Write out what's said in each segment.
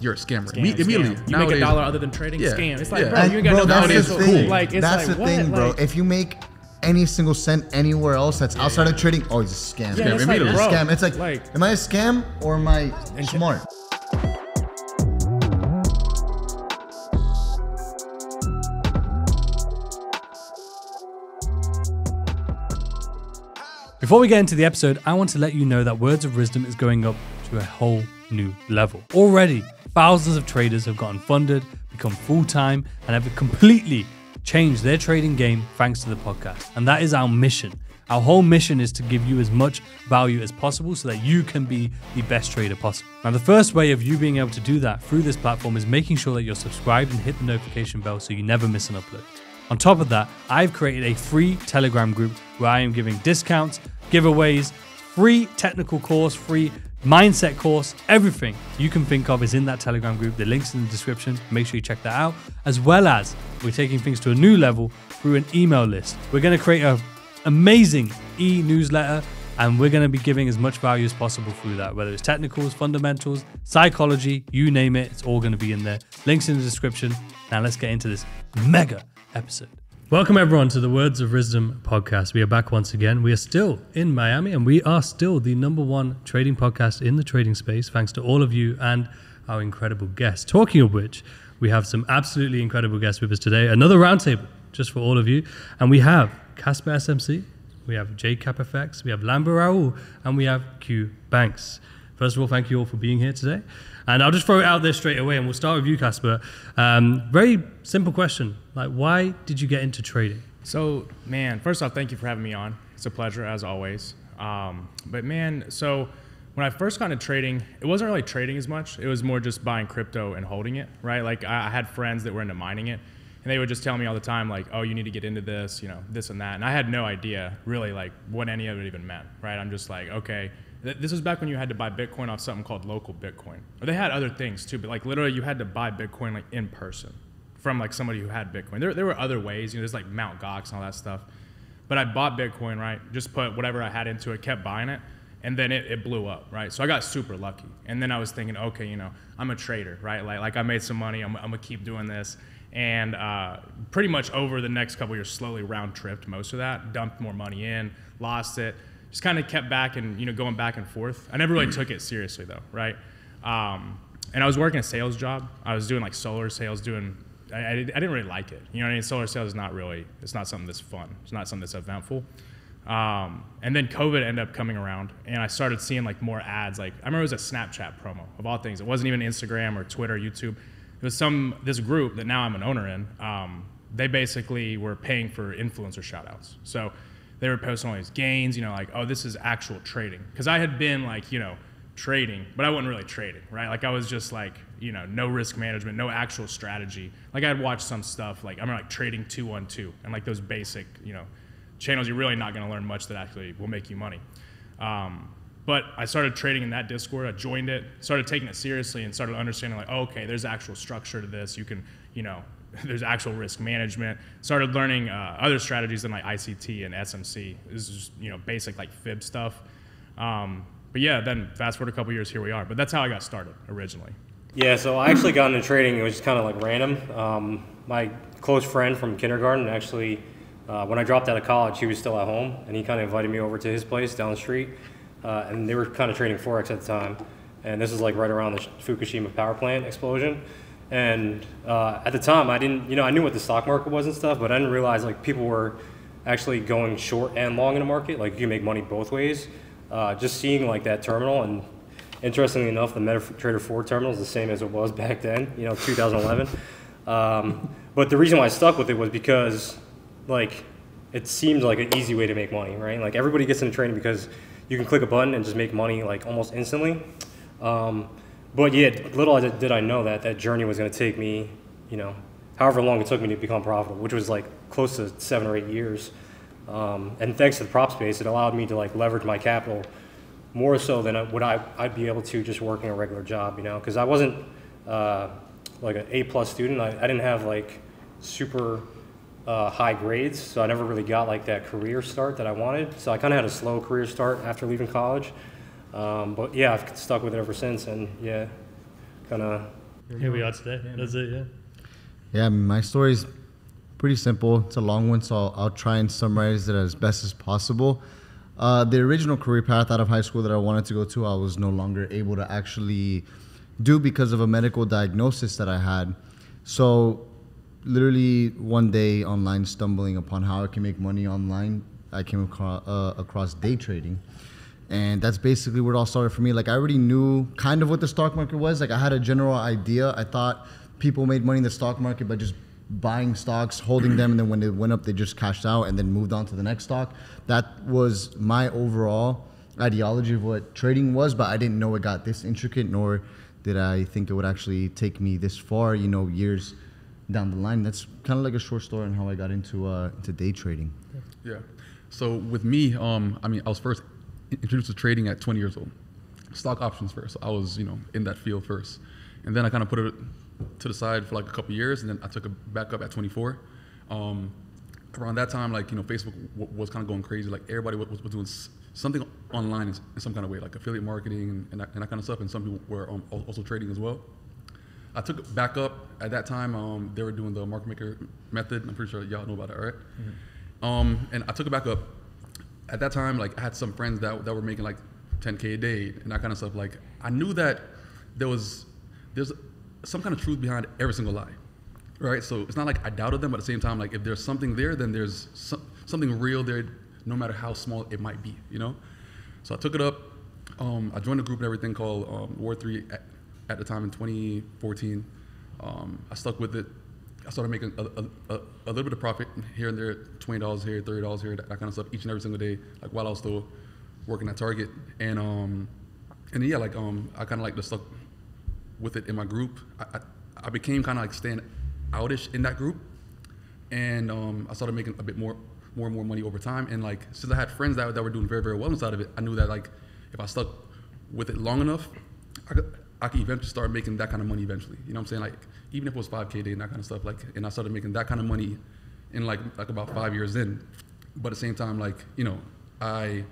you're a scammer. Scam, Imme- scam. Immediately. You make a dollar other than trading. Yeah, Scam. It's like, yeah. bro, And, you ain't got bro, no that's the thing. Like, it's that's like, the what? thing, bro. Like, if you make any single cent anywhere else that's outside of trading, oh, it's a scam. Yeah, it's like, bro, scam. It's like, like, am I a scam or am I smart? Before we get into the episode, I want to let you know that Words of Rizdom is going up to a whole new level. Already, thousands of traders have gotten funded, become full time, and have completely changed their trading game thanks to the podcast. And that is our mission. Our whole mission is to give you as much value as possible so that you can be the best trader possible. Now, the first way of you being able to do that through this platform is making sure that you're subscribed and hit the notification bell so you never miss an upload. On top of that, I've created a free Telegram group where I am giving discounts, giveaways, free technical course, free mindset course, everything you can think of is in that Telegram group. The link's in the description. Make sure you check that out. As well as we're taking things to a new level through an email list. We're going to create an amazing e-newsletter and we're going to be giving as much value as possible through that whether it's technicals fundamentals psychology you name it it's all going to be in there links in the description now let's get into this mega episode welcome everyone to the words of Rizdom podcast we are back once again we are still in miami and we are still the number one trading podcast in the trading space thanks to all of you and our incredible guests talking of which we have some absolutely incredible guests with us today another roundtable just for all of you and we have Casper SMC, we have JadeCapFX, we have Lambo Raul, and we have Cue Banks. First of all, thank you all for being here today. And I'll just throw it out there straight away, and we'll start with you, Casper. Um, very simple question: like, why did you get into trading? So, man, first off, thank you for having me on. It's a pleasure as always. Um, but man, so when I first got into trading, it wasn't really trading as much. It was more just buying crypto and holding it, right? Like I, I had friends that were into mining it, and they would just tell me all the time, like, "Oh, you need to get into this, you know, this and that." And I had no idea really like what any of it even meant, right? I'm just like, okay. Th- This was back when you had to buy Bitcoin off something called local Bitcoin. Or they had other things too, but like literally you had to buy Bitcoin like in person from like somebody who had Bitcoin. There, there were other ways, you know, there's like Mount Gox and all that stuff. But I bought Bitcoin, right? Just put whatever I had into it, kept buying it, and then it, it blew up, right? So I got super lucky. And then I was thinking, okay, you know, I'm a trader, right? Like, like I made some money, I'm, I'm gonna keep doing this. And uh, pretty much over the next couple years, slowly round tripped most of that, dumped more money in, lost it, just kind of kept back and, you know, going back and forth. I never really took it seriously though, right? Um, and I was working a sales job. I was doing like solar sales, doing I, I, I didn't really like it. You know what I mean? Solar sales is not really, it's not something that's fun. It's not something that's eventful. Um, and then COVID ended up coming around, and I started seeing like more ads. Like I remember it was a Snapchat promo of all things. It wasn't even Instagram or Twitter, YouTube. It was some this group that now I'm an owner in. Um, they basically were paying for influencer shoutouts. So they were posting all these gains. You know, like oh, this is actual trading. Because I had been like you know trading, but I wasn't really trading, right? Like I was just like, you know, no risk management, no actual strategy. Like I'd watch some stuff, like I'm like trading two one two, and like those basic, you know, channels. You're really not going to learn much that actually will make you money. Um, but I started trading in that Discord. I joined it, started taking it seriously, and started understanding like, oh, okay, there's actual structure to this. You can, you know, there's actual risk management. Started learning uh, other strategies than like ICT and SMC. This is you know basic like fib stuff. Um, but yeah, then fast forward a couple years, here we are. But that's how I got started originally. Yeah, so I actually got into trading. It was just kind of like random. Um, my close friend from kindergarten actually, uh, when I dropped out of college, he was still at home, and he kind of invited me over to his place down the street. Uh, and they were kind of trading forex at the time, and this was like right around the Fukushima power plant explosion. And uh, at the time, I didn't, you know, I knew what the stock market was and stuff, but I didn't realize like people were actually going short and long in the market. Like you can make money both ways. Uh, just seeing like that terminal and Interestingly enough, the MetaTrader 4 terminal is the same as it was back then, you know, 2011. Um, but the reason why I stuck with it was because, like, it seemed like an easy way to make money, right? Like, everybody gets into trading because you can click a button and just make money, like, almost instantly. Um, but yeah, little did did I know that that journey was going to take me, you know, however long it took me to become profitable, which was like close to seven or eight years. Um, and thanks to the prop space, it allowed me to like leverage my capital more so than I- would I, I'd be able to just working a regular job, you know, because I wasn't uh, like an A plus student. I, I didn't have like super uh, high grades, so I never really got like that career start that I wanted. So I kind of had a slow career start after leaving college. Um, but yeah, I've stuck with it ever since, and yeah, kind of Here we are today. That's it. Yeah. Yeah, my story's pretty simple. It's a long one, so I'll, I'll try and summarize it as best as possible. Uh, the original career path out of high school that I wanted to go to, I was no longer able to actually do because of a medical diagnosis that I had. So, literally one day online, stumbling upon how I can make money online, I came across, uh, across day trading. And that's basically where it all started for me. Like, I already knew kind of what the stock market was. Like, I had a general idea. I thought people made money in the stock market by just buying stocks, holding them, and then when they went up, they just cashed out and then moved on to the next stock. That was my overall ideology of what trading was, but I didn't know it got this intricate, nor did I think it would actually take me this far, you know, years down the line. That's kind of like a short story on how I got into uh, into day trading. Yeah. So with me, um, I mean, I was first introduced to trading at 20 years old. Stock options first. So I was, you know, in that field first, and then I kind of put it to the side for like a couple years, and then I took it back up at 24. Um, around that time, like you know, Facebook w- was kind of going crazy. Like everybody was, was doing s- something online in, in some kind of way, like affiliate marketing and, and, that, and that kind of stuff. And some people were um, also trading as well. I took it back up at that time. Um, they were doing the market maker method. I'm pretty sure y'all know about it, right? Um, and I took it back up. At that time, like I had some friends that, that were making like 10k a day and that kind of stuff. Like I knew that there was there's some kind of truth behind every single lie, right? So it's not like I doubted them, but at the same time, like if there's something there, then there's some, something real there, no matter how small it might be, you know. So I took it up. Um, I joined a group and everything called um, War Three at, at the time in 2014. Um, I stuck with it. I started making a, a, a, little bit of profit here and there, twenty dollars here, thirty dollars here, that, that kind of stuff, each and every single day, like while I was still working at Target. And um, and yeah, like um, I kind of like the stuck with it in my group. I, I, I became kind of like stand outish in that group, and um, I started making a bit more, more and more money over time. And like since I had friends that, that were doing very very well inside of it, I knew that like if I stuck with it long enough, I could, I could eventually start making that kind of money eventually. You know what I'm saying? Like even if it was 5k a day and that kind of stuff. Like and I started making that kind of money in like like about five years in. But at the same time, like you know, I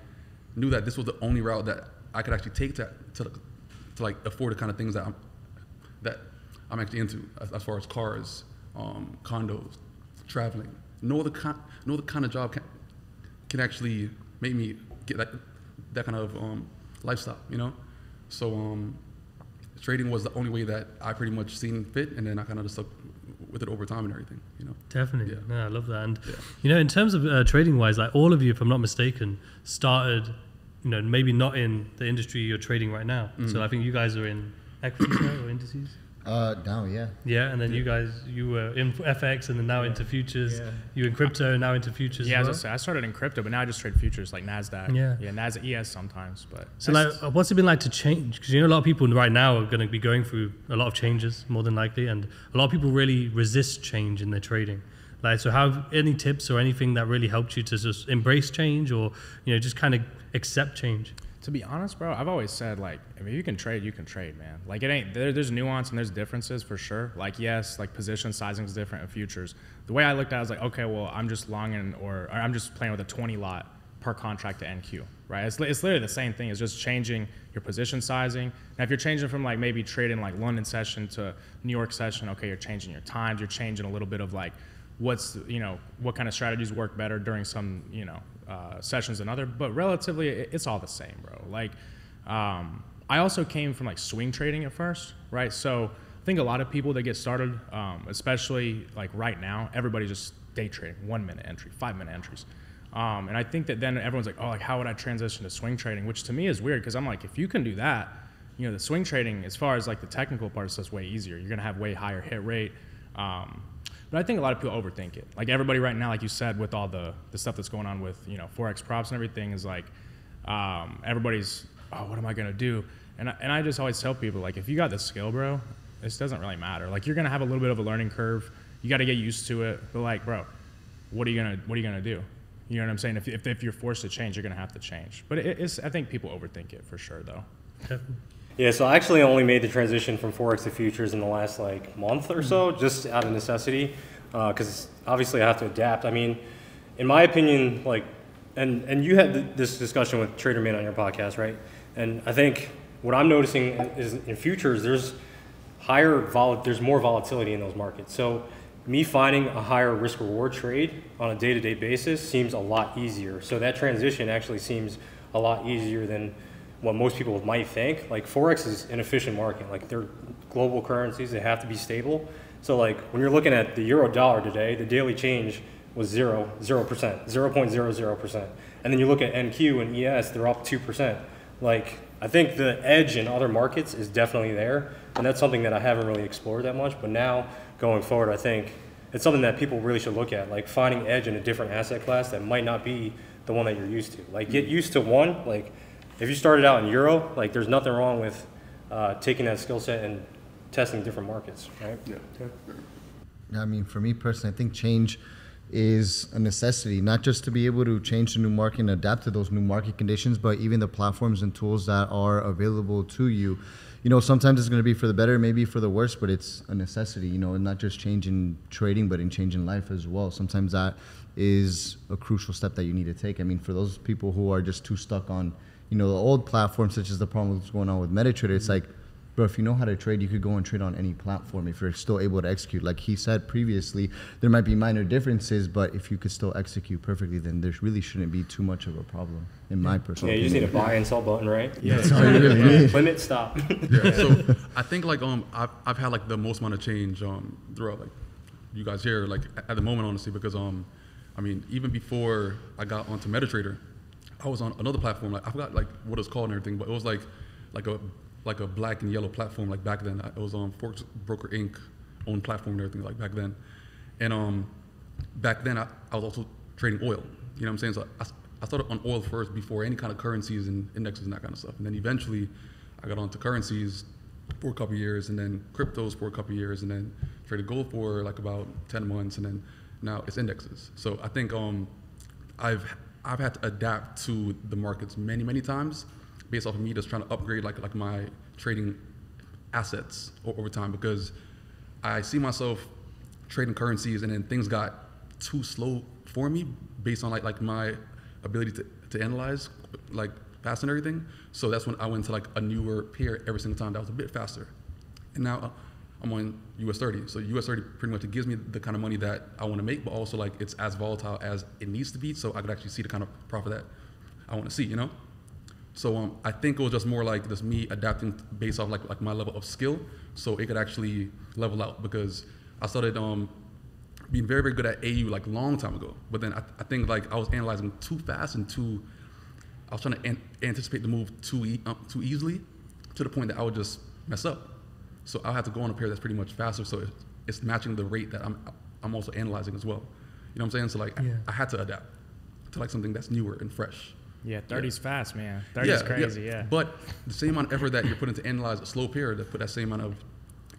knew that this was the only route that I could actually take to to, to like afford the kind of things that I'm that I'm actually into as, as far as cars, um, condos, traveling. No other kind, no other kind of job can, can actually make me get that that kind of um, lifestyle, you know. So um, trading was the only way that I pretty much seen fit, and then I kind of just stuck with it over time and everything, you know. Definitely. Yeah. No, I love that. And Yeah. you know, in terms of uh, trading wise, like all of you, if I'm not mistaken, started, you know, maybe not in the industry you're trading right now. Mm. So I think you guys are in equities right, or indices. Uh, now, yeah. Yeah, and then you guys, you were in FX and then now into futures. Yeah. You in crypto now into futures. Yeah, as as I said, I started in crypto, but now I just trade futures like Nasdaq. Yeah. yeah, Nasdaq ES sometimes, but So, like, uh, what's it been like to change? Because you know, a lot of people right now are going to be going through a lot of changes, more than likely, and a lot of people really resist change in their trading. Like, so, have any tips or anything that really helped you to just embrace change, or you know, just kind of accept change? To be honest, bro, I've always said like, if you can trade, you can trade, man. Like it ain't there, there's nuance and there's differences for sure. Like yes, like position sizing is different in futures. The way I looked at it, I was like, okay, well, I'm just longing or, or I'm just playing with a 20 lot per contract to NQ, right? It's, it's literally the same thing. It's just changing your position sizing. Now, if you're changing from like maybe trading like London session to New York session, okay, you're changing your times. You're changing a little bit of like what's you know what kind of strategies work better during some you know uh, sessions than other but relatively it's all the same bro. Like um, i also came from like swing trading at first right? So i think a lot of people that get started um, especially like right now everybody's just day trading one minute entry five minute entries. Um, and i think that then everyone's like oh like how would i transition to swing trading? Which to me is weird because i'm like if you can do that you know the swing trading as far as like the technical part is just way easier. You're going to have way higher hit rate um, but I think a lot of people overthink it. Like everybody right now, like you said, with all the, the stuff that's going on with you know forex props and everything, is like um, everybody's oh what am I gonna do? And I, and I just always tell people like if you got the skill, bro, this doesn't really matter. Like you're gonna have a little bit of a learning curve. You got to get used to it. But like, bro, what are you gonna what are you gonna do? You know what I'm saying? If, if, if you're forced to change, you're gonna have to change. But it, it's I think people overthink it for sure though. Definitely. Yeah, so I actually only made the transition from forex to futures in the last like month or so, mm-hmm. just out of necessity, uh, because obviously I have to adapt. I mean, in my opinion, like, and and you had this discussion with Trader Man on your podcast, right? And I think what I'm noticing is in futures, there's higher vol. There's more volatility in those markets. So me finding a higher risk reward trade on a day to day basis seems a lot easier. So that transition actually seems a lot easier than what most people might think. Like forex is an efficient market. Like they're global currencies, they have to be stable. So like when you're looking at the euro dollar today, the daily change was zero, zero percent, zero point zero zero percent. And then you look at NQ and ES, they're up two percent. Like I think the edge in other markets is definitely there, and that's something that I haven't really explored that much. But now going forward, I think it's something that people really should look at, like finding edge in a different asset class that might not be the one that you're used to. Like get used to one. Like if you started out in euro, like there's nothing wrong with uh, taking that skill set and testing different markets, right? Yeah. yeah. I mean, for me personally, I think change is a necessity, not just to be able to change the new market and adapt to those new market conditions, but even the platforms and tools that are available to you. You know, sometimes it's going to be for the better, maybe for the worse, but it's a necessity, you know, and not just change in trading, but in changing life as well. Sometimes that is a crucial step that you need to take. I mean, for those people who are just too stuck on, you know, the old platforms, such as the problem that's going on with MetaTrader, it's like, Bro, if you know how to trade, you could go and trade on any platform if you're still able to execute. Like he said previously, there might be minor differences, but if you could still execute perfectly, then there really shouldn't be too much of a problem, in my personal Yeah, you just need opinion. a buy and sell button, right? Yeah. Limit, stop. yeah, so I think like um I've, I've had like the most amount of change um throughout like you guys here like at the moment honestly because um I mean even before I got onto MetaTrader I was on another platform like I forgot like what it's called and everything but it was like like a like a black and yellow platform like back then it was on Forex Broker Inc. own platform and everything like back then and um back then I, I was also trading oil you know what I'm saying so I, I started on oil first before any kind of currencies and indexes and that kind of stuff and then eventually I got onto currencies for a couple years, and then cryptos for a couple years, and then traded gold for like about ten months, and then now it's indexes. So I think um, I've I've had to adapt to the markets many many times, based off of me just trying to upgrade like like my trading assets over time because I see myself trading currencies, and then things got too slow for me based on like like my ability to, to analyze like fast and everything. So that's when I went to like a newer pair every single time that was a bit faster. And now uh, I'm on US 30. So US 30 pretty much it gives me the kind of money that I want to make, but also like it's as volatile as it needs to be. So I could actually see the kind of profit that I want to see, you know? So um, I think it was just more like just me adapting based off like like my level of skill, so it could actually level out because I started um, being very very good at AU like long time ago. But then I, I think like I was analyzing too fast and too, I was trying to an- anticipate the move too e- um, too easily, to the point that I would just mess up. So I'll have to go on a pair that's pretty much faster, so it's, it's matching the rate that I'm I'm also analyzing as well. You know what I'm saying? So like I- I had to adapt to like something that's newer and fresh. Yeah, 30's fast, man. 30's crazy, yeah. But the same amount of effort that you're putting to analyze a slow pair, to put that same amount of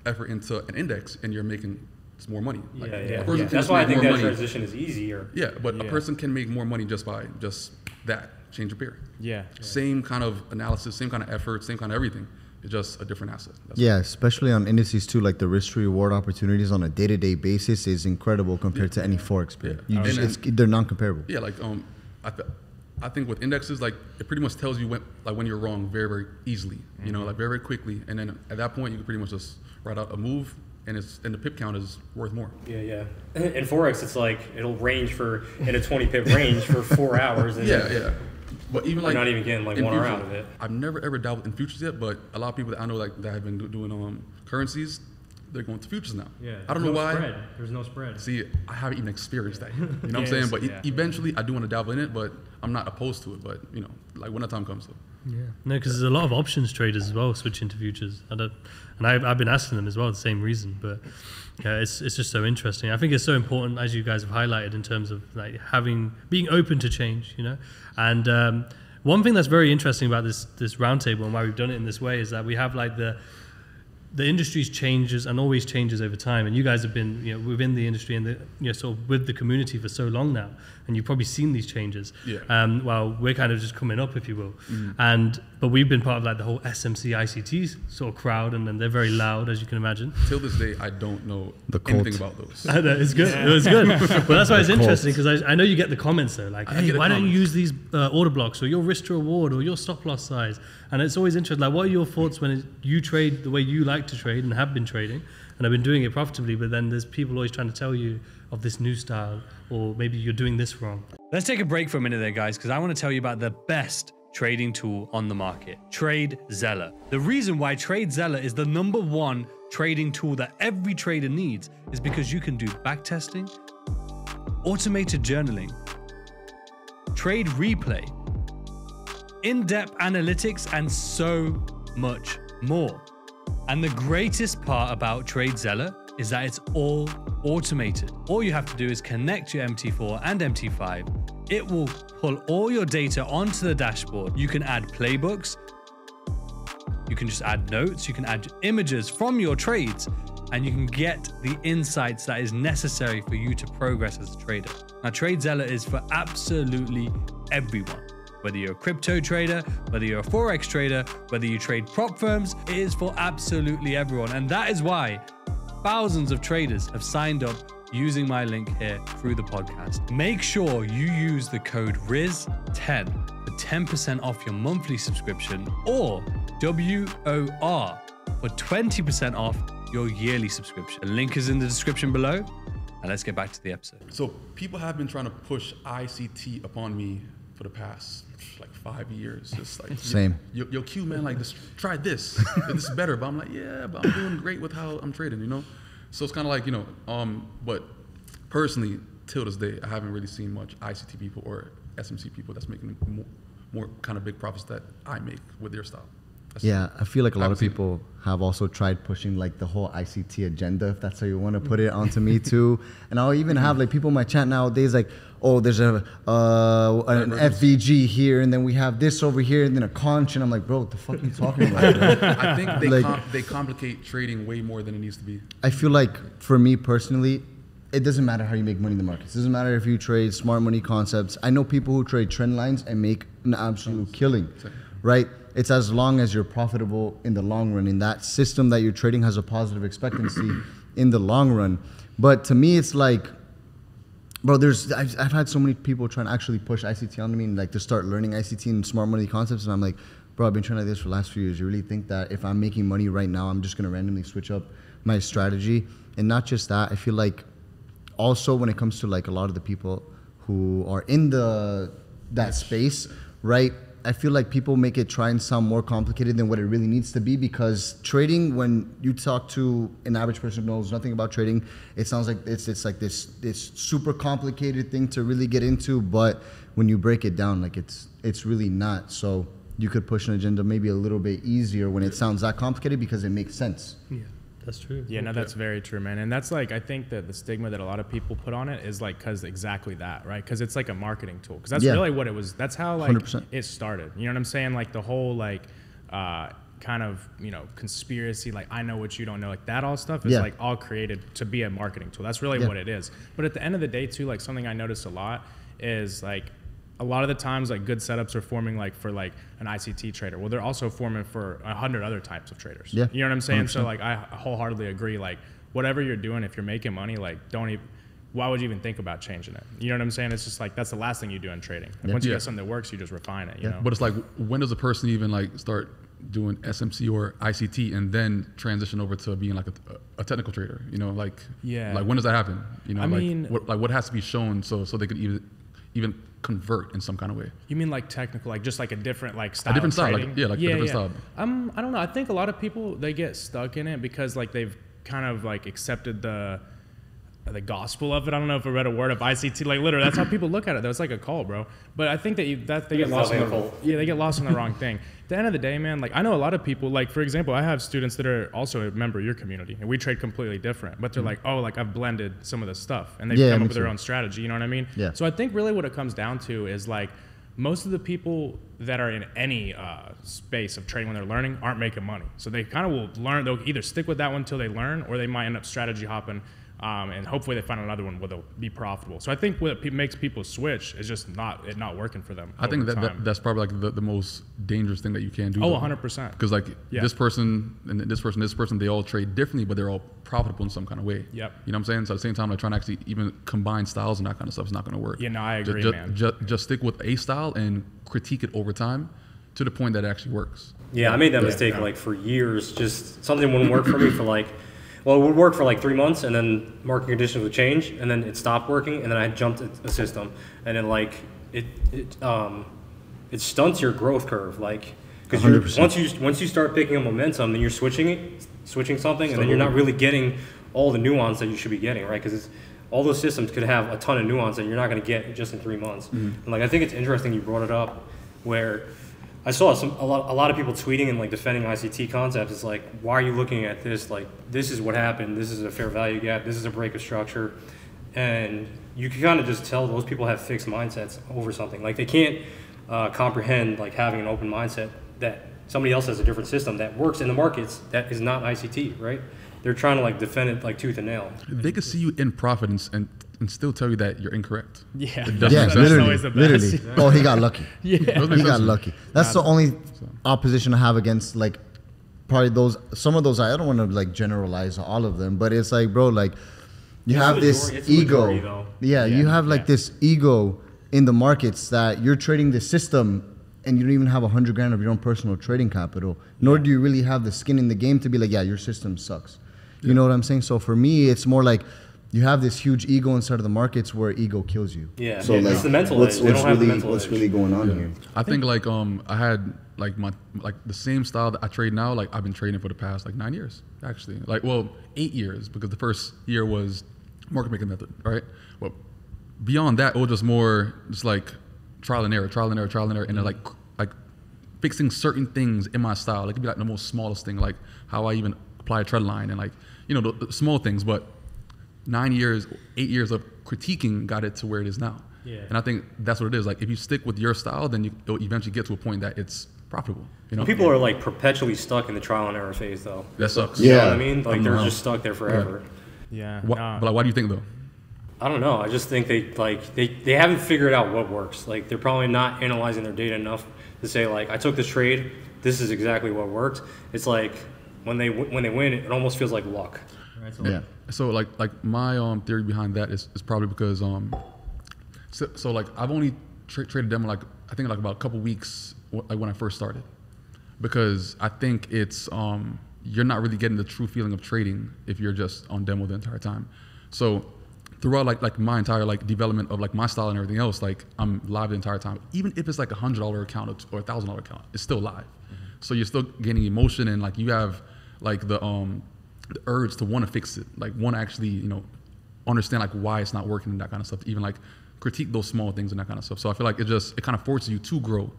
effort into an index, and you're making some more money. Like, Yeah, a yeah. yeah. That's why I think more that money. transition is easier. Yeah, but a person can make more money just by just that change of pair. yeah. Same kind of analysis, same kind of effort, same kind of everything. It's just a different asset. That's Yeah, especially on indices too, like the risk reward opportunities on a day to day basis is incredible compared to any forex pair. Yeah. You just, and it's, they're non comparable. Yeah, like um, I, th- I think with indexes, like it pretty much tells you when, like when you're wrong very, very easily. You know, like very, very quickly, and then at that point, you can pretty much just write out a move, and it's and the pip count is worth more. Yeah, yeah. In forex, it's like it'll range for in a 20 pip range for four hours. And Yeah, yeah. But even You're like not even getting, like, one futures, round of it. I've never ever dabbled in futures yet, but a lot of people that I know like that have been do- doing um currencies, they're going to futures now. Yeah, I don't know why. Spread. There's no spread. See, I haven't even experienced that. yet. You know what I'm saying? But e- eventually, I do want to dabble in it, but I'm not opposed to it. But you know, like when the time comes. So. Yeah, no, because there's a lot of options traders as well switching to futures. I don't, and I've, I've been asking them as well the same reason, but yeah, it's it's just so interesting. I think it's so important as you guys have highlighted in terms of like having being open to change, you know. And um, one thing that's very interesting about this this roundtable and why we've done it in this way is that we have like the the industry's changes and always changes over time. And you guys have been, you know, within the industry and the, you know, sort of with the community for so long now, and you've probably seen these changes. Yeah. Um, while we're kind of just coming up, if you will. And but we've been part of like the whole SMC ICT sort of crowd, and then they're very loud, as you can imagine. Till this day, I don't know The anything about those. I know, it's good. It was good. Well, that's why it's cult. interesting because I, I know you get the comments though, like, I hey, get the why don't you use these uh, order blocks or your risk to reward or your stop loss size? And it's always interesting. Like, what are your thoughts when you trade the way you like to trade and have been trading and have been doing it profitably? But then there's people always trying to tell you of this new style or maybe you're doing this wrong. Let's take a break for a minute there, guys, because I want to tell you about the best trading tool on the market, Trade Zeller. The reason why TradeZella is the number one trading tool that every trader needs is because you can do backtesting, automated journaling, trade replay, in depth analytics, and so much more. And the greatest part about TradeZella is that it's all automated. All you have to do is connect your MT4 and MT5. It will pull all your data onto the dashboard. You can add playbooks, you can just add notes, you can add images from your trades, and you can get the insights that is necessary for you to progress as a trader. Now, TradeZella is for absolutely everyone. Whether you're a crypto trader, whether you're a forex trader, whether you trade prop firms, it is for absolutely everyone. And that is why thousands of traders have signed up using my link here through the podcast. Make sure you use the code RIZ10 for 10% off your monthly subscription or WOR for 20% off your yearly subscription. The link is in the description below. And let's get back to the episode. So people have been trying to push ICT upon me for the past five years. Just like Same. Yo, yo, Q man, like this, try this. this is better. But I'm like, yeah, but I'm doing great with how I'm trading, you know. So it's kind of like you know, um, but personally, till this day, I haven't really seen much ICT people or SMC people that's making more, more kind of big profits that I make with their style. That's Yeah, I feel like a lot of people have also tried pushing like the whole ICT agenda, if that's how you want to put it, onto me too. And I'll even have like people in my chat nowadays like, oh, there's a uh, an FVG here, and then we have this over here, and then a conch, and I'm like, bro, what the fuck are you talking about? bro?" I think they Like- com- they complicate trading way more than it needs to be. I feel like for me personally, it doesn't matter how you make money in the markets. It doesn't matter if you trade smart money concepts. I know people who trade trend lines and make an absolute killing, right? It's as long as you're profitable in the long run. In that system that you're trading has a positive expectancy in the long run. But to me, it's like, bro, there's I've, I've had so many people trying to actually push ICT on me and like to start learning ICT and smart money concepts, and I'm like, bro, I've been trying like this for the last few years. You really think that if I'm making money right now, I'm just gonna randomly switch up my strategy? And not just that, I feel like also when it comes to like a lot of the people who are in the that space, right? I feel like people make it try and sound more complicated than what it really needs to be because trading, when you talk to an average person who knows nothing about trading, it sounds like it's it's like this this super complicated thing to really get into. But when you break it down, like it's it's really not. So you could push an agenda maybe a little bit easier when it sounds that complicated because it makes sense. Yeah, that's true. Yeah, no, that's very true, man. And that's like, I think that the stigma that a lot of people put on it is like, cause exactly that, right? Cause it's like a marketing tool. Cause that's Yeah. really what it was. That's how like 100%. it started. You know what I'm saying? Like the whole like, uh, kind of you know conspiracy like i know what you don't know like that all stuff is Yeah. like all created to be a marketing tool that's really Yeah. what it is but at the end of the day too like something i noticed a lot is like a lot of the times like good setups are forming like for like an ICT trader. Well, they're also forming for a hundred other types of traders. Yeah, You know what I'm saying? So 100%. like I wholeheartedly agree. Like whatever you're doing, if you're making money, like don't even. Why would you even think about changing it? You know what I'm saying? It's just like that's the last thing you do in trading. Like, Once you Yeah. get something that works, you just refine it. You know. But it's like, when does a person even like start doing SMC or ICT and then transition over to being like a, a technical trader? You know, like Yeah. like when does that happen? You know, I like mean- what, like what has to be shown so so they could even even convert in some kind of way. You mean like technical, like just like a different like style. A different style, like- yeah, like a different style. Um, I don't know. I think a lot of people they get stuck in it because like they've kind of like accepted the the gospel of it. I don't know if I read a word of ICT. Like literally, that's how people look at it. Though it's like a cult, bro. But I think that you that they get It's lost in the cult. yeah they get lost in the wrong thing. At the end of the day, man, like I know a lot of people. Like for example, I have students that are also a member of your community, and we trade completely different. But they're like, oh, like I've blended some of the stuff, and they've Mm-hmm. Yeah, come up with their own strategy. You know what I mean? Yeah. So I think really what it comes down to is like most of the people that are in any uh, space of trading when they're learning aren't making money. So they kind of will learn. They'll either stick with that one until they learn, or they might end up strategy hopping Um, and hopefully they find another one where they'll be profitable. So I think what pe- makes people switch is just not it not working for them. I think that, that that's probably like the, the most dangerous thing that you can do. Oh, 100%. Because like Yeah. this person and this person, this person, they all trade differently, but they're all profitable in some kind of way. Yep. You know what I'm saying? So at the same time, like trying to actually even combine styles and that kind of stuff is not going to work. Yeah, no, I Ju- agree, ju- man. ju- just stick with a style and critique it over time to the point that it actually works. Yeah, I made that mistake like for years. Just something wouldn't work for me for like, well, it would work for like three months, and then market conditions would change, and then it stopped working, and then I jumped a- system, and then like it, it, um, it stunts your growth curve, like because you're once you once you start picking up momentum, then you're switching it, switching something, and then you're not really getting all the nuance that you should be getting, right? Because all those systems could have a ton of nuance that you're not going to get just in three months. And like I think it's interesting you brought it up, where I saw some a lot a lot of people tweeting and like defending ICT concepts. It's like, why are you looking at this? Like, this is what happened. This is a fair value gap. This is a break of structure, and you can kind of just tell those people have fixed mindsets over something. Like they can't uh, comprehend like having an open mindset that somebody else has a different system that works in the markets that is not ICT, right? They're trying to like defend it like tooth and nail. They could see you in profit and, and, and still tell you that you're incorrect. Yeah. It Yeah, make literally, always the best. literally. Oh, he got lucky. yeah. He got lucky. That's the only opposition I have against like probably those some of those I don't want to like generalize all of them, but it's like bro, like you It's have this majority- it's majority, ego. though. Yeah, you have like yeah. this ego in the markets that you're trading the system and you don't even have a hundred grand of your own personal trading capital, nor do you really have the skin in the game to be like, yeah, your system sucks. You know what I'm saying? So for me, it's more like you have this huge ego inside of the markets where ego kills you. Yeah, So yeah, like, it's the mental what's, what's don't have the really mental what's really going on here? I think like um I had like my like the same style that I trade now like I've been trading for the past like nine years actually. Like well eight years because the first year was market making method right? Well beyond that it was just more just like trial and error trial and error trial and error and then like like fixing certain things in my style. Like it could be like the most smallest thing like how I even apply a trend line and like you know the, the small things but nine years eight years of critiquing got it to where it is now Yeah. and I think that's what it is. Like if you stick with your style, then you, it'll eventually get to a point that it's profitable. You know, People are like perpetually stuck in the trial and error phase, though. that sucks. You know Yeah. what I mean? Like they're know. just stuck there forever. Yeah. What, nah. But like, why do you think though? I don't know. I just think they like they, they haven't figured out what works. Like they're probably not analyzing their data enough to say like I took this trade. This is exactly what worked. It's like when they when they win, it almost feels like luck. Yeah. So like like my um theory behind that is, is probably because um so, so like I've only tra- traded them like I think like about a couple weeks wh- like when I first started because I think it's um you're not really getting the true feeling of trading if you're just on demo the entire time. So throughout like like my entire like development of like my style and everything else, like I'm live the entire time. Even if it's like a hundred dollar account or a thousand dollar account, it's still live. So you're still gaining emotion and like you have like the um the urge to want to fix it, like want to actually you know understand like why it's not working and that kind of stuff. Even like critique those small things and that kind of stuff. So I feel like it just it kind of forces you to grow,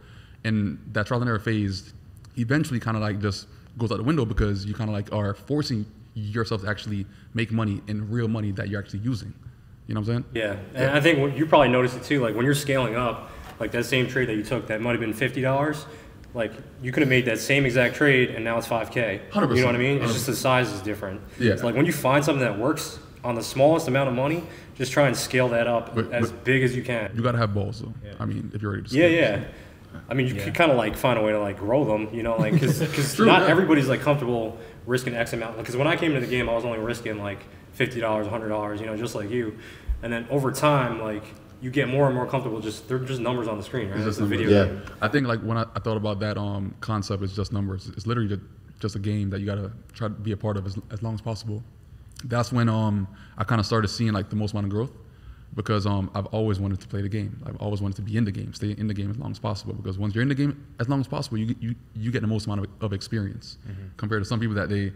and that trial and error phase eventually kind of like just goes out the window because you kind of like are forcing yourself to actually make money in real money that you're actually using. You know what I'm saying? Yeah, and I think what- you probably noticed it too. Like when you're scaling up, like that same trade that you took that might have been fifty dollars. Like you could have made that same exact trade and now it's five k. You know what I mean? It's just the size is different. Yeah. So like when you find something that works on the smallest amount of money, just try and scale that up But- as but- big as you can. You gotta have balls though. yeah. I mean, if you're ready to. Yeah, yeah. I mean, you could kind of like find a way to like grow them, you know, like because not yeah. everybody's like comfortable risking X amount. Because when I came into the game, I was only risking like fifty dollars, hundred dollars, you know, just like you. And then over time, like you get more and more comfortable. Just they're just numbers on the screen, right? It's just a numbers. video Yeah. game. I think like when I, I thought about that um concept, it's just numbers. It's literally just, just a game that you gotta try to be a part of as, as long as possible. That's when um I kind of started seeing like the most amount of growth because um I've always wanted to play the game. I've always wanted to be in the game, stay in the game as long as possible. Because once you're in the game as long as possible, you get- you you get the most amount of, of experience compared to some people that they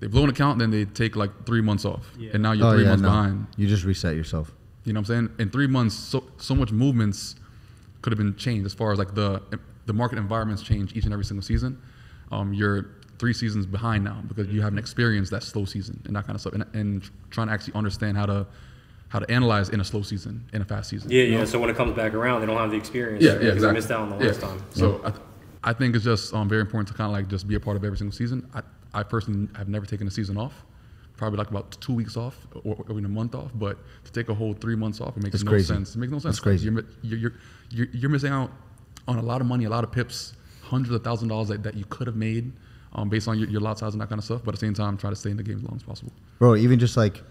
they blow an account, then they take like three months off, and now you're Oh three yeah, months no. behind. You just reset yourself. You know what I'm saying? In three months, so so much movements could have been changed as far as like the the market environments change each and every single season. Um, you're three seasons behind now because you haven't experienced that slow season and that kind of stuff, and, and trying to actually understand how to how to analyze in a slow season, in a fast season. Yeah, you know? yeah. So when it comes back around, they don't have the experience. Yeah, yeah, exactly. They missed out on the Yeah. last time. So I, th- I think it's just um, very important to kind of like just be a part of every single season. I, I personally have never taken a season off probably like about two weeks off or, or even a month off. But to take a whole three months off, it makes It's no crazy. sense. It makes no sense. It's crazy. You're, you're, you're, you're, missing out on a lot of money, a lot of pips, hundreds of thousand dollars that, that you could have made um, based on your, your lot size and that kind of stuff. But at the same time, try to stay in the game as long as possible. Bro, even just like,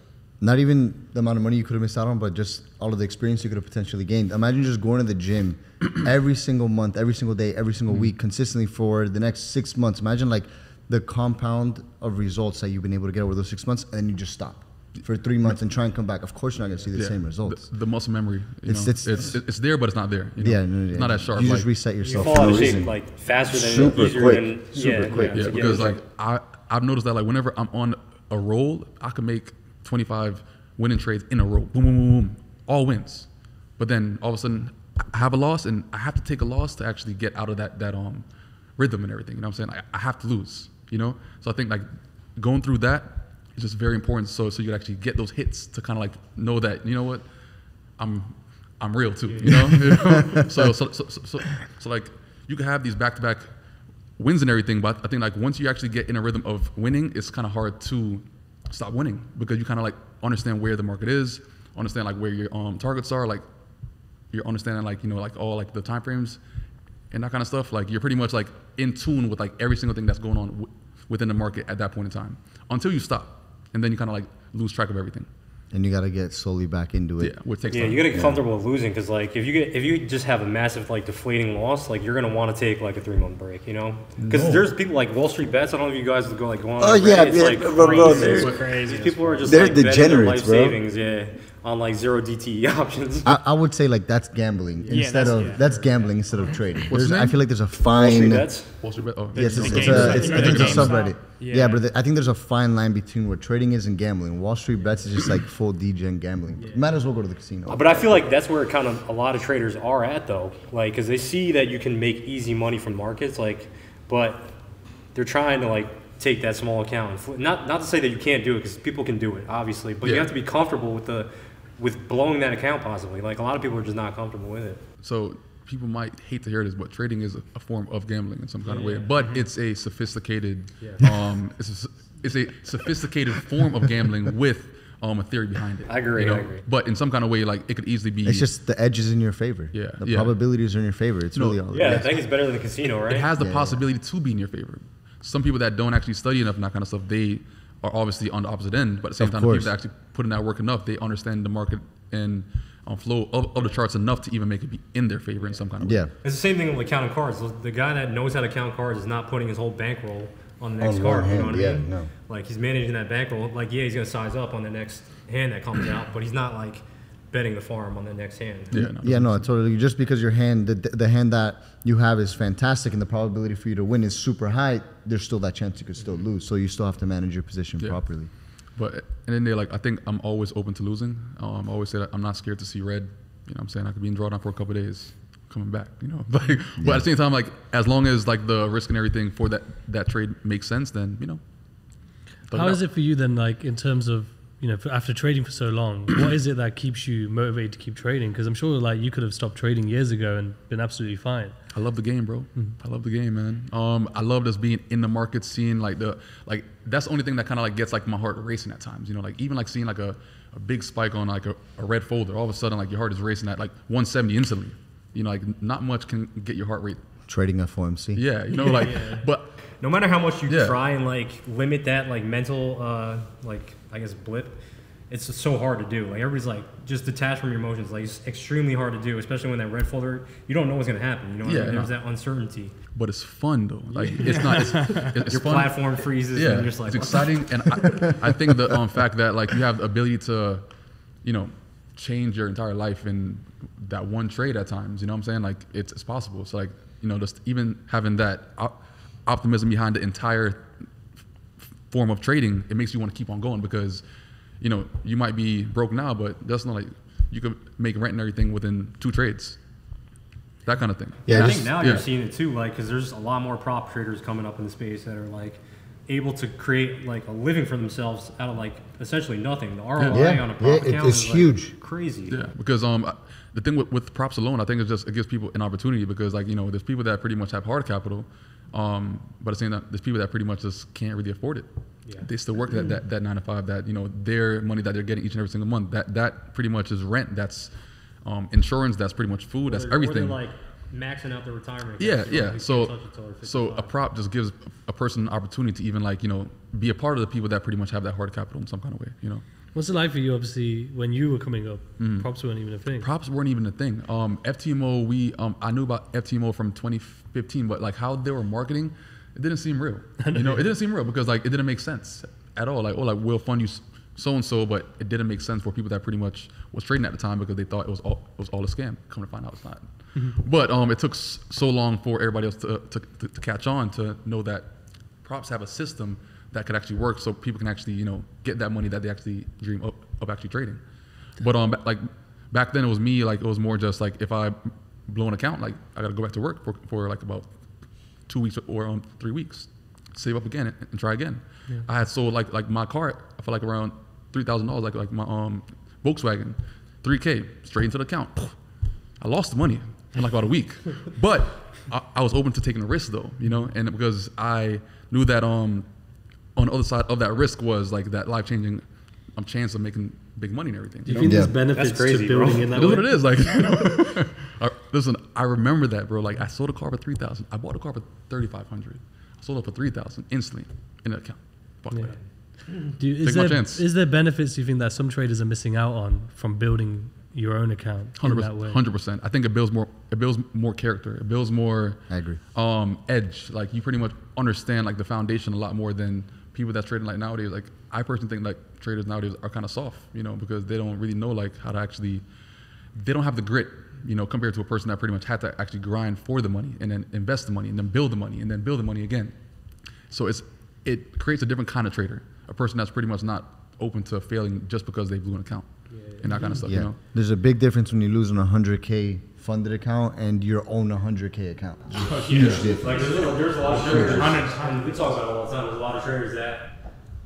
not even the amount of money you could have missed out on, but just all of the experience you could have potentially gained. Imagine just going to the gym every single month, every single day, every single week, consistently for the next six months. Imagine like the compound of results that you've been able to get over those six months, and then you just stop for three months and try and come back. Of course, you're not going to see the Yeah. same results. The, the muscle memory, you It's- know, it's- it's, it's, there, but it's not there. You know? yeah, no, no, it's not as sharp. You like, just reset You yourself fall for out of shape reason. like faster than Super easier quick. than Super yeah, quick. Yeah, Yeah, because like I I've noticed that like whenever I'm on a roll, I can make 25 winning trades in a row, boom, boom, boom, boom, all wins. But then all of a sudden, I have a loss, and I have to take a loss to actually get out of that that um rhythm and everything. You know what I'm saying? I, I have to lose. You know, so I think like going through that is just very important. So so you actually get those hits to kind of like know that you know what, I'm I'm real too. You know, You know? so, so so so so so like you can have these back to back wins and everything, but I think like once you actually get in a rhythm of winning, it's kind of hard to stop winning because you kind of like understand where the market is, understand like where your um, targets are, like you're understanding like you know like all like the time frames and that kind of stuff. Like you're pretty much like in tune with like every single thing that's going on w- within the market at that point in time until you stop, and then you kind of like lose track of everything. and you got to get slowly back into Yeah, it. which takes Yeah, time. you gotta get comfortable with losing because like if you get if you just have a massive like deflating loss, like you're gonna want to take like a three month break, you know? Because there's people like Wall Street bets. I don't know if you guys go like go on. Oh, like, yeah, Reddit, it's yeah, like bro, bro, crazy. they're- crazy. These people are just they're like betting their degenerates, life bro. savings, yeah, on like zero DTE options. I, I would say like that's gambling Yeah, instead that's- of yeah. that's gambling instead of trading. What's I feel like there's a fine. Wall Street fine. bets. Wall Street bet. Oh, Yes, it's, it's a, it's, I think it's a subreddit. Yeah. Yeah, but the, I think there's a fine line between what trading is and gambling. Wall Street bets is just like full DGen gambling. You might as well go to the casino. But I feel like that's where kind of a lot of traders are at though, like because they see that you can make easy money from markets, like, but they're trying to like take that small account and fl- not not to say that you can't do it because people can do it obviously, but you have to be comfortable with the with blowing that account possibly. Like a lot of people are just not comfortable with it. So people might hate to hear this, but trading is a, a form of gambling in some kind of way. But Mm-hmm. it's a sophisticated, um, it's a, it's a sophisticated form of gambling with um, a theory behind it. I agree, you know? I agree. But in some kind of way, like it could easily be. it's just the edges in your favor. Yeah, the yeah. probabilities are in your favor. It's No, really all. Yeah, I think it's better than the casino, right? it has the Yeah. possibility to be in your favor. Some people that don't actually study enough and that kind of stuff, they are obviously on the opposite end. But at the same Of time, the course. people that actually put in that work enough, they understand the market and um, flow of, of the charts enough to even make it be in their favor in some kind of way. Yeah. It's the same thing with counting cards. The guy that knows how to count cards is not putting his whole bankroll on the next On card. one you know hand, what I mean? no. Like he's managing that bankroll. Like yeah, he's gonna size up on the next hand that comes out, but he's not like betting the farm on the next hand. Yeah, no, Yeah, no, totally. Just because your hand, the, the hand that you have is fantastic and the probability for you to win is super high, there's still that chance you could still lose. So you still have to manage your position Yeah. properly. But and then they like I think I'm always open to losing. Um, I always say that I'm not scared to see red. You know what I'm saying? I could be in drawdown for a couple days, coming back, you know. Like but at the same time, like as long as like the risk and everything for that that trade makes sense, then you know. thug How out. it for you then, like in terms of you know, after trading for so long, what is it that keeps you motivated to keep trading? Because I'm sure like you could have stopped trading years ago and been absolutely fine. I love the game, bro. I love the game, man. Um, I love just being in the market, seeing like the like that's the only thing that kind of like gets like my heart racing at times. You know, like even like seeing like a, a big spike on like a, a red folder, all of a sudden like your heart is racing at like 170 instantly. You know, like not much can get your heart rate. Trading FOMC. Yeah, you know, like but No matter how much you Yeah. try and like limit that like mental uh like I guess blip, it's so hard to do. Like everybody's like just detached from your emotions. Like it's extremely hard to do, especially when that red folder you don't know what's gonna happen. You know, what I mean? there's no. that uncertainty. but it's fun though. Like it's not. It's, it's Your fun. platform freezes yeah, and like it's exciting, and I, I think the um, fact that like you have the ability to, you know, change your entire life in that one trade at times. You know what I'm saying? Like it's, it's possible. So like you know, just even having that op- optimism behind the entire form of trading, it makes you want to keep on going because, you know, you might be broke now, but that's not like you could make rent and everything within two trades. That kind of thing. Yeah, I think now yeah. you're seeing it too, like because there's a lot more prop traders coming up in the space that are like able to create like a living for themselves out of like essentially nothing. The ROI Yeah, on a prop yeah, it- account it's is like, huge. crazy. Yeah, because um, the thing with, with props alone, I think it's just it gives people an opportunity because like you know there's people that pretty much have hard capital, um, but the same that there's people that pretty much just can't really afford it. Yeah. they still work that, that that nine to five. That you know their money that they're getting each and every single month. That that pretty much is rent. That's um, insurance. That's pretty much food. That's Or they're- everything. Like maxing out their retirement. Yeah, accounts, you know, yeah. So, can't touch it till they're so a prop just gives a person an opportunity to even like you know be a part of the people that pretty much have that hard capital in some kind of way. You know, What's it like for you? Obviously, when you were coming up, props weren't even a thing. props weren't even a thing. Um, FTMO, we um, I knew about FTMO from 2015, but like how they were marketing, it didn't seem real. You know, it didn't seem real because like it didn't make sense at all. Like, oh, like we'll fund you so and so, but it didn't make sense for people that pretty much was trading at the time because they thought it was all it was all a scam. Come to find out, it's not. But um, it took so long for everybody else to, to, to, to catch on to know that props have a system that could actually work, so people can actually you know get that money that they actually dream of, of actually trading. But um, like back then it was me like it was more just like if I blow an account, like I got to go back to work for, for like about two weeks or um, three weeks, save up again and, and try again. I had sold like like my car for like around three thousand dollars, like like my um Volkswagen, three k straight into the account. I lost the money in like about a week, but I, I was open to taking a risk though, you know, and because I knew that um on the other side of that risk was like that life changing um, chance of making big money and everything. Do you know? think Yeah. there's benefits crazy, to bro. building in It that is way? what it is. Like, you know, I- listen, I remember that, bro. Like, I sold a car for three thousand. I bought a car for thirty five hundred. I sold it for three thousand instantly in the account. Fuck Yeah. that. Do you, is, Take my there, chance. is there benefits you think that some traders are missing out on from building your own account in that way? Hundred percent. I think it builds more. It builds more character. It builds more. I agree. Um, edge. Like you pretty much understand like the foundation a lot more than people that's trading like nowadays. Like I personally think like traders nowadays are kind of soft, you know, because they don't really know like how to actually. They don't have the grit, you know, compared to a person that pretty much had to actually grind for the money and then invest the money and then build the money and then build the money again. So it's it creates a different kind of trader, a person that's pretty much not open to failing just because they blew an account and that kind of stuff. Yeah. You know. There's a big difference when you lose an 100K funded account and your own 100K account. Huge difference. Like there's a, there's a lot of traders, and we talk about it all the time. There's a lot of traders that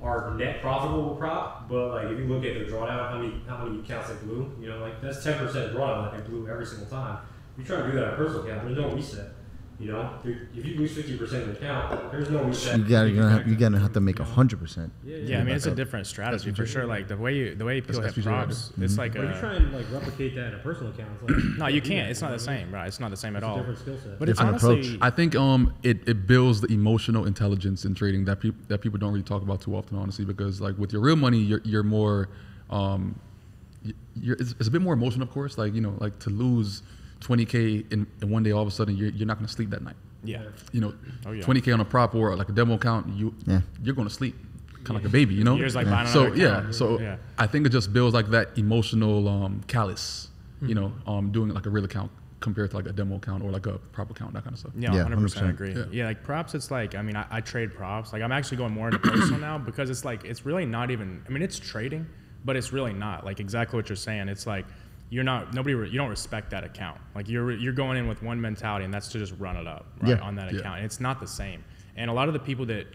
are net profitable prop, but like if you look at their drawdown, how many how many accounts they blew, you know, like that's ten percent drawdown that they blew every single time. You try to do that on a personal account, there's no reset. You know, if you lose fifty percent of the account, there's no reset. You gotta, you're gonna have, you gotta have to make 100%. Yeah, Yeah, I mean it's a different strategy for sure. Like the way you the way people That's hit FPGA, props, it's like But if you a, try and like replicate that in a personal account, it's like no, you can't. It's not the what I mean? same, right? It's not the same at It's a all. different skill set. But it's Different honestly, approach. I think um it, it builds the emotional intelligence in trading that people that people don't really talk about too often, honestly, because like with your real money, you're you're more, um, you're, it's, it's a bit more emotional, of course. Like you know, like to lose 20k in, in one day, all of a sudden you're, you're not gonna sleep that night. yeah. You know, Oh, yeah. 20k on a prop or like a demo account, you Yeah. you're gonna sleep, kind of like a baby, you know. You're like buying so another yeah, so Yeah. I think it just builds like that emotional um, callous, Hmm. you know, um, doing like a real account compared to like a demo account or like a prop account, that kind of stuff. Yeah, Yeah, 100% 100%. agree. Yeah. Yeah. like props, it's like, I mean, I, I trade props. Like, I'm actually going more into personal now because it's like, it's really not even, I mean, it's trading, but it's really not. Like, exactly what you're saying. It's like, you're not, nobody, you don't respect that account. Like, you're, you're going in with one mentality, and that's to just run it up, right, Yeah. on that Yeah. account. And it's not the same. And a lot of the people that,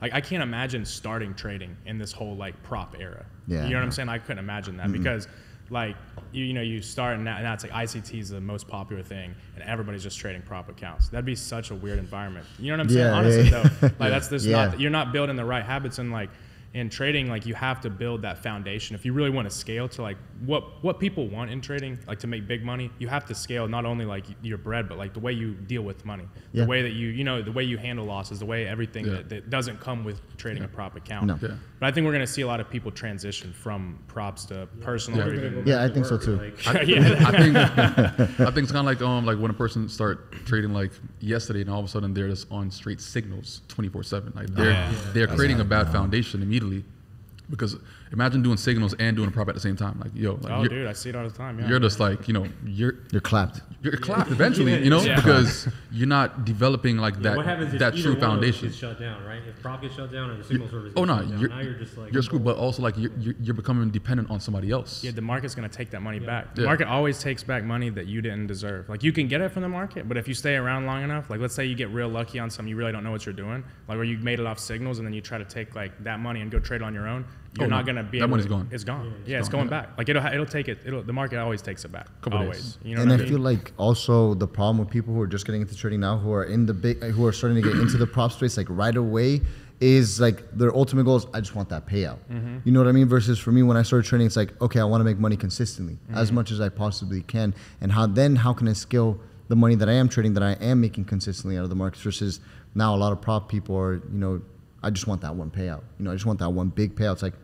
like, I can't imagine starting trading in this whole, like, prop era. Yeah, You know what. I'm saying? I couldn't imagine that because, like, you, you know, you start and now, now it's like ICT is the most popular thing, and everybody's just trading prop accounts. That'd be such a weird environment. You know what I'm saying? Yeah, Honestly, yeah, though, like that's Yeah. not you're not building the right habits and like in trading, like you have to build that foundation. If you really want to scale to like what what people want in trading, like to make big money, you have to scale not only like your bread, but like the way you deal with money, Yeah. the way that you you know the way you handle losses, the way everything Yeah. that, that doesn't come with trading a prop account. No. Yeah. But I think we're gonna see a lot of people transition from props to personal. or even- go Yeah, I to think so too. like- I, Yeah. I think I think it's kind of like um like when a person start trading like yesterday and all of a sudden they're just on straight signals 24 seven like they're Yeah. they're creating a bad foundation immediately because imagine doing signals and doing a prop at the same time like yo like Oh, you're, dude, I see it all the time. Yeah. you're just like you know you're You're clapped. you're clapped eventually you know Yeah. because you're not developing like Yeah, that what happens if that either true one of those foundation gets shut down, right? If prop gets shut down or the signal service gets oh no shut down, you're, now you're just like you're screwed but also like you're, you're, you're becoming dependent on somebody else Yeah, the market's gonna take that money back. The Yeah. market always takes back money that you didn't deserve. Like you can get it from the market, but if you stay around long enough, like let's say you get real lucky on something you really don't know what you're doing, like where you made it off signals and then you try to take like that money and go trade it on your own, you're Oh, not no. gonna be That able money's to- gone. It's gone. Yeah, it's, gone, going yeah. back. Like it'll it'll take it. It'll the market always takes it back. Couple days. always. You know and what I, I mean? feel like also the problem with people who are just getting into trading now, who are in the big, who are starting to get into the prop space like right away, is like their ultimate goal is I just want that payout. Mm-hmm. You know what I mean? Versus for me when I started trading, it's like okay, I want to make money consistently as Mm-hmm. much as I possibly can, and how then how can I scale the money that I am trading that I am making consistently out of the markets versus now a lot of prop people are you know I just want that one payout. You know I just want that one big payout. It's like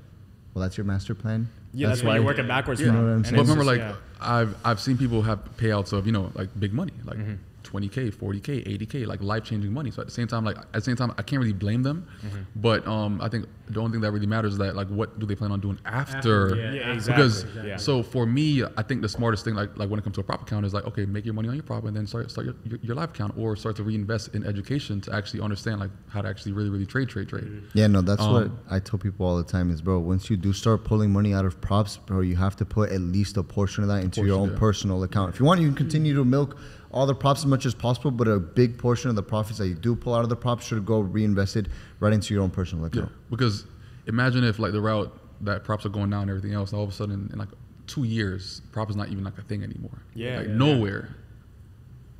well that's your master plan. Yeah, that's, why you're working backwards from. know what I'm saying? But remember, just- like yeah. I've I've seen people have payouts of you know like big money, like Mm-hmm. 20k, 40k, 80k, like life changing money. So at the same time, like at the same time, I can't really blame them. Mm-hmm. But um, I think the only thing that really matters is that like what do they plan on doing after? After, yeah. Yeah, exactly. Because Yeah. so for me, I think the smartest thing, like like when it comes to a prop account, is like okay, make your money on your prop and then start start your, your, your live account or start to reinvest in education to actually understand like how to actually really really trade trade trade. Yeah, no, that's what Um, I tell people all the time is, bro, once you do start pulling money out of props, bro, you have to put at least a portion of that into your own yeah. personal account. If you want, you can continue to milk all the props as much as possible, but a big portion of the profits that you do pull out of the props should go reinvested right into your own personal Yeah, because imagine if like the route that props are going down and everything else, all of a sudden in like two years, prop is not even like a thing anymore. Yeah, like yeah. nowhere.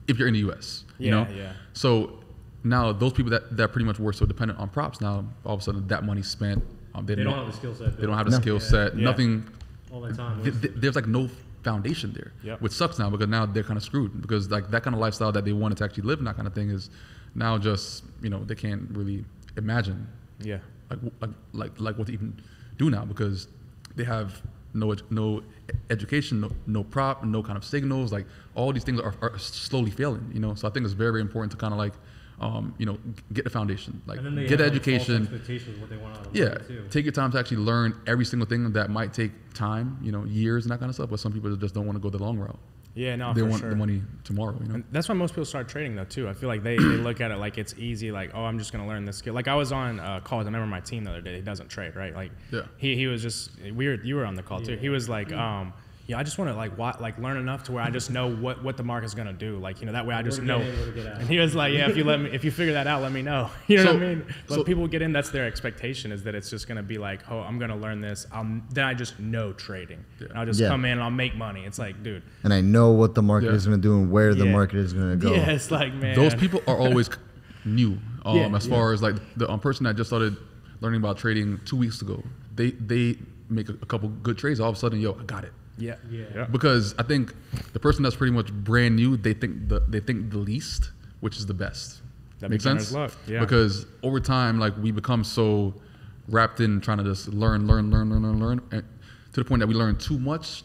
If you're in the U.S., you Yeah, know. yeah. So now those people that that pretty much were so dependent on props, now all of a sudden that money's spent. Um, they, They don't don't have the skill set. They don't have the No. skill set. Yeah. Nothing. all that time. th- th- there's like no foundation there, Yep. which sucks now because now they're kind of screwed because like that kind of lifestyle that they wanted to actually live and that kind of thing is now just you know they can't really imagine yeah. like like like like what to even do now because they have no no education, no, no prop, no kind of signals. Like all these things are, are slowly failing. You know, so I think it's very very important to kind of like um, you know get the foundation, like and then they get have, the like, false education. expectations of what they want out Yeah, too. take your time to actually learn every single thing that might take time, you know, years and that kind of stuff. But some people just don't want to go the long route. Yeah, no, they for want sure. the money tomorrow. You know. And that's why most people start trading though too. I feel like they, they look at it like it's easy, like oh I'm just gonna learn this skill. Like I was on uh, call with a member of my team the other day. He doesn't trade, right? Like Yeah. he, he was just we were you were on the call too. He was like um yeah I just want to like wa- like learn enough to where I just know what what the market's gonna do. Like you know that way I just to know. in, where to get out. And he was like yeah if you let me if you figure that out let me know. You know what I mean? But so- people get in that's their expectation is that it's just gonna be like oh I'm gonna learn this. I'll then I just know trading. And I'll just Yeah. come in and I'll make money. It's like dude. And I know what the market Yeah. is going to do and where the Yeah. market is going to go. Yeah, it's like man. Those people are always new. Um, Yeah, as far as like the um, person that just started learning about trading two weeks ago, they they make a, a couple good trades. All of a sudden, yo, I got it. Yeah. Yeah. Because I think the person that's pretty much brand new, they think the they think the least, which is the best. That makes sense? luck, yeah. Because over time, like we become so wrapped in trying to just learn, learn, learn, learn, learn, learn, and to the point that we learn too much,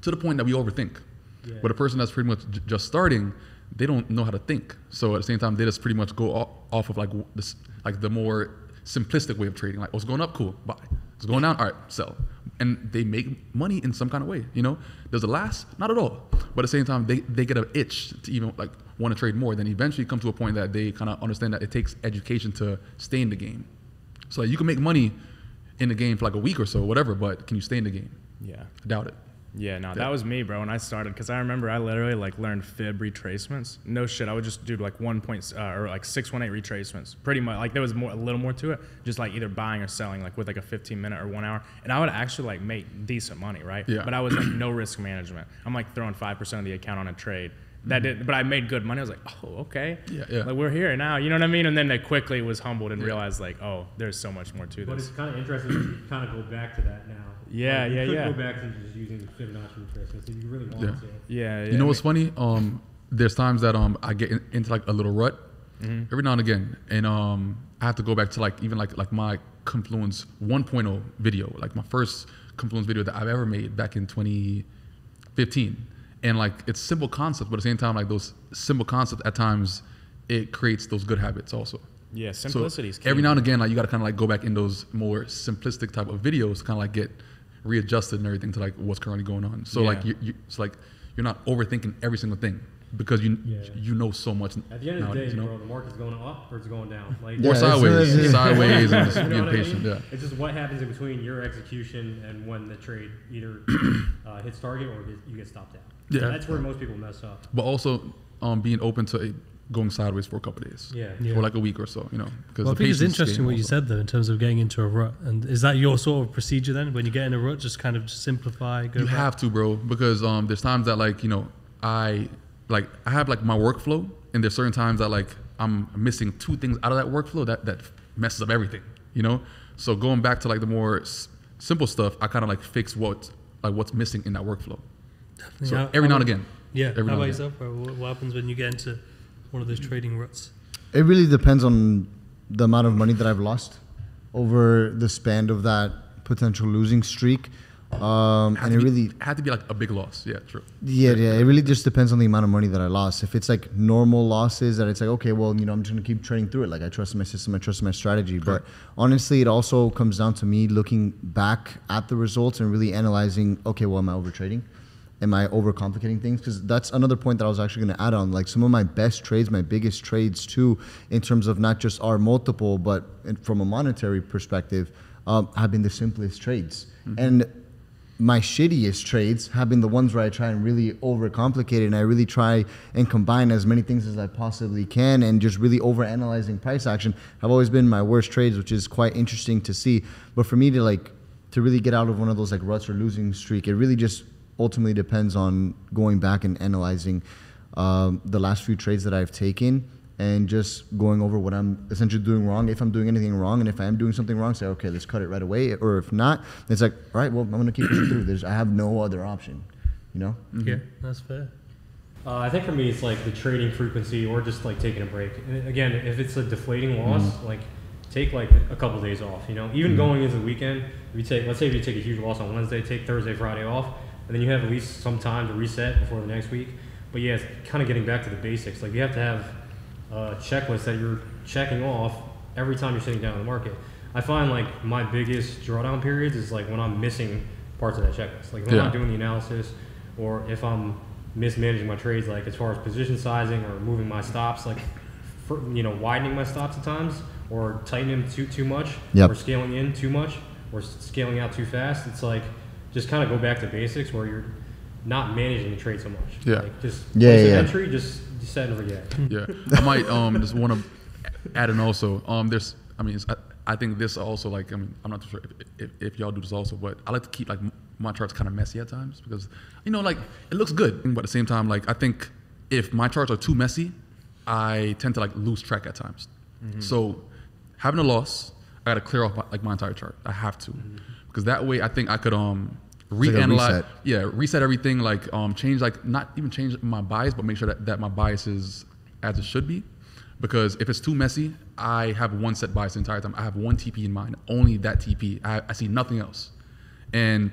to the point that we overthink. Yeah. But a person that's pretty much j- just starting, they don't know how to think. So at the same time, they just pretty much go off, off of like this, like the more simplistic way of trading. Like, oh, it's going up, cool, buy. It's going down, all right, sell. And they make money in some kind of way. You know, does it last? Not at all. But at the same time, they, they get an itch to even like want to trade more. Then eventually come to a point that they kind of understand that it takes education to stay in the game. So you can make money in the game for like a week or so, whatever. But can you stay in the game? Yeah. I doubt it. Yeah, no, Yeah. that was me, bro. When I started, because I remember I literally like learned fib retracements. No shit, I would just do like one point uh, or like six one eight retracements. Pretty much, like there was more, a little more to it. Just like either buying or selling, like with like a fifteen minute or one hour, and I would actually like make decent money, right? Yeah. But I was like no risk management. I'm like throwing five percent of the account on a trade. That did, but I made good money. I was like, oh, okay. Mm-hmm. Yeah, yeah. Like we're here now. You know what I mean? And then they quickly was humbled and realized like, oh, there's so much more to But this. it's kind of interesting to kind of go back to that now. Yeah, Like, you yeah, could yeah. Go back to just using Fibonacci retracements if you really want Yeah. to. Yeah. You know what's funny? Um, there's times that um I get in, into like a little rut every now and again, and um I have to go back to like even like like my Confluence 1.0 video, like my first Confluence video that I've ever made back in 2015, and like it's simple concepts, but at the same time like those simple concepts at times it creates those good habits also. Yeah, So simplicity is key. every now and again, like you got to kind of like go back in those more simplistic type of videos, kind of like get readjusted and everything to like what's currently going on. So like you, you, it's like you're not overthinking every single thing because you Yeah. you know so much. At the end of the day, you know? bro, the market's going up or it's going down. Like, Yeah, or sideways, it's- sideways, and just You know being what I mean? Yeah. It's just what happens in between your execution and when the trade either uh, hits target or you get stopped out. Yeah. That's where most people mess up. But also um, being open to it going sideways for a couple days. Yeah. Yeah. For like a week or so, you know. Because Well, I the think it's interesting game what you also. said though in terms of getting into a rut. And is that your sort of procedure then? When you get in a rut, just kind of simplify, go You back? have to, bro, because um, there's times that like you know I like I have like my workflow, and there's certain times that like I'm missing two things out of that workflow that that messes up everything. You know, so going back to like the more s- simple stuff, I kind of like fix what like what's missing in that workflow. So How- every how now and again. Yeah. Every how now about and yourself. What, what happens when you get into one of those trading ruts? It really depends on the amount of money that I've lost over the span of that potential losing streak. Um, Had and it be- really, had to be like a big loss. Yeah, true. yeah, yeah, it really just depends on the amount of money that I lost. If it's like normal losses, that it's like, okay, well, you know, I'm just gonna keep trading through it. Like I trust my system, I trust my strategy. But honestly, it also comes down to me looking back at the results and really analyzing, okay, well, am I over trading? Am I overcomplicating things? Because that's another point that I was actually going to add on. Like some of my best trades, my biggest trades too, in terms of not just our multiple, but in, from a monetary perspective, um, have been the simplest trades. And my shittiest trades have been the ones where I try and really overcomplicate it and I really try and combine as many things as I possibly can and just really overanalyzing price action have always been my worst trades, which is quite interesting to see. But for me to like to really get out of one of those like ruts or losing streak, it really just ultimately depends on going back and analyzing um, the last few trades that I've taken and just going over what I'm essentially doing wrong. If I'm doing anything wrong, and if I am doing something wrong, say, okay, let's cut it right away. Or if not, it's like, all right, well, I'm gonna keep pushing through. There's, I have no other option, you know. Yeah, that's fair. Uh, I think for me, it's like the trading frequency or just like taking a break. And again, if it's a deflating loss, like take like a couple days off. You know, even going into the weekend, if you take, let's say if you take a huge loss on Wednesday, take Thursday, Friday off, and then you have at least some time to reset before the next week. But yeah, it's kind of getting back to the basics. Like you have to have a checklist that you're checking off every time you're sitting down in the market. I find like my biggest drawdown periods is like when I'm missing parts of that checklist. Like if I'm not doing the analysis, or if I'm mismanaging my trades, like as far as position sizing or moving my stops, like for, you know widening my stops at times, or tightening them too too much, Yep. or scaling in too much, or scaling out too fast. It's like just kind of go back to basics where you're not managing the trade so much. Yeah. Like just Yeah, place an yeah. entry, just, just set and forget. yeah i might um just want to add in also um there's i mean it's, I, I think this also like i mean i'm not sure if, if, if y'all do this also but i like to keep like my charts kind of messy at times because you know like it looks good but at the same time like i think if my charts are too messy i tend to like lose track at times so having a loss i gotta clear off my, like my entire chart i have to because that way i think i could um like reanalyze reset. yeah reset everything like um change like not even change my bias but make sure that, that my bias is as it should be. Because if it's too messy i have one set bias the entire time. I have one tp in mind. Only that tp i, I see nothing else. And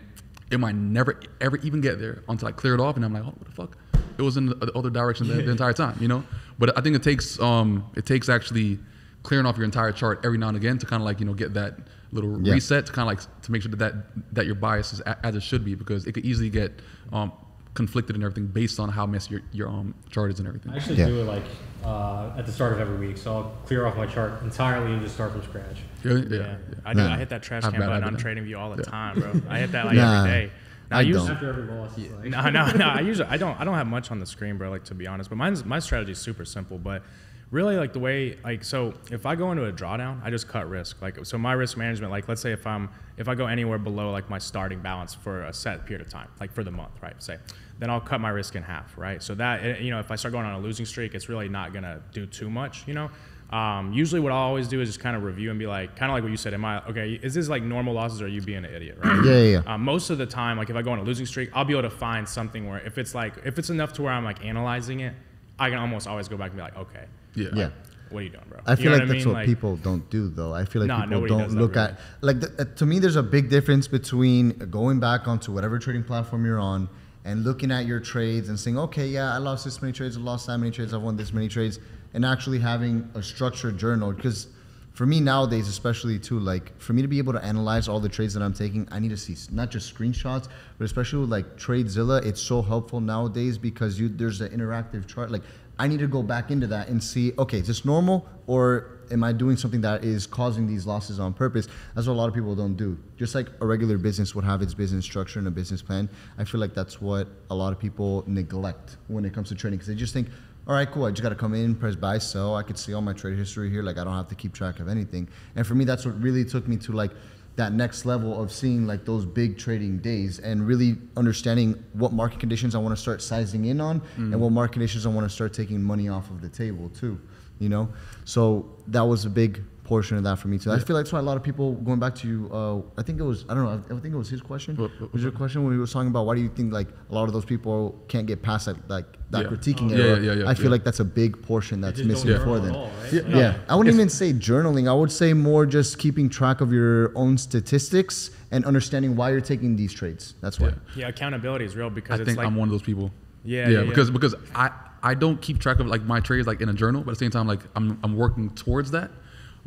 it might never ever even get there until i clear it off and i'm like oh what the fuck? It was in the the other direction the, the entire time you know? But i think it takes um it takes actually clearing off your entire chart every now and again to kind of like you know get that little Yeah. reset to kind of like to make sure that, that that your bias is a, as it should be because it could easily get um, conflicted and everything based on how messy your, your um, chart is and everything. I actually Yeah. do it like uh, at the start of every week, so I'll clear off my chart entirely and just start from scratch. Yeah, yeah, Yeah, yeah. I do. Nah. I hit that trash can bad button habit on now. Trading View all the Yeah. time, bro. I hit that like Nah, every day. Now, I usually- don't. After every loss, it's like, no, no, no. I usually I don't I don't have much on the screen, bro. Like to be honest, but mine's my strategy is super simple. But really, like the way like so, if I go into a drawdown, I just cut risk. Like so, my risk management, like let's say if I'm if I go anywhere below like my starting balance for a set period of time, like for the month, right? Say, then I'll cut my risk in half, right? So that eh, you know, if I start going on a losing streak, it's really not gonna do too much, you know. Um, usually, what I always do is just kind of review and be like, kind of like what you said. Am I okay? Is this like normal losses, or are you being an idiot, right? Yeah, yeah, yeah. Um, most of the time, like if I go on a losing streak, I'll be able to find something where if it's like if it's enough to where I'm like analyzing it, I can almost always go back and be like, okay, yeah. Yeah. what are you doing, bro? I You feel know like that's I mean? what people don't do, though. I feel like Nah, people don't look really. at like the, uh, to me. There's a big difference between going back onto whatever trading platform you're on and looking at your trades and saying, okay, yeah, I lost this many trades, I lost that many trades, I've won this many trades, and actually having a structured journal. Because for me nowadays, especially too, like for me to be able to analyze all the trades that I'm taking, I need to see not just screenshots, but especially with like TradeZella, it's so helpful nowadays because you there's an interactive chart. Like I need to go back into that and see, okay, is this normal or am I doing something that is causing these losses on purpose? That's what a lot of people don't do. Just like a regular business would have its business structure and a business plan, I feel like that's what a lot of people neglect when it comes to trading because they just think, all right, cool, I just got to come in, press buy, sell. I could see all my trade history here. Like I don't have to keep track of anything. And for me, that's what really took me to like that next level of seeing like those big trading days and really understanding what market conditions I want to start sizing in on and mm. what market conditions I want to start taking money off of the table too. You know, so that was a big portion of that for me too. I feel like that's why a lot of people going back to you. Uh, I think it was I don't know. I think it was his question. What- what- was your question when he was talking about why do you think like a lot of those people can't get past that like that Yeah. critiquing Oh. era? Yeah, yeah, yeah, I feel yeah. like that's a big portion that's missing for them. all, right? Yeah, No. yeah. I wouldn't even say journaling. I would say more just keeping track of your own statistics and understanding why you're taking these trades. That's why. Yeah. Yeah, accountability is real because I it's think like I'm one of those people. Yeah, yeah, yeah, because yeah. because I I don't keep track of like my trades like in a journal, but at the same time like I'm I'm working towards that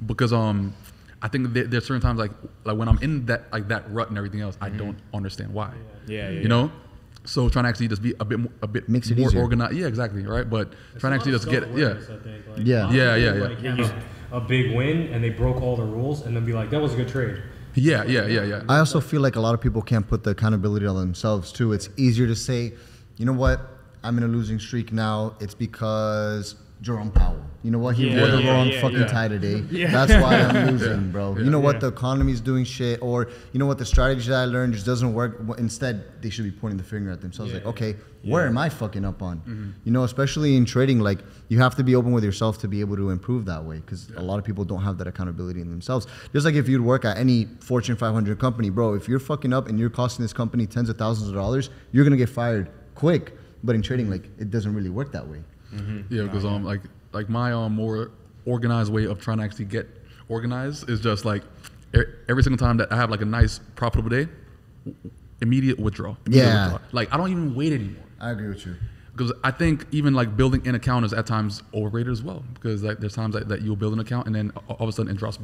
because um I think there, there's certain times like like when I'm in that like that rut and everything else, I don't understand why. Mm-hmm. Yeah, yeah, you yeah. know. So trying to actually just be a bit more, a bit Makes it more easier. organized. Yeah, exactly. Right, but trying to actually just get yeah. Like, Yeah. a lot of Yeah, yeah, like, yeah. have a, a big win and they broke all the rules and then be like, that was a good trade. Yeah, yeah, yeah, yeah. I also feel like a lot of people can't put the accountability on themselves too. It's easier to say, you know what, I'm in a losing streak now. It's because Jerome Powell. You know what? He Yeah, wore the yeah, wrong yeah, fucking tie today. That's why I'm losing, bro. You know what? The economy's doing shit, or you know what? The strategy that I learned just doesn't work. Instead, they should be pointing the finger at themselves. like, okay, where am I fucking up on? Mm-hmm. You know, especially in trading, like you have to be open with yourself to be able to improve that way. Because a lot of people don't have that accountability in themselves. Just like if you'd work at any Fortune 500 company, bro. If you're fucking up and you're costing this company tens of thousands of dollars, you're gonna get fired quick. But in trading, like it doesn't really work that way. Yeah, because um, like like my um more organized way of trying to actually get organized is just like every single time that I have like a nice profitable day, immediate withdrawal. immediate Yeah. withdrawal. Like I don't even wait anymore I agree with you. because I think even like building an account is at times overrated as well because like there's times that, that you'll build an account and then all of a sudden it drops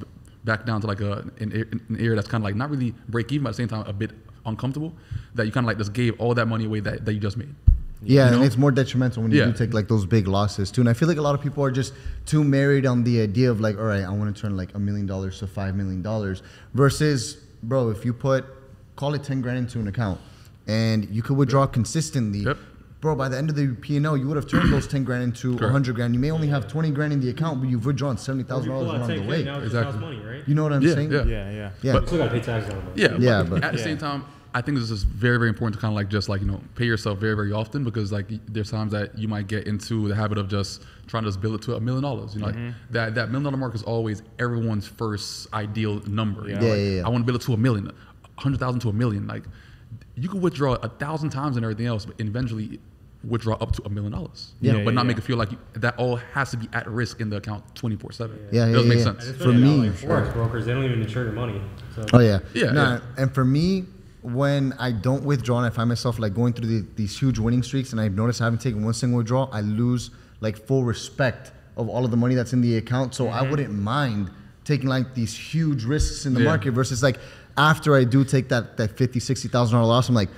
back down to like a an, an area that's kind of like not really break even but at the same time a bit uncomfortable that you kind of like just gave all that money away that, that you just made. Yeah, You and it's more detrimental when you Yeah. do take like those big losses too. And I feel like a lot of people are just too married on the idea of like, all right, I want to turn like a million dollars to five million dollars versus, bro, if you put call it ten grand into an account and you could withdraw consistently. Yep. Bro, by the end of the P and L, you would have turned those ten grand into a Correct. hundred grand. You may only have twenty grand in the account, but you've withdrawn seventy If thousand you pull dollars out along the way. now Exactly. money, right? You know what I'm Yeah, saying? yeah. yeah, yeah. Yeah. But- You still gotta pay taxes on it. Yeah, Yeah, but, but- at the Yeah. same time, I think this is very, very important to kind of like just like you know pay yourself very, very often because like there's times that you might get into the habit of just trying to just build it to a million dollars. You know, like mm-hmm. that that million dollar mark is always everyone's first ideal number. You know, Yeah, like, yeah, yeah. I want to build it to a million, a hundred thousand to a million. Like you can withdraw a thousand times and everything else, but eventually withdraw up to a million dollars. Yeah. You know, Yeah, but yeah, not yeah. make it feel like you, that all has to be at risk in the account 24 seven. Yeah, it yeah, doesn't make yeah. sense. For me, like forex brokers, they don't even insure your money. So Oh yeah, Yeah, Nah, yeah. And for me, when I don't withdraw and I find myself like going through the, these huge winning streaks, and I've noticed I haven't taken one single withdrawal, I lose like full respect of all of the money that's in the account. So I mm-hmm. wouldn't mind taking like these huge risks in the Yeah. market versus like after I do take that that fifty, sixty thousand dollar loss, I'm like,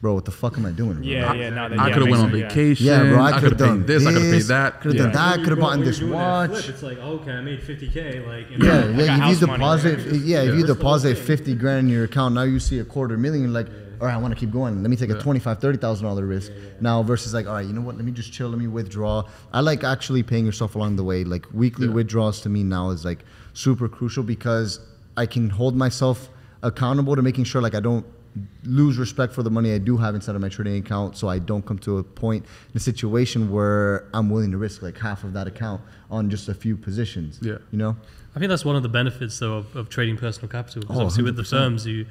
bro, what the fuck am I doing? bro? Yeah, I, yeah, no, that- I yeah, could have went on sense, vacation. Yeah, bro, I could could have have done this. I could have paid that. Could have yeah. done that. When Could have bought this when you're doing that watch. Flip, it's like, okay, I made 50k. Like, and Yeah, then- yeah. If house you money, deposit, right? yeah, if you Risk the whole deposit fifty grand in your account, now you see a quarter million. You're like, all right, I want to keep going. Let me take a Yeah. twenty-five, thirty thousand dollar risk now versus like, all right, you know what? Let me just chill. Let me withdraw. I like actually paying yourself along the way. Like weekly Yeah. withdrawals to me now is like super crucial because I can hold myself accountable to making sure like I don't lose respect for the money I do have inside of my trading account so I don't come to a point in a situation where I'm willing to risk like half of that account on just a few positions. Yeah. You know? I think that's one of the benefits, though, of, of trading personal capital. Because Oh, obviously, with the firms, you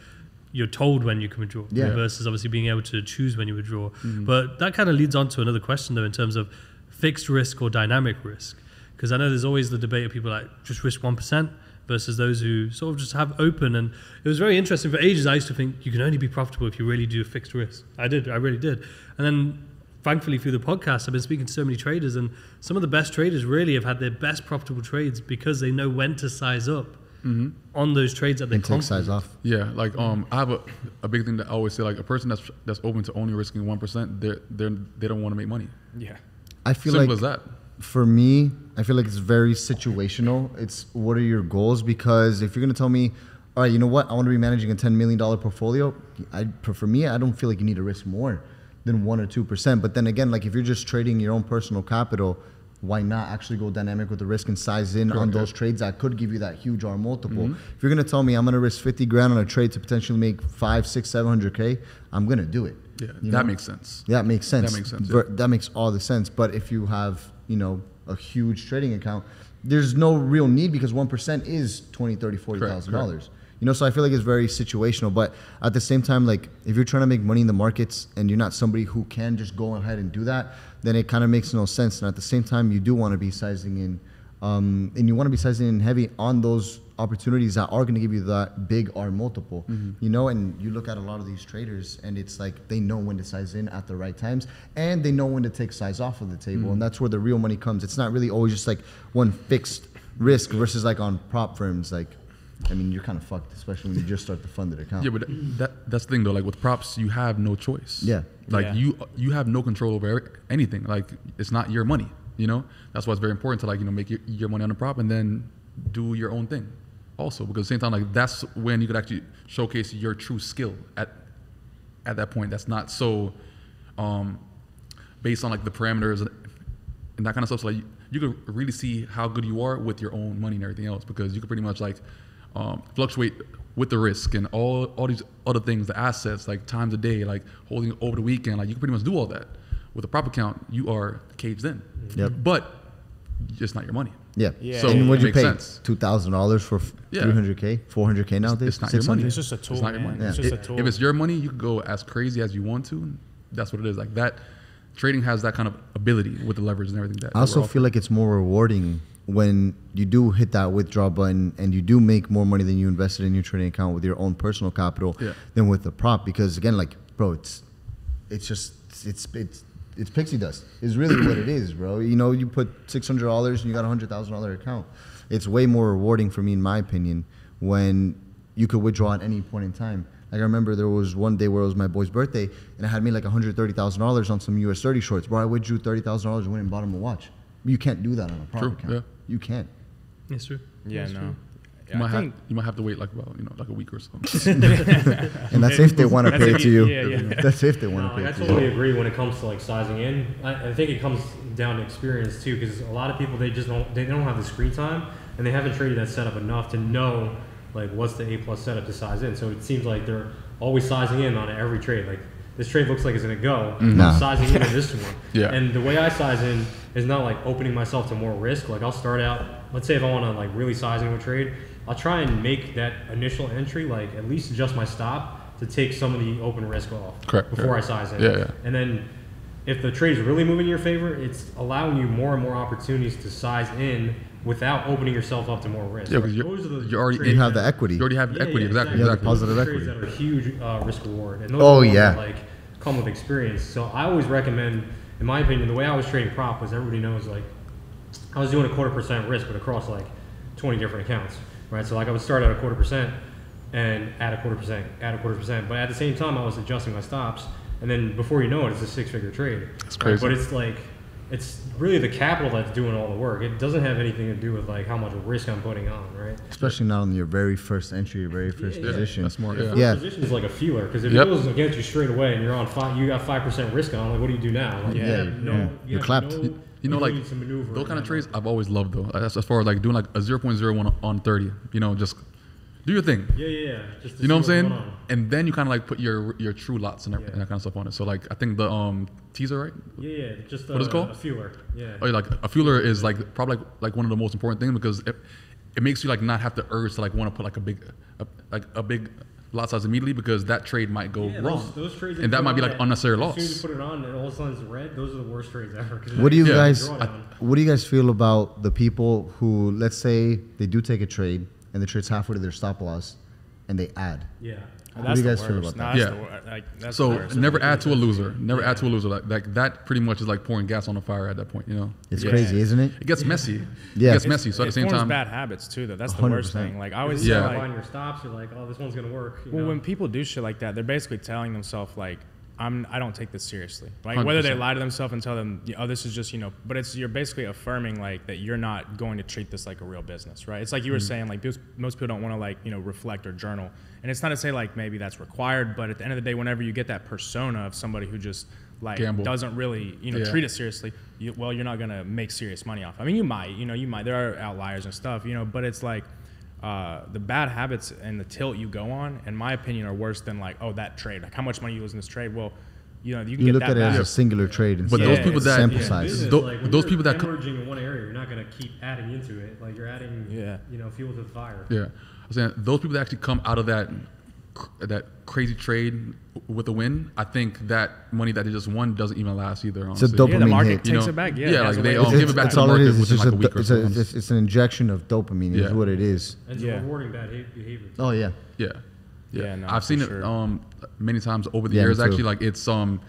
you're told when you can withdraw, Yeah. versus obviously being able to choose when you withdraw. Mm-hmm. But that kind of leads on to another question, though, in terms of fixed risk or dynamic risk. Because I know there's always the debate of people like just risk one percent versus those who sort of just have open. And it was very interesting. For ages, I used to think you can only be profitable if you really do a fixed risk. I did, I really did. And then thankfully through the podcast, I've been speaking to so many traders, and some of the best traders really have had their best profitable trades because they know when to size up on those trades that they And take size off. Yeah, like um, I have a, a big thing that I always say, like a person that's that's open to only risking one percent, they they they don't want to make money. Yeah. I feel Simple like as that. For me, I feel like it's very situational. It's what are your goals? Because if you're gonna tell me, all right, you know what, I want to be managing a ten million dollar portfolio, I for me, I don't feel like you need to risk more than one or two percent. But then again, like if you're just trading your own personal capital, why not actually go dynamic with the risk and size in on those trades that could give you that huge R multiple? Mm-hmm. If you're gonna tell me I'm gonna risk fifty grand on a trade to potentially make five, six, seven hundred k, I'm gonna do it. Yeah, that know? makes sense. Yeah, it makes sense. That makes sense, Ver- That makes all the sense. But if you have, you know, a huge trading account, there's no real need because 1% is 20 30 40000 dollars. You know so i feel like it's very situational but at the same time like if you're trying to make money in the markets and you're not somebody who can just go ahead and do that then it kind of makes no sense. And at the same time you do want to be sizing in um, and you want to be sizing in heavy on those opportunities that are going to give you that big R multiple, mm-hmm. you know. And you look at a lot of these traders, and it's like they know when to size in at the right times, and they know when to take size off of the table, mm-hmm. and that's where the real money comes. It's not really always just like one fixed risk versus like on prop firms. Like, I mean, you're kind of fucked, especially when you just start the funded account. Yeah, but that that's the thing though. Like with props, you have no choice. Yeah. Like Yeah. you you have no control over anything. Like it's not your money. You know. That's why it's very important to like you know make your, your money on a prop and then do your own thing. Also, because at the same time, like that's when you could actually showcase your true skill at at that point. That's not so um, based on like the parameters and, and that kind of stuff. So like you, you could really see how good you are with your own money and everything else because you could pretty much like um, fluctuate with the risk and all all these other things, the assets like times a day, like holding over the weekend. Like you can pretty much do all that with a prop account. You are caged in. Yep. But it's not your money. Yeah. Yeah. So and it would you makes pay sense. two thousand dollars for Yeah. three hundred k, four hundred k nowadays? It's not your money. It's just a tool, It's not your man. money. It's just a tool. If it's your money, you can go as crazy as you want to. That's what it is. Like that, trading has that kind of ability with the leverage and everything. That I also we're feel like it's more rewarding when you do hit that withdraw button and you do make more money than you invested in your trading account with your own personal capital Yeah. than with the prop because again like bro it's it's just it's it's it's pixie dust is really what it is bro you know you put $600 and you got a $100000 account it's way more rewarding for me in my opinion when you could withdraw at any point in time like I remember there was one day where it was my boy's birthday and I had made like $130,000 on some US 30 shorts. Bro, I withdrew $30,000 and went and bought him a watch. You can't do that on a prop True, account. yeah. You can't. It's true. yeah, It's no. true. You Yeah, might I have you might have to wait like about you know like a week or so. And that's if they want to pay it to you- you. yeah, yeah. That's if they want to like, pay it to totally you. agree when it comes to like sizing in. I, I think it comes down to experience too, because a lot of people they just don't they don't have the screen time and they haven't traded that setup enough to know like what's the A plus setup to size in. So it seems like they're always sizing in on every trade. Like this trade looks like it's gonna go. Nah. I'm sizing in on this one. Yeah. And the way I size in is not like opening myself to more risk. Like I'll start out. Let's say if I want to like really size into a trade, I'll try and make that initial entry like at least adjust my stop to take some of the open risk off Correct, before correct. I size in. Yeah, yeah. And then if the trade is really moving in your favor, it's allowing you more and more opportunities to size in without opening yourself up to more risk. Yeah, 'cause Like, you're- those are the you're already You have that- the equity. You already have Yeah, equity, yeah, exactly. You have exactly. positive equity. That are huge uh, risk reward, and those Oh, yeah. that, like come with experience. So I always recommend, in my opinion, the way I was trading prop was everybody knows like I was doing a quarter percent risk, but across like 20 different accounts, right? So like I would start at a quarter percent and add a quarter percent, add a quarter percent, but at the same time I was adjusting my stops, and then before you know it, it's a six-figure trade. That's right? crazy. But it's like it's really the capital that's doing all the work. It doesn't have anything to do with like how much risk I'm putting on, right? Especially not on your very first entry, your very first Yeah, yeah. position. That's more. Yeah. first Yeah. position is like a feeler because if Yep. it goes against you straight away and you're on five, you got five percent risk on. Like, what do you do now? Like, Yeah, you yeah. no, You're you clapped. no You- know, like those kind of trades. I've always loved though. That's as far as like doing like a 0.01 on 30. You know, just do your thing. Yeah, yeah, yeah. Just You know what I'm saying? what's going on. And then you kind of like put your your true lots and, Yeah. and that kind of stuff on it. So like I think the um teaser, right? Yeah, yeah. Just What is it a, called? A feeler. Yeah. Oh, yeah, like a fueler is like probably like, like one of the most important things because it, it makes you like not have the urge to like want to put like a big a, like a big lot size immediately because that trade might go Yeah, wrong. Those, those trades and that might be on like unnecessary As loss. soon as you put it on and all of a sudden it's red, those are the worst trades ever. 'cause What do you guys drawdown. what do you guys feel about the people who let's say they do take a trade and the trade's halfway to their stop loss and they add? Yeah. What That's do you guys feel worst. about that? that's Yeah. the like, that's So worst. never add to a loser. Never add to a loser. Like, like that pretty much is like pouring gas on the fire at that point. You know, It's Yeah. crazy, isn't it? it gets messy. Yeah. it gets It's- messy. So at the same forms time, bad habits too. Though that's the worst thing. Like I always Yeah. say, Yeah. like, Buying your stops, you're like, oh, this one's gonna work. You Well, know? when people do shit like that, they're basically telling themselves like, "I'm I don't take this seriously." Like whether they lie to themselves and tell them, "Oh, this is just you know," but it's you're basically affirming like that you're not going to treat this like a real business, right? It's like you were mm-hmm. saying, like most people don't want to like you know reflect or journal, and it's not to say like maybe that's required, but at the end of the day, whenever you get that persona of somebody who just like Gamble. doesn't really you know Yeah. treat it seriously, you, well, you're not gonna make serious money off. I mean, you might, you know, you might. There are outliers and stuff, you know, but it's like uh, the bad habits and the tilt you go on, in my opinion, are worse than like, oh, that trade. Like, how much money you lose in this trade? Well, you know, you can You get look that at it as a singular trade. But those of people that- sample Yeah, size. business, Tho- like, those people that co- hemorrhaging in one area, you're not going to keep adding into it. Like you're adding, Yeah. you know, fuel to the fire. Yeah, I'm saying those people that actually come out of that cr- that crazy trade with a win, I think that money that they just won doesn't even last either. It's a honestly. yeah, the dopamine market hit, takes you know? it back. Yeah, Yeah, like they, way- um, It's, give it back to the market is. It's within like a a, week or it's, so. a, it's, it's an injection of dopamine. Yeah. Is what it is. And it's Yeah. rewarding bad ha- behavior. Oh yeah. Yeah, yeah. Yeah, no, I've seen for it um many times over the Yeah, years. Actually, like it's um,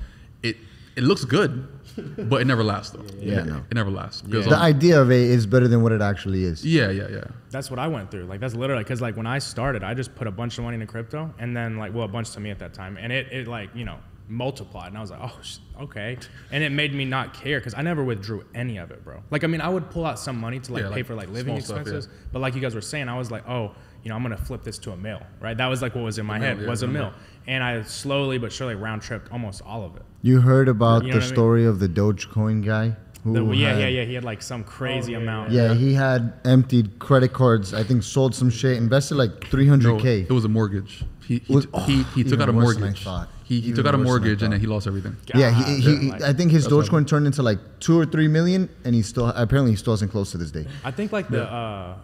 it it looks good, but it never lasts though. Yeah, it, no. it never lasts. Because, The um, idea of it is better than what it actually is. yeah, yeah, yeah. That's what I went through. Like that's literally because like when I started, I just put a bunch of money into crypto, and then like well, a bunch to me at that time, and it it like you know multiplied, and I was like, oh okay, and it made me not care because I never withdrew any of it, bro. Like I mean, I would pull out some money to like Yeah, pay like for like living small stuff, yeah. expenses, but like you guys were saying, I was like, oh, you know, I'm gonna flip this to a mill, right? That was like what was in my mill, head yeah, was a mill, mill. And I slowly but surely round tripped almost all of it. You heard about You know the what I mean? story of the Dogecoin guy? Who The- yeah, had- yeah, yeah. He had like some crazy yeah, amount. Yeah, he had emptied credit cards. I think sold some shit, invested like 300k. it was a mortgage. He he, Was- he, he took out a worse than I mortgage. thought. He, he took out a worse than I mortgage and then he lost everything. yeah, he, he, God, I think his Dogecoin turned into like two or three million, and he still apparently he still isn't close to this day. I think like the uh,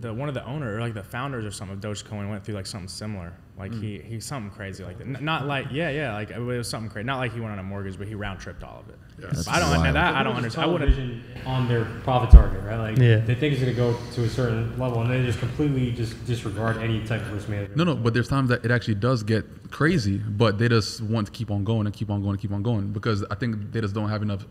the one of the owner or like the founders or something of Dogecoin went through like something similar. Like he mm. he something crazy like that. N- Not like yeah yeah like it was something crazy. Not like he went on a mortgage, but he round tripped all of it. That's I don't wild. know that. I don't understand. I would have. television on their profit target, right? Like Yeah. they think it's going to go to a certain level, and they just completely just disregard any type of risk management. No, no, but there's times that it actually does get crazy, but they just want to keep on going and keep on going and keep on going because I think they just don't have enough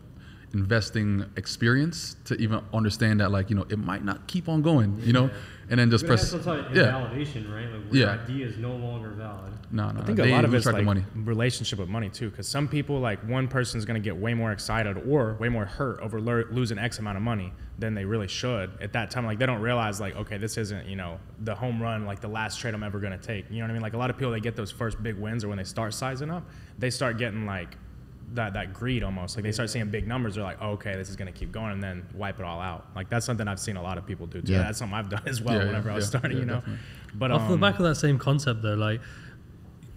investing experience to even understand that like you know it might not keep on going, you know, and then just But press has some yeah, invalidation, right? Like where Yeah. your idea is no longer valid. no, no. I think they a lot of it's like of money. relationship with money too, because some people like one person's gonna get way more excited or way more hurt over lo- losing X amount of money than they really should at that time. Like they don't realize like okay, this isn't you know the home run like the last trade I'm ever gonna take. You know what I mean? Like a lot of people they get those first big wins or when they start sizing up, they start getting like that that greed almost. Like they start seeing big numbers, they're like, oh, okay, this is gonna keep going, and then wipe it all out. Like that's something I've seen a lot of people do too. Yeah. That's something I've done as well Yeah, yeah, whenever I was yeah, starting. yeah, you know, definitely. but Off the um, back of that same concept, though, like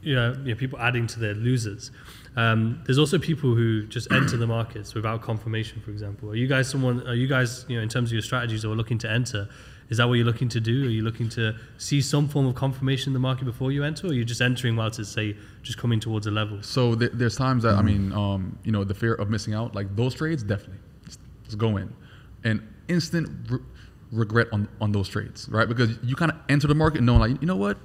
you know, you know, people adding to their losers. Um, there's also people who just enter the markets without confirmation. For example, are you guys someone? Are you guys, you know, in terms of your strategies, or looking to enter? Is that what you're looking to do? Are you looking to see some form of confirmation in the market before you enter, or are you just entering while it's say just coming towards a level? So th- there's times that I Mm-hmm. mean, um, you know, the fear of missing out, like those trades, definitely, just, just go in, and instant re- regret on on those trades, right? Because you kind of enter the market knowing, like, you know what,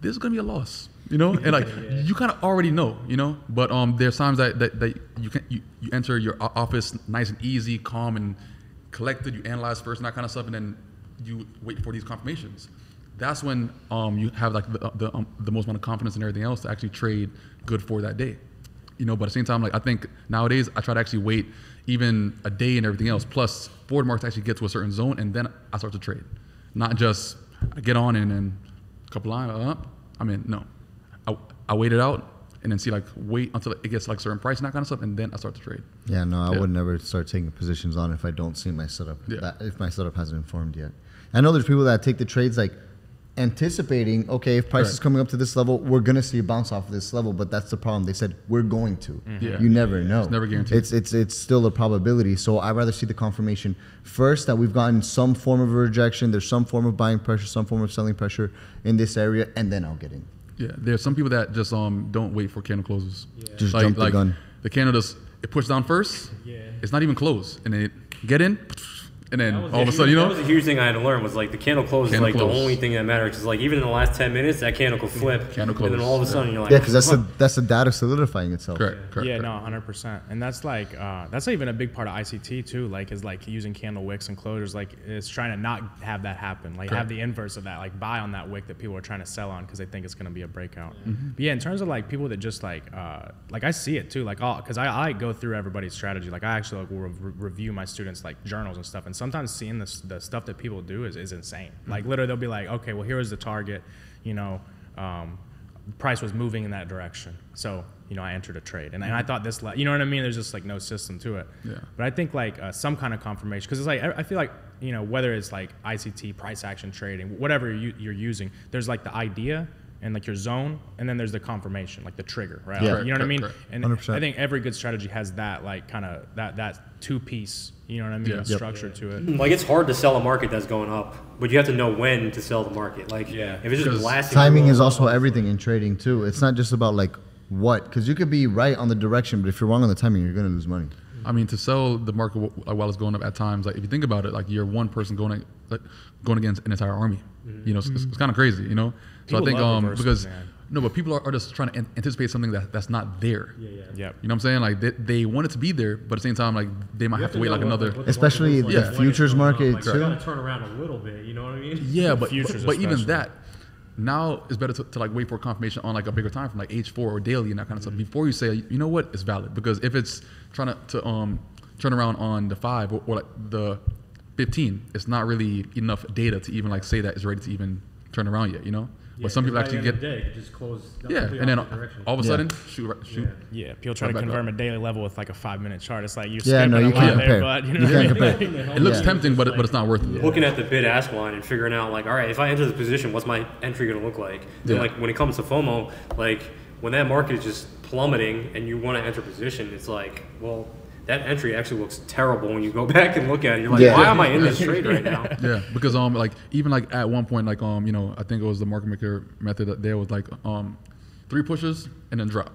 this is gonna be a loss, you know, and like you kind of already know, you know. But um, there's times that that, that you can you, you enter your office nice and easy, calm and collected. You analyze first and that kind of stuff, and then you wait for these confirmations. That's when um, you have like the the, um, the most amount of confidence and everything else to actually trade good for that day. You know, but at the same time, like I think nowadays I try to actually wait even a day and everything else. Plus, forward markets actually get to a certain zone, and then I start to trade, not just I get on and then a couple lines up. I mean, no, I, I wait it out and then see like wait until it gets like certain price and that kind of stuff, and then I start to trade. Yeah, no, I Yeah. would never start taking positions on if I don't see my setup. Yeah. That, if my setup hasn't informed yet. I know there's people that take the trades like anticipating, okay, if price is coming up to this level, we're gonna see a bounce off of this level. But that's the problem. They said we're going to. Yeah. You never know. It's never guaranteed. It's it's it's still a probability. So I'd rather see the confirmation first that we've gotten some form of a rejection. There's some form of buying pressure, some form of selling pressure in this area, and then I'll get in. Yeah, there's some people that just um don't wait for candle closes. Just jump the gun. The candle just it pushes down first. Yeah. It's not even closed, and then it get in, and then was all of a huge- sudden, you that know, was a huge thing I had to learn was like the candle close Candle is like close. the only thing that matters. Because like even in the last ten minutes, that candle could flip, Candle and then all of a yeah. sudden you're like, Yeah, because that's the that's the data solidifying itself. correct, correct. yeah, correct. no, hundred percent, and that's like uh, that's even a big part of ICT too. Like is like using candle wicks and closures. Like it's trying to not have that happen. Like have the inverse of that. Like buy on that wick that people are trying to sell on because they think it's going to be a breakout. Mm-hmm. But yeah, in terms of like people that just like uh, like I see it too. Like all because I, I go through everybody's strategy. Like I actually like will re- review my students like journals and stuff. And sometimes seeing the the stuff that people do is is insane. Like literally they'll be like, okay, well here is the target. You know. Um, price was moving in that direction. So, you know, I entered a trade. And, and I thought this, you know what I mean? There's just like no system to it. Yeah. But I think like uh, some kind of confirmation, because it's like, I I feel like, you know, whether it's like ICT, price action trading, whatever you, you're using, there's like the idea and like your zone, and then there's the confirmation, like the trigger, right? Yeah. you know what I mean. Correct, And 100%. I think every good strategy has that, like kind of that that two piece, you know what I mean, Yeah. Yep. structure to it. Like it's hard to sell a market that's going up, but you have to know when to sell the market. Like Yeah. if it's just Because blasting. Timing is also everything in trading too. It's not just about like what, because you could be right on the direction, but if you're wrong on the timing, you're gonna lose money. I mean, to sell the market while it's going up at times, like if you think about it, like you're one person going like, going against an entire army. Mm-hmm. You know, it's, it's kind of crazy. You know, so People I think um because man. no, but people are, are just trying to an- anticipate something that that's not there. Yeah, yeah. Yep. You know what I'm saying? Like they, they want it to be there, but at the same time, like they might You have to know wait like what- another. what the Especially looks the when futures going up. market, Like, too. You gotta turn around a little bit. You know what I mean? Yeah, but futures but, but even that, now it's better to, to like wait for confirmation on like a bigger time from like H4 or daily and that kind of stuff before you say, you know what, it's valid. Because if it's trying to, to um turn around on the five or, or like the 15, it's not really enough data to even like say that it's ready to even turn around yet. You know, Yeah, but some people by actually get day, just close. yeah, and then opposite direction. all of a Yeah. sudden shoot right- shoot. Yeah. Yeah, people try Right to back confirm up. a daily level with like a five minute chart. It's like you're Yeah, skipping no, a you can't there, compare. bud. You know You what I can't mean? compare. It looks Yeah. tempting, but it, but it's not worth it. looking at the bid ask line and figuring out like, all right, if I enter the position, what's my entry going to look like? And Yeah. like when it comes to FOMO, like when that market is just plummeting and you want to enter position, it's like, well, that entry actually looks terrible when you go back and look at it. You're like, Yeah. why am I in this trade right now? yeah, because um like even like at one point like um you know I think it was the market maker method that there was like um three pushes and then drop.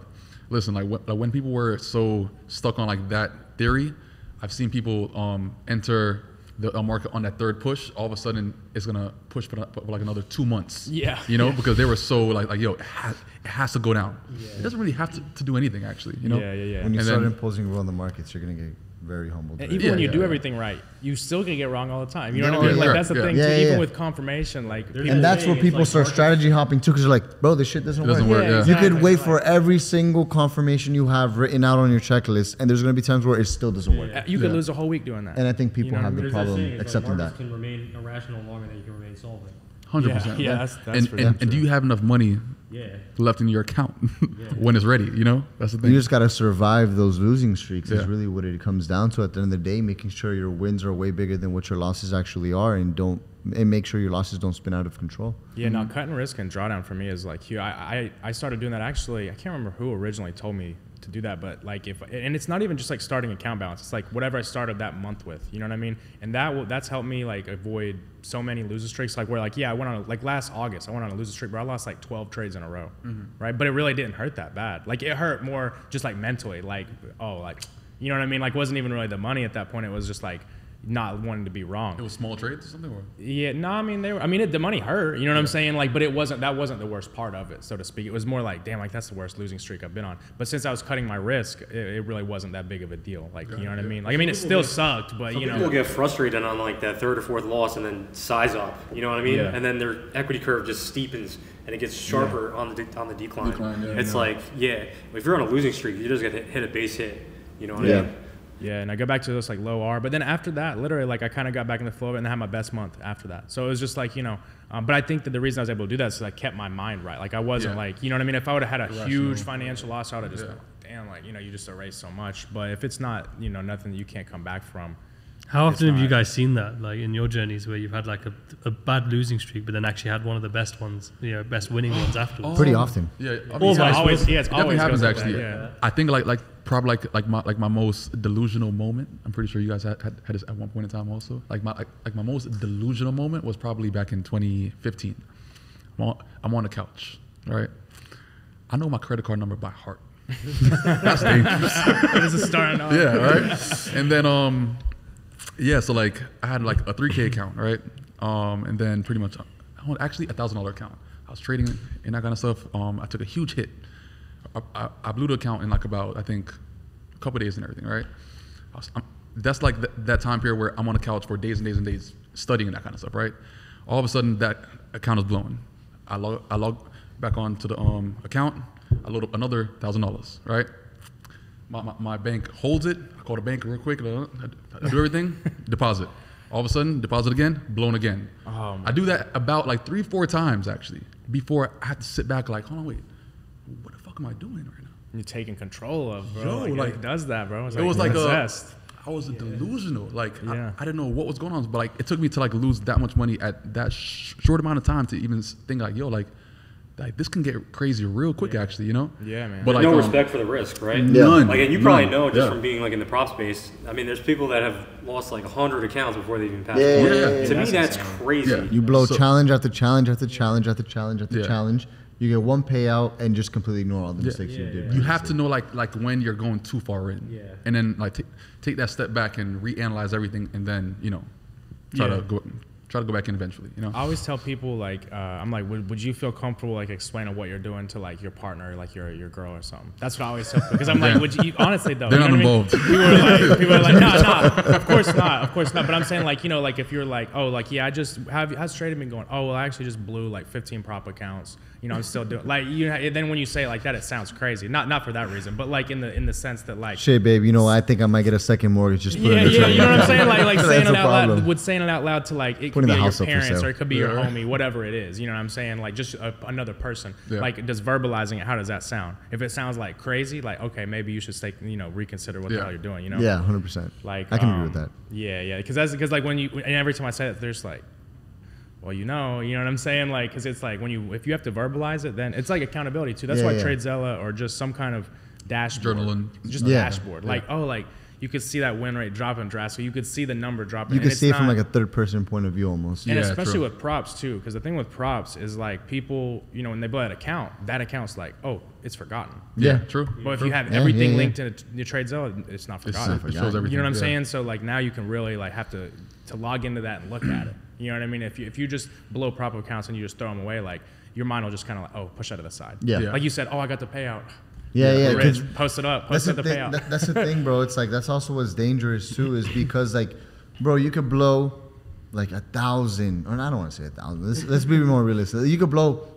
Listen, like when, like when people were so stuck on like that theory, I've seen people um enter the uh, market on that third push. All of a sudden, it's gonna push for, for like another two months. Yeah. you know because they were so like like yo it has, it has to go down. It doesn't really have to, to do anything actually. You know. Yeah, yeah, yeah. When you And start then- imposing rule on the markets, you're gonna get very humble. And very even when you yeah, do yeah. everything right, you still can get wrong all the time. You know Yeah, what I mean? yeah, Like that's the Yeah. thing Yeah, too. yeah, Even yeah. with confirmation, like and that's where people like start market- strategy hopping too, because they're like, bro, this shit doesn't, It doesn't work. work. Yeah. You could wait for every single confirmation you have written out on your checklist, and there's gonna be times where it still doesn't work. You could lose a whole week doing that. And I think people know have the There's that problem like accepting markets that. can remain irrational longer than you can remain solvent. Hundred percent. yeah, that's- that's and, for and, and do you have enough money Yeah. left in your account when it's ready? You know, that's the thing. You just gotta survive those losing streaks. Is really what it comes down to. At the end of the day, making sure your wins are way bigger than what your losses actually are, and don't and make sure your losses don't spin out of control. Yeah, no, cutting risk and drawdown for me is like huge. I, I, I started doing that actually. I can't remember who originally told me to do that, but like if and it's not even just like starting account balance. It's like whatever I started that month with. You know what I mean? And that will that's helped me like avoid so many loser streaks. Like where like yeah, I went on a, like last August I went on a loser streak where I lost like 12 trades in a row, mm-hmm. right? But it really didn't hurt that bad. Like it hurt more just like mentally. Like oh like you know what I mean? Like wasn't even really the money at that point. It was just like not wanting to be wrong. it was small trades or something. Or? Yeah, no, I mean they were. I mean it, the money hurt. You know what I'm saying? Like, but it wasn't. That wasn't the worst part of it, so to speak. It was more like, damn, like that's the worst losing streak I've been on. But since I was cutting my risk, it, it really wasn't that big of a deal. Like, you know what I mean? Like, I mean it still sucked, but Some you know, people get frustrated on like that third or fourth loss and then size up. You know what I mean? Yeah. And then their equity curve just steepens and it gets sharper on the de- on the decline. Decline, yeah, it's yeah. like yeah, if you're on a losing streak, you just get hit, hit a base hit. You know what Yeah. I mean? Yeah. And I go back to this like low R, but then after that, literally, like I kind of got back in the flow of it and I had my best month after that. So it was just like you know. Um, but I think that the reason I was able to do that is 'cause I kept my mind right. Like I wasn't Yeah. like, you know what I mean? If I would have had a Irrational. huge financial loss, I would have just, Yeah. damn, like, you know, you just erase so much. But if it's not, you know, nothing that you can't come back from, How often have you guys seen that, like in your journeys, where you've had like a, a bad losing streak, but then actually had one of the best ones, you know, best winning ones afterwards? Pretty often. Yeah, I Or It's always, versa. yeah, it's It definitely always happens actually. that, yeah. I think like like probably like like my like my most delusional moment. I'm pretty sure you guys had, had, had this at one point in time also. Like my like, like my most delusional moment was probably back in 2015. I'm on, I'm on the couch, right? I know my credit card number by heart. That's dangerous. It is a start. on- yeah, right. And then um, yeah. So like I had like a 3K account, right? Um, and then pretty much, I want actually a thousand dollar account. I was trading and that kind of stuff. Um, I took a huge hit. I, I, blew the account in like about I think a couple days and everything, right? I was, that's like th- that time period where I'm on the couch for days and days and days studying that kind of stuff, right? All of a sudden that account is blown. I log I log back onto the um, account. I load up another thousand dollars, right? My, my, my bank holds it. I call the bank real quick. I I do everything. deposit. All of a sudden, deposit again, blown again. Oh, I do that about like three, four times actually before I have to sit back like, hold on, wait, what the fuck am I doing right now? You're taking control of, bro. Yo, like, like- it does that, bro. It's it was like a, possessed. I was delusional. Like Yeah. I, I didn't know what was going on, but like it took me to like lose that much money at that sh- short amount of time to even think like, yo, like like this can get crazy real quick, actually. You know. Yeah, man. But like no um, respect for the risk, right? None. Like, and you probably None. know just Yeah. from being like in the prop space. I mean, there's people that have lost like hundred accounts before they even passed. Yeah, one. yeah, yeah, To yeah. me, That's that's insane. crazy. Yeah. You blow So- challenge after challenge after challenge after challenge after Yeah. challenge. You get one payout and just completely ignore all the mistakes you Yeah, did. yeah. you have to know like like when you're going too far in, Yeah. and then like t- take that step back and reanalyze everything, and then you know try Yeah. to go try to go back in eventually. You know. I always tell people like uh, I'm like, would, would you feel comfortable like explaining what you're doing to like your partner, like your your girl or something? That's what I always tell people because I'm like, Yeah. would you honestly though? They're you know not what I mean? involved. People are like, people are like, no, no, of course not, of course not. But I'm saying like, you know, like if you're like, oh, like yeah, I just have how's trading been going? Oh, well, I actually just blew like 15 prop accounts. You know, I'm still doing like you. know, Then when you say it like that, it sounds crazy. Not not for that reason, but like in the in the sense that like Shit, babe, you know, I think I might get a second mortgage. Just put yeah, it in the yeah, you know what I'm saying? Like, like saying it out loud, problem. with saying it out loud to like it could Putting be the your house up for parents or it could be your homie, whatever it is. You know what I'm saying? Like just a, another person. Yeah. Like just verbalizing it. How does that sound? If it sounds like crazy, like okay, maybe you should take you know reconsider what the hell you're doing. You know? Yeah, hundred percent. Like I can um, agree with that. Yeah, yeah. Because that's because like when you and every time I say it, there's like. Well, you know, you know what I'm saying, like, because it's like when you if you have to verbalize it, then it's like accountability too. That's Yeah, why yeah. TradeZella or just some kind of dashboard, Journaling. just a Yeah. dashboard. Like, oh, like you could see that win rate dropping drastically. You could see the number dropping. You could see it from like a third person point of view almost. and Yeah, especially true. with props too, because the thing with props is like people, you know, when they blow that account, that account's like, oh, it's forgotten. Yeah, Yeah. true. But if you have Yeah, everything yeah, linked in a- your trade zone, it's not It's- forgotten. it shows everything. You know what I'm yeah. saying? So like now you can really like have to to log into that and look at it. You know what I mean? If you if you just blow prop accounts and you just throw them away, like your mind will just kind of like, oh, push that to the side. Yeah. Yeah. Like you said, oh, I got the payout. Yeah, yeah. 'cause Rich, post it up. that's Post the it the thing. payout. that- that's the thing, bro. It's like that's also what's dangerous too, is because like, bro, you could blow like a thousand, or I don't want to say a thousand. Let's, let's be more realistic. You could blow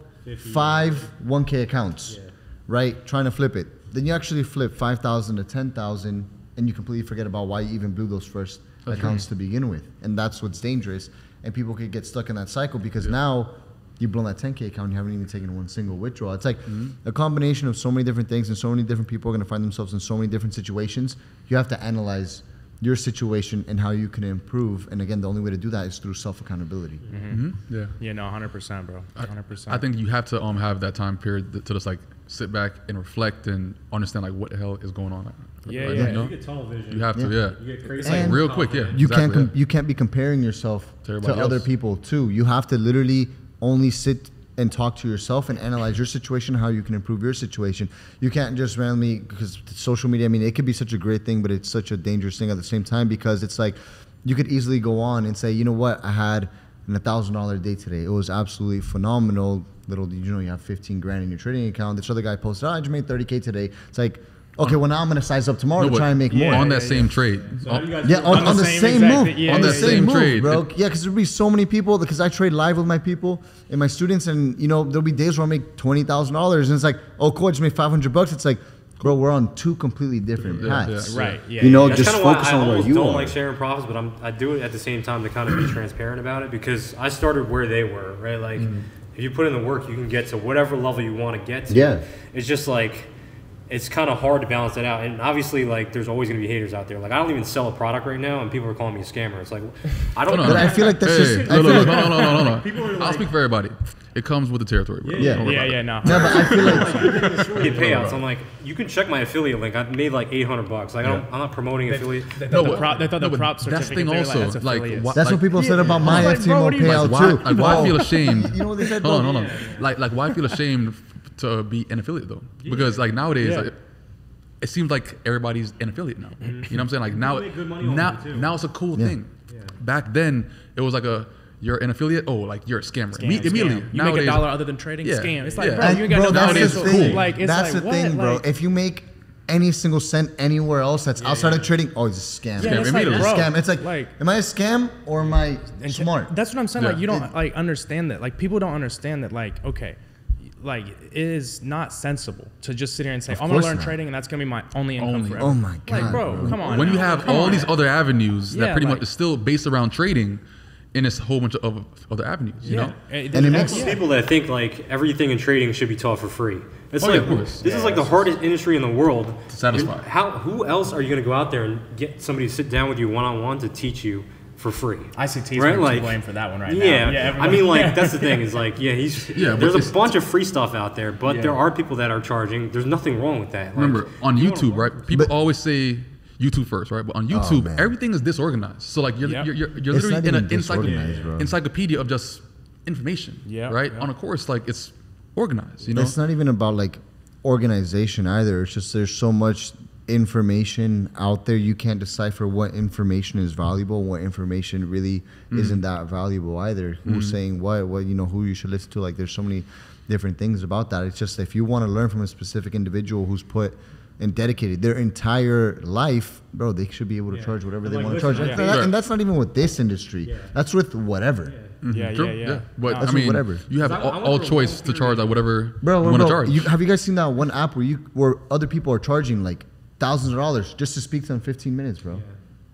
five 1K accounts, right? Trying to flip it. Then you actually flip five thousand to ten thousand, and you completely forget about why you even blew those first accounts to begin with, and that's what's dangerous. And people could get stuck in that cycle because now you've blown that 10k account, and you haven't even taken one single withdrawal. It's like mm-hmm. a combination of so many different things, and so many different people are going to find themselves in so many different situations. You have to analyze your situation and how you can improve. And again, the only way to do that is through self accountability. Mm-hmm. Mm-hmm. Yeah. yeah, no, hundred percent, bro. Hundred percent. I think you have to um have that time period to just like sit back and reflect and understand like what the hell is going on. Yeah, Right, yeah. You, know? You get tunnel vision. you have to, Yeah. yeah. You get crazy. like real quick, yeah. You can't Exactly, com- you can't be comparing yourself To to, other people too. You have to literally only sit and talk to yourself and analyze your situation, how you can improve your situation. You can't just randomly because social media. I mean, it could be such a great thing, but it's such a dangerous thing at the same time because it's like you could easily go on and say, you know what, I had an thousand dollar day today. It was absolutely phenomenal. Little did you know you have fifteen grand in your trading account. This other guy posted, oh, I just made thirty k today. It's like. Okay, well now I'm gonna size up tomorrow No, to try and make Yeah, more. on that yeah, same trade. So how do you guys Yeah, on. On on the the same same, exact- move. yeah, on the yeah, same, same move, trade. bro. Yeah, because there'll be so many people because I trade live with my people and my students, and you know there'll be days where I make twenty thousand dollars, and it's like, oh, cool, I just made five hundred bucks. It's like, bro, we're on two completely different Yeah, paths. yeah. right. Yeah. You know, yeah, just kind of why focus on where almost you don't are. like sharing profits, but I'm, I do it at the same time to kind of be transparent about it because I started where they were, right? Like, mm-hmm. If you put in the work, you can get to whatever level you want to get to. Yeah. It's just like, it's kind of hard to balance that out. And obviously, like, there's always going to be haters out there. Like, I don't even sell a product right now, and people are calling me a scammer. It's like, I don't No, no, But. I feel like that's Hey, just. I no, no, feel no, like, no, no, no, no, no. People are I'll speak for everybody. It comes with the territory, bro. Yeah. Don't yeah, yeah, it. no. no, but I feel like get payouts. I'm like, you can check my affiliate link. I made like 800 bucks. Like, I don't, I'm not promoting affiliate. They No, thought the but- prop, they thought no, the but prop that's the thing certificates, they also, that's like, affiliates. why- that's what people said about my Like, FTMO what payout Like why, too. like why Bro, feel ashamed? You know what they said, Hold on, bro? hold on. Like like why I feel ashamed to be an affiliate though? Because like nowadays, it seems like everybody's an affiliate now. Mm-hmm. You know what I'm saying? Like now, make good money off now, now it's a cool Yeah. thing. Back then, it was like a you're an affiliate. Oh, like you're a scammer. Scam, Me- scam. immediately. You nowadays, make a dollar other than trading, Yeah, scam. It's like, yeah. bro, And, you ain't got bro, no that's the thing. cool. Like, it's that's like, the what? thing, bro. Like- If you make any single cent anywhere else that's outside of trading, oh, it's a scam. Yeah, Scam it's like, immediately. bro, scam. It's like, like am I a scam or am I And t- smart? That's what I'm saying. Yeah. Like you don't like understand that. Like people don't understand that. Like okay, like it is not sensible to just sit here and say, Of I'm gonna learn not. trading and that's gonna be my only income Only. forever. Oh my god, Like bro, come on. when you have Come all on. these other avenues that pretty like- much is still based around trading, in this whole bunch of other avenues. You yeah, know. it, And it it- makes- There's people that think like everything in trading should be taught for free. It's Oh, yeah, like of course. this is like the hardest industry in the world. To satisfy. How who else are you going to go out there and get somebody to sit down with you one on one to teach you for free. ICT's right? right, Like- to blame for that one right Yeah, now. I mean, like that's the thing is like, yeah, he's Yeah, There's a bunch of free stuff out there, but Yeah. there are people that are charging. There's nothing wrong with that. Like, Remember on you YouTube, right? People But- always say YouTube first, right? But on YouTube, man. everything is disorganized. So like you're Yep. you're, you're, you're literally in an encyclopedia, encyclopedia of just information. Yeah, Right. yeah. On a course, like it's organized. You know. It's not even about like organization either. It's just there's so much information out there you can't decipher what information is valuable, what information really Mm. isn't that valuable either. Who's saying what, what you know, who you should listen to. Like there's so many different things about that. It's just if you want to learn from a specific individual who's put and dedicated their entire life, bro, they should be able to Yeah. charge whatever And, they like, want to charge. yeah. And, that- and that's not even with this industry. Yeah. That's with whatever. yeah, True, yeah, yeah. But No, I mean, whatever. you have I- I all, went all choice to charge at whatever Bro, you bro, want to charge. you, have you guys seen that one app where you where other people are charging like thousands of dollars just to speak to them 15 minutes, bro?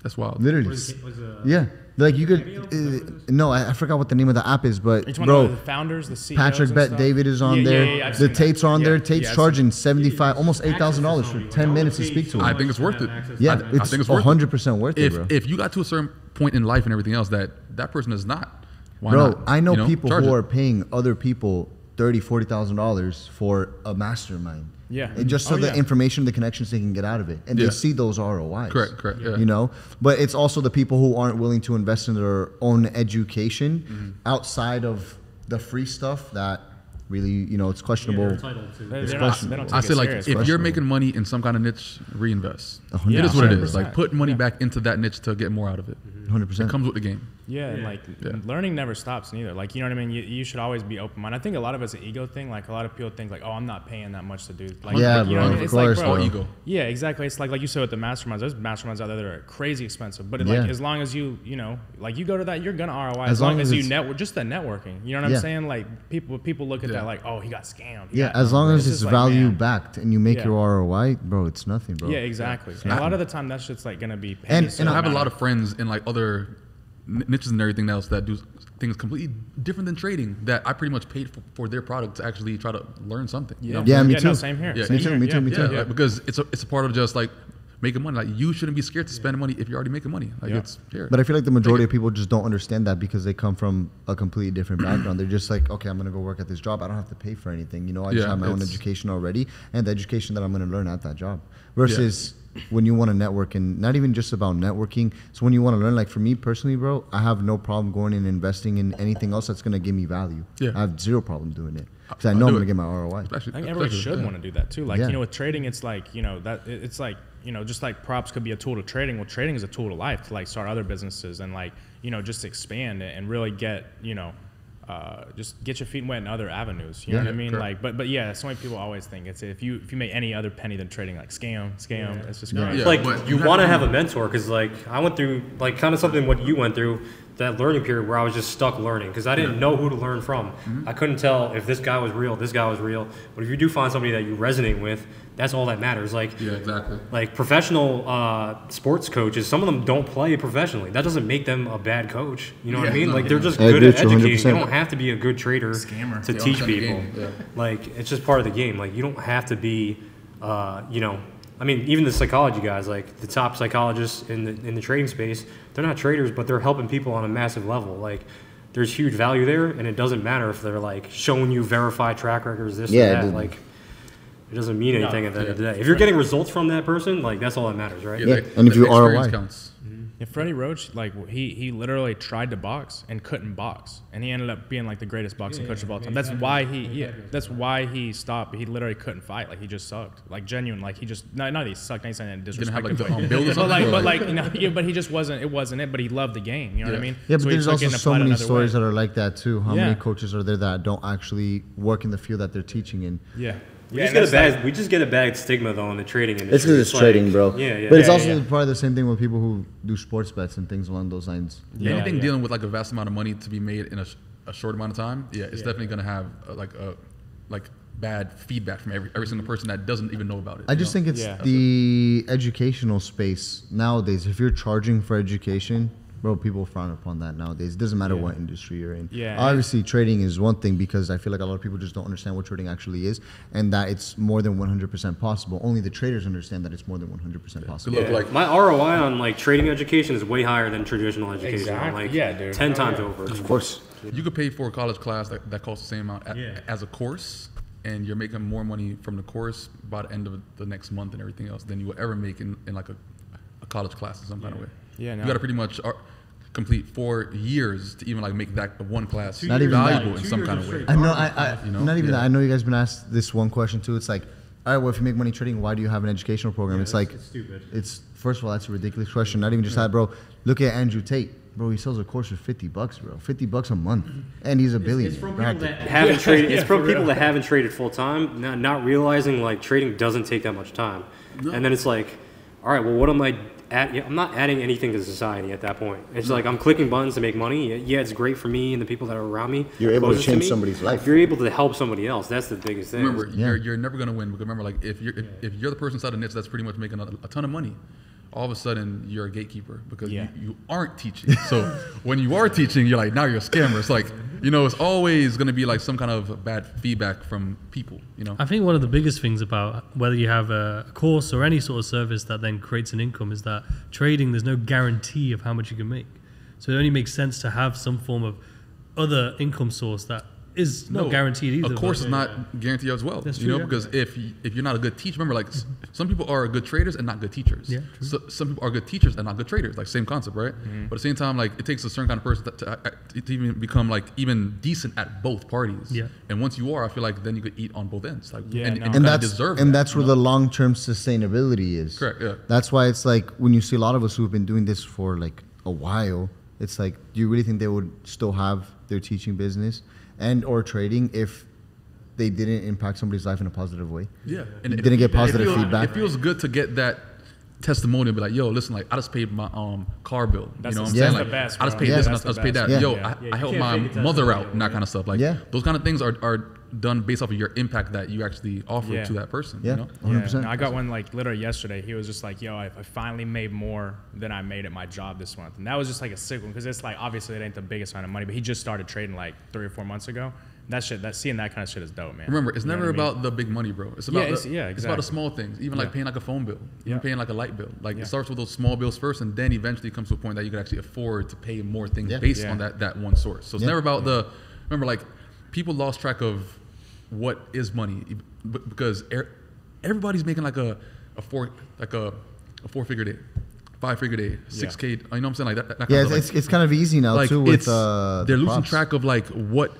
That's wild. Literally. What is it- was, uh, Yeah. Like you could uh, Is that what it is? no, I, I forgot what the name of the app is, but Each one bro, of the founders, the CEOs Patrick and Bet stuff. David is on Yeah, there. Yeah, yeah, the seen that. Tate's on Yeah, there. yeah, Tate's I've charging Yeah, 75 almost $8,000 for 10 I minutes to speak to him. I think it's worth it. Yeah, I- that. I it's think it's 100% worth it, If bro. if you got to a certain point in life and everything else that that person is not, why bro, not? I know, You people who it. are paying other people thirty, forty thousand dollars for a mastermind. Yeah. And just so Oh, the yeah. information, the connections they can get out of it, and Yeah. they see those ROIs. Correct, correct, yeah. You know, but it's also the people who aren't willing to invest in their own education Mm-hmm. outside of the free stuff that really, you know, it's questionable. they're entitled to. They're, It's questionable. don't I say like if you're making money in some kind of niche, reinvest. A hundred It is what it is. Like put money Yeah. back into that niche to get more out of it. 100%. It percent. comes with the game. Yeah, and like Yeah. learning never stops neither. Like you know what I mean. You, you should always be open minded. I think a lot of it's an ego thing. Like a lot of people think like, oh, I'm not paying that much to do. Like, Yeah, like, you know what I mean? of It's like, course, bro, bro. ego. Yeah, exactly. It's like like you said with the masterminds. There's masterminds out there that are crazy expensive. But it, Yeah. like as long as you you know like you go to that, you're gonna ROI. As, As long, long as, as you network, just the networking. You know what I'm saying? Like people people look at Yeah. that like, oh, he got scammed. He Yeah, got- as long as It's it's just like, value backed and you make your ROI, bro, it's nothing, bro. Yeah, exactly. A lot of the time, that shit's like gonna be. And- and I have a lot of friends in like other n- niches and everything else that do things completely different than trading that I pretty much paid for, for their product to actually try to learn something. you know? Yeah, me No, too. same here. Yeah, same me too, here. me too, me Yeah, too. yeah. like, because it's a, it's a part of just like making money. Like you shouldn't be scared to spend money if you're already making money. Like Yeah. it's here. But I feel like the majority of people just don't understand that because they come from a completely different background. They're just like, okay, I'm gonna go work at this job. I don't have to pay for anything. You know, I just have my own education already and the education that I'm gonna learn at that job. Versus when you want to network and not even just about networking. So when you want to learn, like for me personally, bro, I have no problem going and investing in anything else that's gonna give me value. Yeah. I have zero problem doing it because I know I'm gonna get my ROI. Especially- I think everybody should yeah. want to do that too. Like Yeah. you know, with trading, it's like you know that it's like you know, just like props could be a tool to trading. Well, trading is a tool to life to like start other businesses and like you know just expand it and really get you know. Uh, just get your feet wet in other avenues. You know Yeah, what I mean? correct. Like, but but yeah, so many people always think it's if you if you make any other penny than trading, like scam, scam. It's just Yeah. Yeah, like but you you want to to- have a mentor because like I went through like kind of something what you went through that learning period where I was just stuck learning because I didn't know who to learn from. Mm-hmm. I couldn't tell if this guy was real, this guy was real. But if you do find somebody that you resonate with, that's all that matters. Like Yeah, exactly. like professional uh, sports coaches, some of them don't play professionally. That doesn't make them a bad coach. You know what I mean? no, like they're yeah. just I good agree at you educating. 100%. don't have to be a good trader Scammer. to They teach people. yeah. Like it's just part of the game. Like you don't have to be, uh, you know. I mean, even the psychology guys, like the top psychologists in the in the trading space, they're not traders, but they're helping people on a massive level. Like there's huge value there, and it doesn't matter if they're like showing you verified track records, this Yeah, or that. Like it doesn't mean anything at the end of the day. If you're getting results from that person, like that's all that matters, right? Yeah, the- and if the you experience ROI. counts. Mm-hmm. Yeah, Freddie Roach, like he he literally tried to box and couldn't box, and he ended up being like the greatest boxing Yeah, coach yeah, of all time. That's why he Yeah, yeah, that's why he stopped. He literally couldn't fight. Like he just sucked. Like genuine. Like he just not not that he sucked. Not saying that Didn't have like the build but like but like you know yeah, but he just wasn't. It wasn't it. But he loved the game. You know what I mean? Yeah, but So there's also so many stories way. that are like that too. How Yeah. many coaches are there that don't actually work in the field that they're teaching in? Yeah. We Yeah, just get a that's bad we just get a bad stigma though in the trading industry. It's because it's like- trading, bro. Yeah, yeah. But it's also yeah. probably the same thing with people who do sports bets and things along those lines. Yeah, Anything yeah. dealing with like a vast amount of money to be made in a, sh- a short amount of time, yeah, it's definitely gonna have uh, like a like bad feedback from every every single person that doesn't even know about it. I just know? think it's Yeah. the educational space nowadays. If you're charging for education, bro, people frown upon that nowadays. It doesn't matter Yeah. what industry you're in. Yeah. Obviously, trading is one thing because I feel like a lot of people just don't understand what trading actually is and that it's more than 100% possible. Only the traders understand that it's more than 100% possible. Look, like my ROI on like trading education is way higher than traditional education. Exactly. Like Yeah, dude. ten Oh, times yeah. over. Of course. you could pay for a college class that, that costs the same amount a- Yeah. as a course, and you're making more money from the course by the end of the next month and everything else than you will ever make in, in like a, a college class in some kind of way. Yeah, no. You got to pretty much ar- complete four years to even like make that one class Not even that. valuable in Two some years kind of of way. straight. I know. I, I You know? not even Yeah. that. I know you guys been asked this one question too. It's like, all right, well, if you make money trading, why do you have an educational program? Yeah, it's that's- like, it's stupid. It's first of all, that's a ridiculous question. Not even just that, bro. Look at Andrew Tate, bro. He sells a course for fifty bucks, bro. Fifty bucks a month, and he's a billionaire. It's from people Bracket. that haven't traded. It's from people that haven't traded full time, not, not realizing like trading doesn't take that much time. And then it's like, all right, well, what am I? Add, yeah, I'm not adding anything to society at that point. It's like I'm clicking buttons to make money. Yeah, it's great for me and the people that are around me. You're able to change me. somebody's life. You're able to help somebody else. That's the biggest thing. Remember, Yeah. you're, you're never gonna win because remember, like if you're if, if you're the person inside the niche that's pretty much making a, a ton of money, all of a sudden you're a gatekeeper because Yeah. you, you aren't teaching. So when you are teaching, you're like now you're a scammer. It's like you know, it's always gonna be like some kind of bad feedback from people. You know, I think one of the biggest things about whether you have a course or any sort of service that then creates an income is that trading, there's no guarantee of how much you can make. So it only makes sense to have some form of other income source that is not guaranteed either. A course but- is not guaranteed as well. That's you true, know, yeah. because if you, if you're not a good teacher, remember, like s- some people are good traders and not good teachers. Yeah, true. So, some people are good teachers and not good traders. Like same concept, right? Mm-hmm. But at the same time, like it takes a certain kind of person to, to, uh, to even become like even decent at both parties. Yeah. And once you are, I feel like then you could eat on both ends. Like Yeah, and, no. and, and that's deserve and that, that's where know? the long term sustainability is. Correct, yeah. That's why it's like when you see a lot of us who've been doing this for like a while, it's like, do you really think they would still have their teaching business and or trading if they didn't impact somebody's life in a positive way? Yeah, You didn't get positive it feels, feedback? It feels good to get that testimonial. Be like, yo, listen, like I just paid my um car bill. That's you know, what I'm that's saying the like best, I just paid Yeah. this and I just paid that. best. Yo, Yeah. I, Yeah, I helped my mother out and that yeah. kind of stuff. Like Yeah. those kind of things are are done based off of your impact that you actually offer Yeah. to that person. Yeah. You know? 100%. Yeah, no, I got one like literally yesterday. He was just like, "Yo, I, I finally made more than I made at my job this month," and that was just like a sick one because it's like obviously it ain't the biggest amount of money, but he just started trading like three or four months ago. That shit, that seeing that kind of shit is dope, man. Remember, it's You never what I mean? about the big money, bro. It's about it's- the, yeah, it's about the small things. Even like paying like a phone bill, even Yeah. paying like a light bill. Like Yeah. it starts with those small bills first, and then eventually comes to a point that you can actually afford to pay more things Yeah. based Yeah. on that that one source. So it's Yeah. never about the. Remember, like people lost track of what is money because er- everybody's making like a a four like a a four figure day, five figure day, six k. You know what I'm saying? Like that. that kind Yeah, of it's, stuff. it's, it's kind of easy now like too with it's uh, they're the losing props. track of like what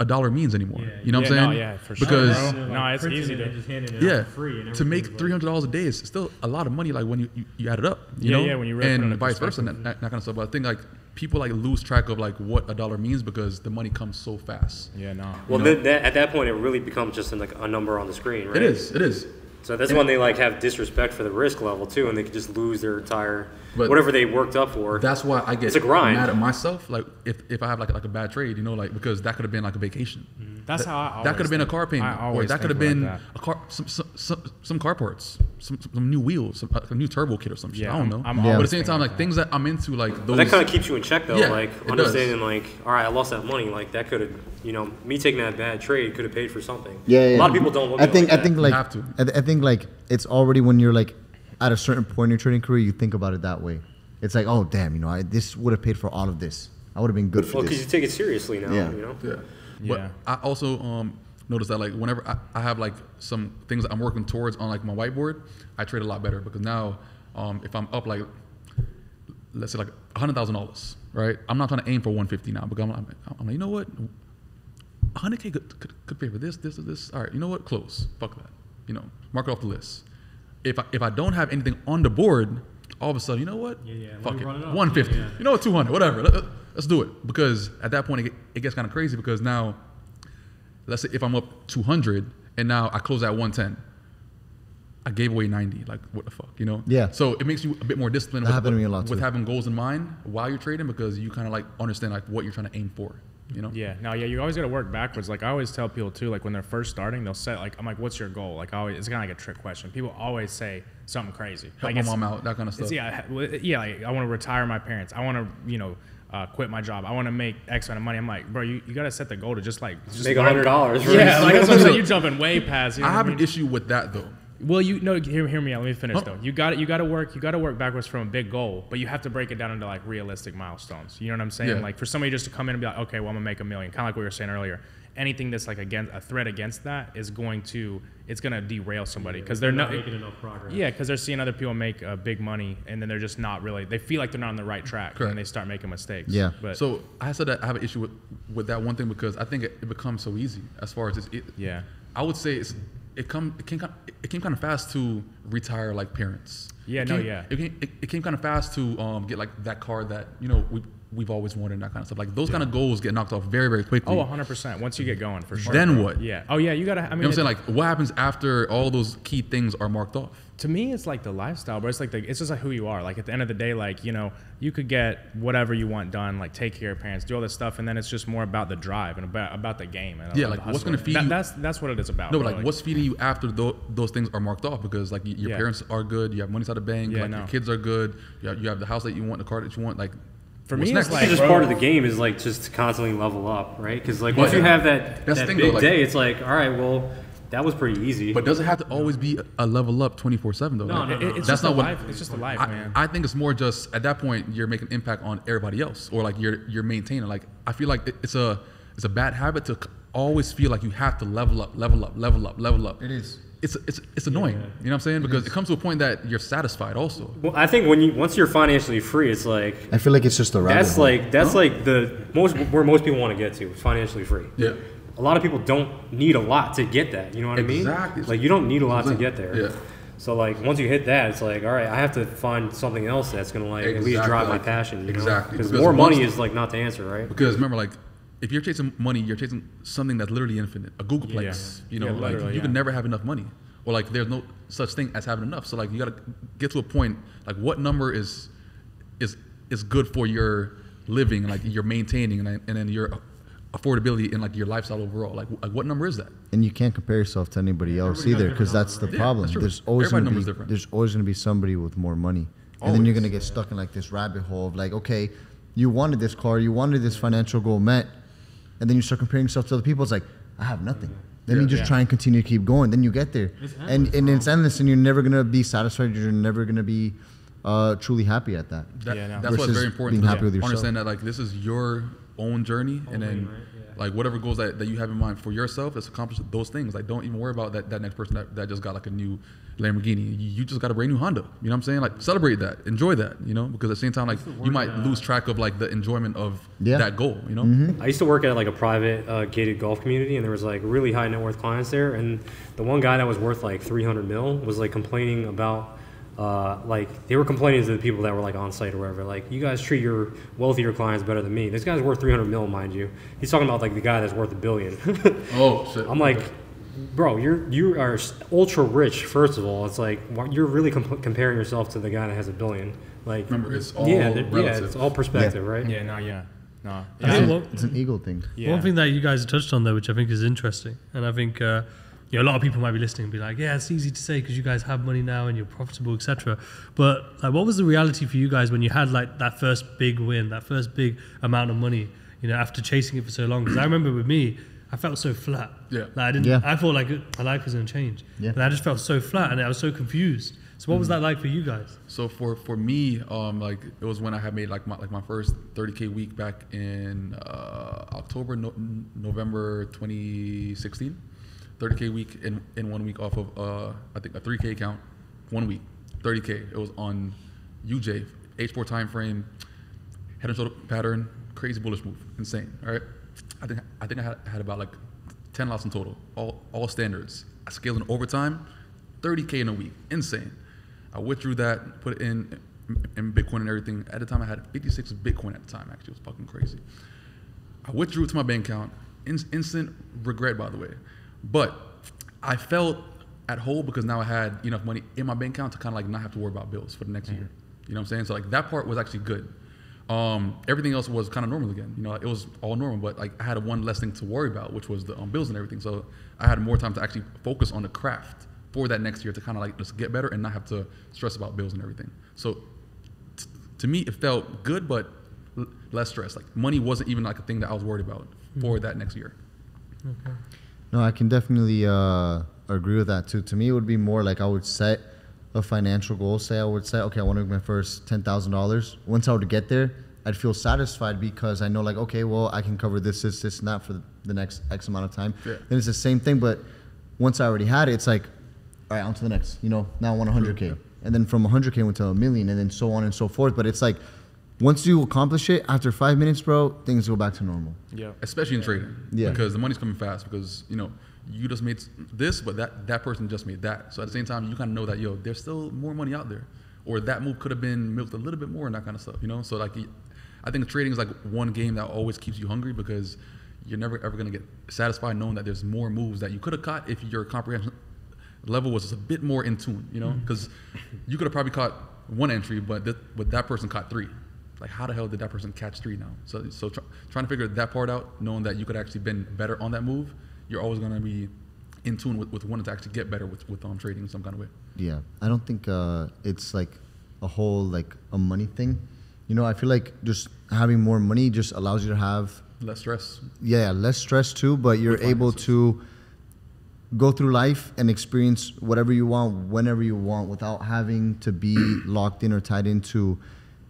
a dollar means anymore. Yeah. you know what Yeah, I'm no, saying? yeah, for sure, because bro. No, it's easy to- just hand it yeah, for free. And to make three hundred dollars a day is still a lot of money. Like when you, you, you add it up, you Yeah, know, yeah, when you really it and vice versa, and perspective. that, that kind of stuff. But I think like people like lose track of like what a dollar means because the money comes so fast. Yeah, no. Well, You know? then that, at that point, it really becomes just like a number on the screen, right? It is, it is. So that's when they like have disrespect for the risk level too, and they could just lose their entire But whatever they worked up for. That's why I get It's a grind. mad at myself. Like if, if I have like like a bad trade, you know, like because that could have been like a vacation. Mm-hmm. That's That- how I that could have been a car payment, I or always that could have been like a car, some, some, some, some car parts, some, some new wheels, some, a new turbo kit or some shit. Yeah, I don't I'm- know. I'm but at the same time, like like things that I'm into, like those. But that kind of keeps you in check though, Yeah, like it does. understanding like, all right, I lost that money, like that could have, you know, me taking that bad trade could have paid for something. Yeah, yeah. A lot of people don't look I think like I think like have to. I think like it's already when you're like at a certain point in your trading career, you think about it that way. It's like, oh damn, you know, I, this would have paid for all of this. I would have been good for well, because you take it seriously now, Yeah. you know. Yeah. But Yeah. I also um, noticed that like whenever I, I have like some things that I'm working towards on like my whiteboard, I trade a lot better because now um, if I'm up like let's say like hundred thousand dollars, right? I'm not trying to aim for 150 now because I'm, I'm, I'm like, you know what, 100k could, could, could pay for this, this, or this. All right, you know what? Close. Fuck that. You know, mark it off the list. If I, if I don't have anything on the board, all of a sudden, you know what? Yeah, yeah, Fuck it. it 150. Yeah. You know what? 200. Whatever. Let, us do it because at that point it, it gets kind of crazy because now, let's say if I'm up 200 and now I close at 110. I gave away 90. Like, what the fuck, you know? Yeah. So it makes you a bit more disciplined That with, with, a lot, with having goals in mind while you're trading because you kind of like understand like what you're trying to aim for. You know. Yeah. No. Yeah. You always got to work backwards. Like I always tell people too. Like when they're first starting, they'll say like, "I'm like, what's your goal?" Like always, it's kind of like a trick question. People always say something crazy. Help like my mom out, that kind of stuff. yeah, well, yeah. Like, I want to retire my parents. I want to, you know, uh, quit my job. I want to make X amount of money. I'm like, bro, you, you got to set the goal to just like just Make a hundred dollars. Yeah, like that's what I'm saying. You're jumping way past. You know I what have mean? an issue with that though. Well, you no, hear, hear me out. Let me finish Huh? though. You got it. You got to work. You got to work backwards from a big goal, but you have to break it down into like realistic milestones. You know what I'm saying? Yeah. Like for somebody just to come in and be like, okay, well, I'm gonna make a million. Kind of like we were saying earlier. Anything that's like against a threat against that is going to it's gonna derail somebody because they're not not. making enough progress. Yeah, because they're seeing other people make uh, big money, and then they're just not really. They feel like they're not on the right track, Correct. and they start making mistakes. Yeah. But So I said that I have an issue with, with that one thing because I think it, it becomes so easy as far as it's, it, yeah, I would say it's it come it came it came kind of fast to retire like parents. Yeah, It no, came- yeah. It came, it, it came kind of fast to um, get like that car that you know we we've always wanted and that kind of stuff. Like those kind of goals get knocked off very very quickly. Oh, 100 percent. Once you get going, for sure. Then what? Yeah. Oh yeah, you gotta. I mean, you know what I'm saying? Like what happens after all those key things are marked off? to me it's like the lifestyle but it's like the, it's just like who you are like at the end of the day like you know you could get whatever you want done like take care of parents do all this stuff and then it's just more about the drive and about about the game and Yeah, like, what's gonna feed That- you- that's that's what it is about No, but like what's feeding you after tho- those things are marked off? Because like your Yeah. parents are good, you have money out of the bank, Yeah, like no. your kids are good, you have, you have the house that you want, the car that you want. Like For what's me, next? it's like- just bro. part of the game is like just to constantly level up, right? Because like once Yeah. you have that, That's that thing, big though, like- day, it's like, all right, well, that was pretty easy. But does it have to always be a level up 24 seven though? No, Like, no, It- no. it's That's just not what- life it's just a life I, man I think it's more just at that point you're making impact on everybody else, or like you're you're maintaining. Like I feel like it's a it's a bad habit to always feel like you have to level up, level up, level up, level up. It is. It's it's it's annoying. You know what I'm saying? Because mm-hmm. it comes to a point that you're satisfied also. well, I think when you once you're financially free, it's like I feel like it's just a rabbit that's hole. like that's like the most where most people want to get to financially free. Yeah. A lot of people don't need a lot to get that. You know what I mean? Exactly. Like you don't need a lot to get there. Yeah. So like once you hit that, it's like all right, I have to find something else that's gonna like at least Exactly, drive my passion. You exactly. Because Because more money is like not the answer, right? Because remember, like, if you're chasing money, you're chasing something that's literally infinite. A googolplex. You know, Yeah, like literally, you can never have enough money, or like there's no such thing as having enough. So like you gotta get to a point like what number is is is good for your living, like you're maintaining, and, then- and then your affordability and like your lifestyle overall. Like, like what number is that? and you can't compare yourself to anybody else everybody either because that's the numbers, right? Yeah, problem that's there's always Everybody going to be different. there's always going to be somebody with more money and then you're going to Always. get stuck in like this rabbit hole of like okay you wanted this car you wanted this financial goal met and then you start comparing yourself to other people it's like i have nothing then you just Yeah. try and continue to keep going then you get there It's and endless, and bro. it's endless and you're never going to be satisfied you're never going to be uh, truly happy at that That, Yeah, no. That's what's very important being to happy with yourself. understand that like this is your own journey, and then journey, right? Like whatever goals that, that you have in mind for yourself, let's accomplish those things. Like don't even worry about that, that next person that, that just got like a new Lamborghini. You, you just got a brand new Honda. You know what I'm saying? Like celebrate that, enjoy that. You know, because at the same time, like you might at, uh, lose track of like the enjoyment of Yeah. that goal. You know, I used to work at like a private uh, gated golf community, and there was like really high net worth clients there. And the one guy that was worth like 300 mil was like complaining about, uh, like they were complaining to the people that were like on site or whatever. Like you guys treat your wealthier clients better than me. This guy's worth 300 mil, mind you. He's talking about like the guy that's worth a billion. oh shit. I'm like, bro, you're you are ultra rich. First of all, it's like you're really comp- comparing yourself to the guy that has a billion. Like, Remember, it's all yeah, th- yeah, it's all perspective, right? yeah no yeah no I yeah. think what- it's an ego thing yeah. One thing that you guys touched on there, which I think is interesting, and I think uh, you know, a lot of people might be listening and be like, "Yeah, it's easy to say because you guys have money now and you're profitable, etc." But like, what was the reality for you guys when you had like that first big win, that first big amount of money? You know, after chasing it for so long. Because I remember with me, I felt so flat. Yeah. Like I didn't. Yeah. I thought like my life was gonna change. Yeah. And I just felt so flat, and I was so confused. So what was that like for you guys? So for for me, um, like it was when I had made like my like my first 30k week back in uh, October, no, November 2016. 30k week in in one week off of uh, I think a 3k account, one week, 30k. It was on UJ H4 time frame, head and shoulder pattern, crazy bullish move, insane. All right, I think I think I had, had about like 10 lots in total, all all standards. I scaled in overtime, 30k in a week, insane. I withdrew that, put it in in Bitcoin and everything. At the time, I had 56 Bitcoin at the time. Actually, it was fucking crazy. I withdrew it to my bank account. In, instant regret, by the way. But I felt at whole because now I had enough money in my bank account to kind of like not have to worry about bills for the next mm-hmm. year. You know what I'm saying? So like that part was actually good. Um, everything else was kind of normal again. You know, it was all normal, but like I had one less thing to worry about, which was the um, bills and everything. So I had more time to actually focus on the craft for that next year to kind of like just get better and not have to stress about bills and everything. So t- to me, it felt good, but l- less stress. Like money wasn't even like a thing that I was worried about for that next year. No, I can definitely uh, agree with that too. To me, it would be more like I would set a financial goal. Say I would say, okay, I want to make my first ten thousand dollars. Once I were to get there, I'd feel satisfied because I know, like, okay, well, I can cover this, this, this, and that for the next X amount of time. Yeah. Then it's the same thing, but once I already had it, it's like, all right, on to the next. You know, now I want 100k, and then from 100k went to a million, and then so on and so forth. But it's like, once you accomplish it, after five minutes, bro, things go back to normal. Yeah. especially in trading. Yeah. Because the money's coming fast. Because you know you just made this, but that that person just made that. So at the same time, you kind of know that yo, there's still more money out there, or that move could have been milked a little bit more and that kind of stuff. You know. So like, I think trading is like one game that always keeps you hungry because you're never ever gonna get satisfied knowing that there's more moves that you could have caught if your comprehension level was just a bit more in tune. You know, mm-hmm. because you could have probably caught one entry, but th- but that person caught three. Like how the hell did that person catch three now? So so tr- trying to figure that part out, knowing that you could actually been better on that move, you're always gonna be in tune with, with wanting to actually get better with with um, trading in some kind of way. Yeah, I don't think uh, it's like a whole like a money thing. You know, I feel like just having more money just allows you to have Less stress. yeah less stress too, but you're able to go through life and experience whatever you want whenever you want without having to be locked in or tied into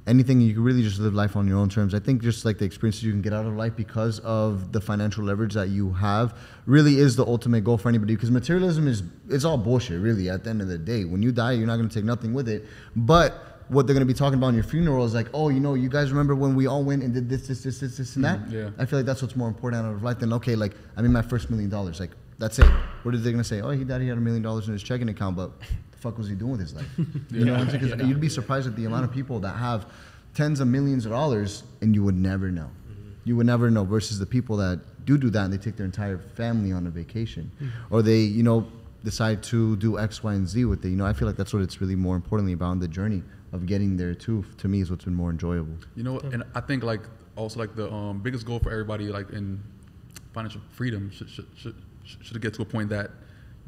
anything you can really just live life on your own terms. I think just like the experiences you can get out of life because of the financial leverage that you have really is the ultimate goal for anybody because materialism is it's all bullshit really at the end of the day. When you die you're not going to take nothing with it. But what they're going to be talking about in your funeral is like oh you know you guys remember when we all went and did this this this this this and that? Mm-hmm, yeah. i feel like that's what's more important out of life than okay like i made my first million dollars like that's it. What are they going to say? Oh he died he had a million dollars in his checking account but fuck was he doing with his life? You know what i'm saying? 'Cause you'd be surprised at the amount of people that have tens of millions of dollars and you would never know. You would never know versus the people that do do that and they take their entire family on a vacation. Or they you know decide to do x y and z with it. You know i feel like that's what it's really more importantly about the journey of getting there too. To me is what's been more enjoyable. You know, and I think like also like the um, biggest goal for everybody like in financial freedom should should, should should get to a point that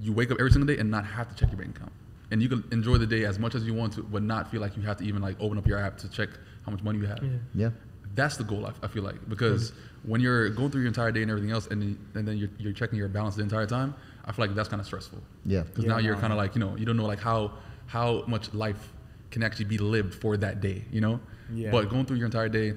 you wake up every single day and not have to check your bank account, and you can enjoy the day as much as you want to, but not feel like you have to even like open up your app to check how much money you have. yeah That's the goal. I, I feel like because when you're going through your entire day and everything else, and then, and then you're, you're checking your balance the entire time, I feel like that's kind of stressful. Yeah. Because Yeah, now you're kind of like you know you don't know like how how much life can actually be lived for that day. You know. Yeah. But going through your entire day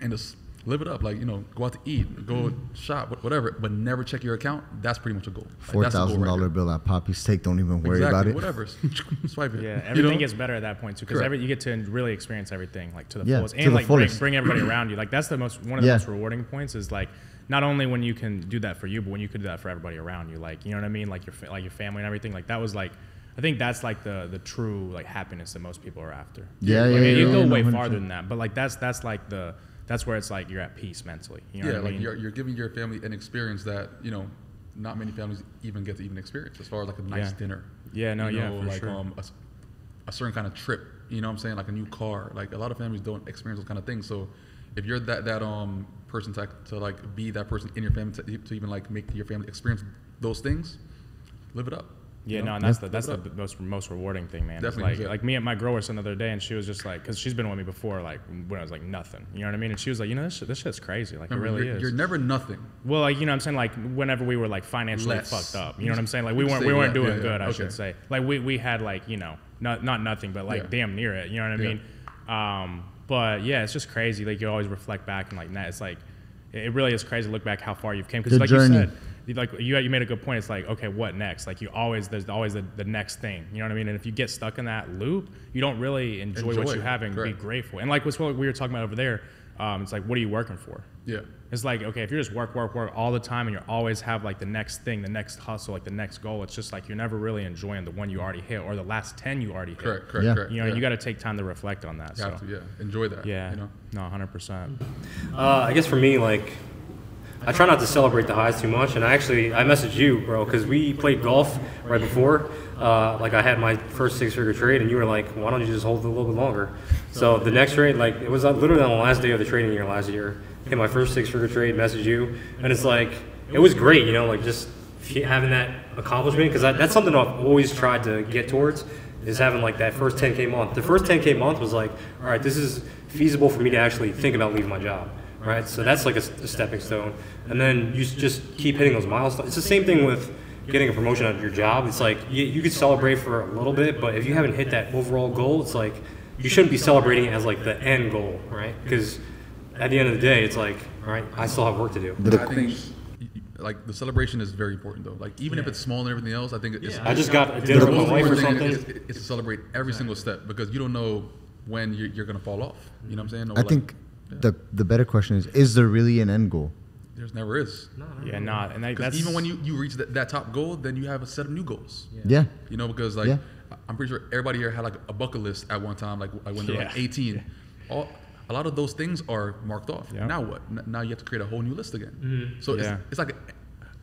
and just live it up, like you know, go out to eat, go Mm-hmm. shop, whatever, but never check your account. That's pretty much a goal. Like, four that's the goal thousand right dollar bill at Papi Steak. Don't even worry exactly, about it. Whatever. Swipe it. Yeah, you everything know? gets better at that point too, because you get to really experience everything like to the Yeah, fullest, to and the like bring, fullest. bring everybody around you. Like that's the most one of the Yeah. most rewarding points is like not only when you can do that for you, but when you can do that for everybody around you. Like you know what I mean, like your like your family and everything. Like that was like. I think that's like the the true like happiness that most people are after. Yeah, yeah, I mean, yeah, You yeah, go no, way 100%. farther than that, but like that's that's like the that's where it's like you're at peace mentally. You know yeah, what I like mean? you're, you're giving your family an experience that you know not many families even get to even experience as far as like a nice Yeah. dinner Yeah, no, you yeah, know, for like sure. um a, a certain kind of trip you know what i'm saying like a new car like a lot of families don't experience those kind of things so if you're that that um person to, to like be that person in your family to, to even like make your family experience those things live it up Yeah, you know? no, and that's the that's the up. most most rewarding thing, man. Definitely, Like yeah. like me and my grower was the other day, and she was just like, because she's been with me before, like when I was like nothing, you know what I mean? And she was like, you know, this shit, this shit's crazy, like Remember, it really you're, is. you're never nothing well, like you know, what I'm saying like whenever we were like financially Less. fucked up, you know what I'm saying? Like we weren't say we weren't yeah, doing yeah, yeah, good, I okay. should say. Like we we had like you know not not nothing, but like Yeah. damn near it, you know what I Yeah. mean? Um, but yeah, it's just crazy. Like you always reflect back and like that, it's like it it really is crazy to look back how far you've came because like journey. you said you- like you, you made a good point. It's like, okay, what next? Like you always, there's always the, the next thing. You know what I mean? And if you get stuck in that loop, you don't really enjoy, what you it, have and be grateful. And like what's what we were talking about over there, um, it's like, what are you working for? yeah It's like, okay, if you're just work, work, work all the time and you always have like the next thing, the next hustle, like the next goal, it's just like you're never really enjoying the one you already hit or the last 10 you already hit. correct correct Yeah. correct You know, yeah. you got to take time to reflect on that. You so, have to yeah enjoy that yeah, you know no, 100%. Uh, I guess for me, like I try not to celebrate the highs too much. And I actually I messaged you, bro, because we played golf right before. Uh, like I had my first six-figure trade, and you were like, "Why don't you just hold it a little bit longer?" So the next trade, like it was uh, literally on the last day of the trading year last year. Hit my first six-figure trade, message you, and it's like it was great, you know, like just having that accomplishment because that's something I've always tried to get towards is having like that first 10k month. The first 10k month was like, all right, this is feasible for me to actually think about leaving my job, right? So that's like a stepping stone, and then you just keep hitting those milestones. It's the same thing with getting a promotion at your job. It's like you, you could celebrate for a little bit, but if you haven't hit that overall goal, it's like you shouldn't be celebrating it as like the end goal, right? Because at the end of the day, it's like, all right, I still have work to do. I think y- y- like the celebration is very important though. Like even if it's small and everything else, I think it's I just got a dinner with my wife or something. is, is to celebrate every single step because you don't know when you're, you're gonna fall off. You know what I'm saying? Or I like, think the the better question is: Is there really an end goal? there's never is. Yeah, not and that, that's even when you, you reach that, that top goal, then you have a set of new goals. Yeah. You know, because like Yeah. I- I'm pretty sure everybody here had like a bucket list at one time, like, like when they were like Yeah. 18. All a lot of those things are marked off. Yeah. Now what? N- now you have to create a whole new list again. Mm-hmm. So Yeah. it's, it's like a,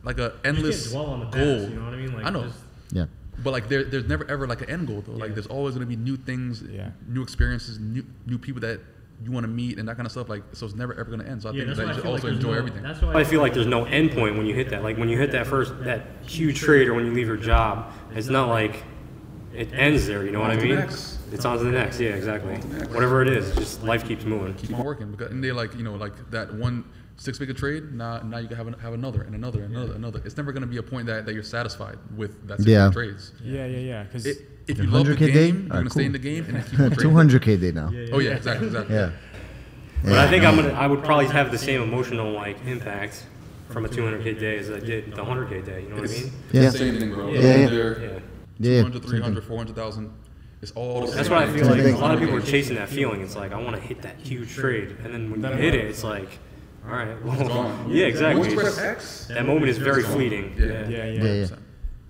like a endless can't dwell on the past, goal. you know what I mean? Like, I know. just- Yeah. But like there, there's never ever like an end goal though. Like there's always gonna be new things, Yeah. new experiences, new new people that you want to meet and that kind of stuff. Like so, it's never ever gonna end. So I Yeah, think that's that you I should feel like also enjoy no, everything. That's why I feel like there's no end point when you hit that. Like when you hit that first that huge trade or when you leave your job, it's not like it ends there. You know what I On to the mean? It's on to the next. Yeah, exactly. Whatever it is, just life keeps moving. keep on working because and they like you know like that one six figure trade now now you can have, an, have another and another and another another it's never going to be a point that, that you're satisfied with that six Yeah. trades yeah, yeah, yeah. Because it, if The you love the 100K game day? you're Alright, going to ah, stay in the game and keep on Two trading hundred k day now. oh yeah exactly exactly Yeah. But I think I'm gonna. I would probably have the same emotional like impact from a 200k day as I did the 100k day. You know what I mean? Yeah. same thing bro Yeah, yeah. They're Yeah. Yeah. 200 300 400,000 it's all the That's what I feel like. A lot of people are chasing that feeling. It's like I want to hit that huge trade, and then when you hit it, it's like, all right, well, gone. yeah, exactly. once you press X that moment is very fleeting. yeah yeah, yeah. Yeah, yeah.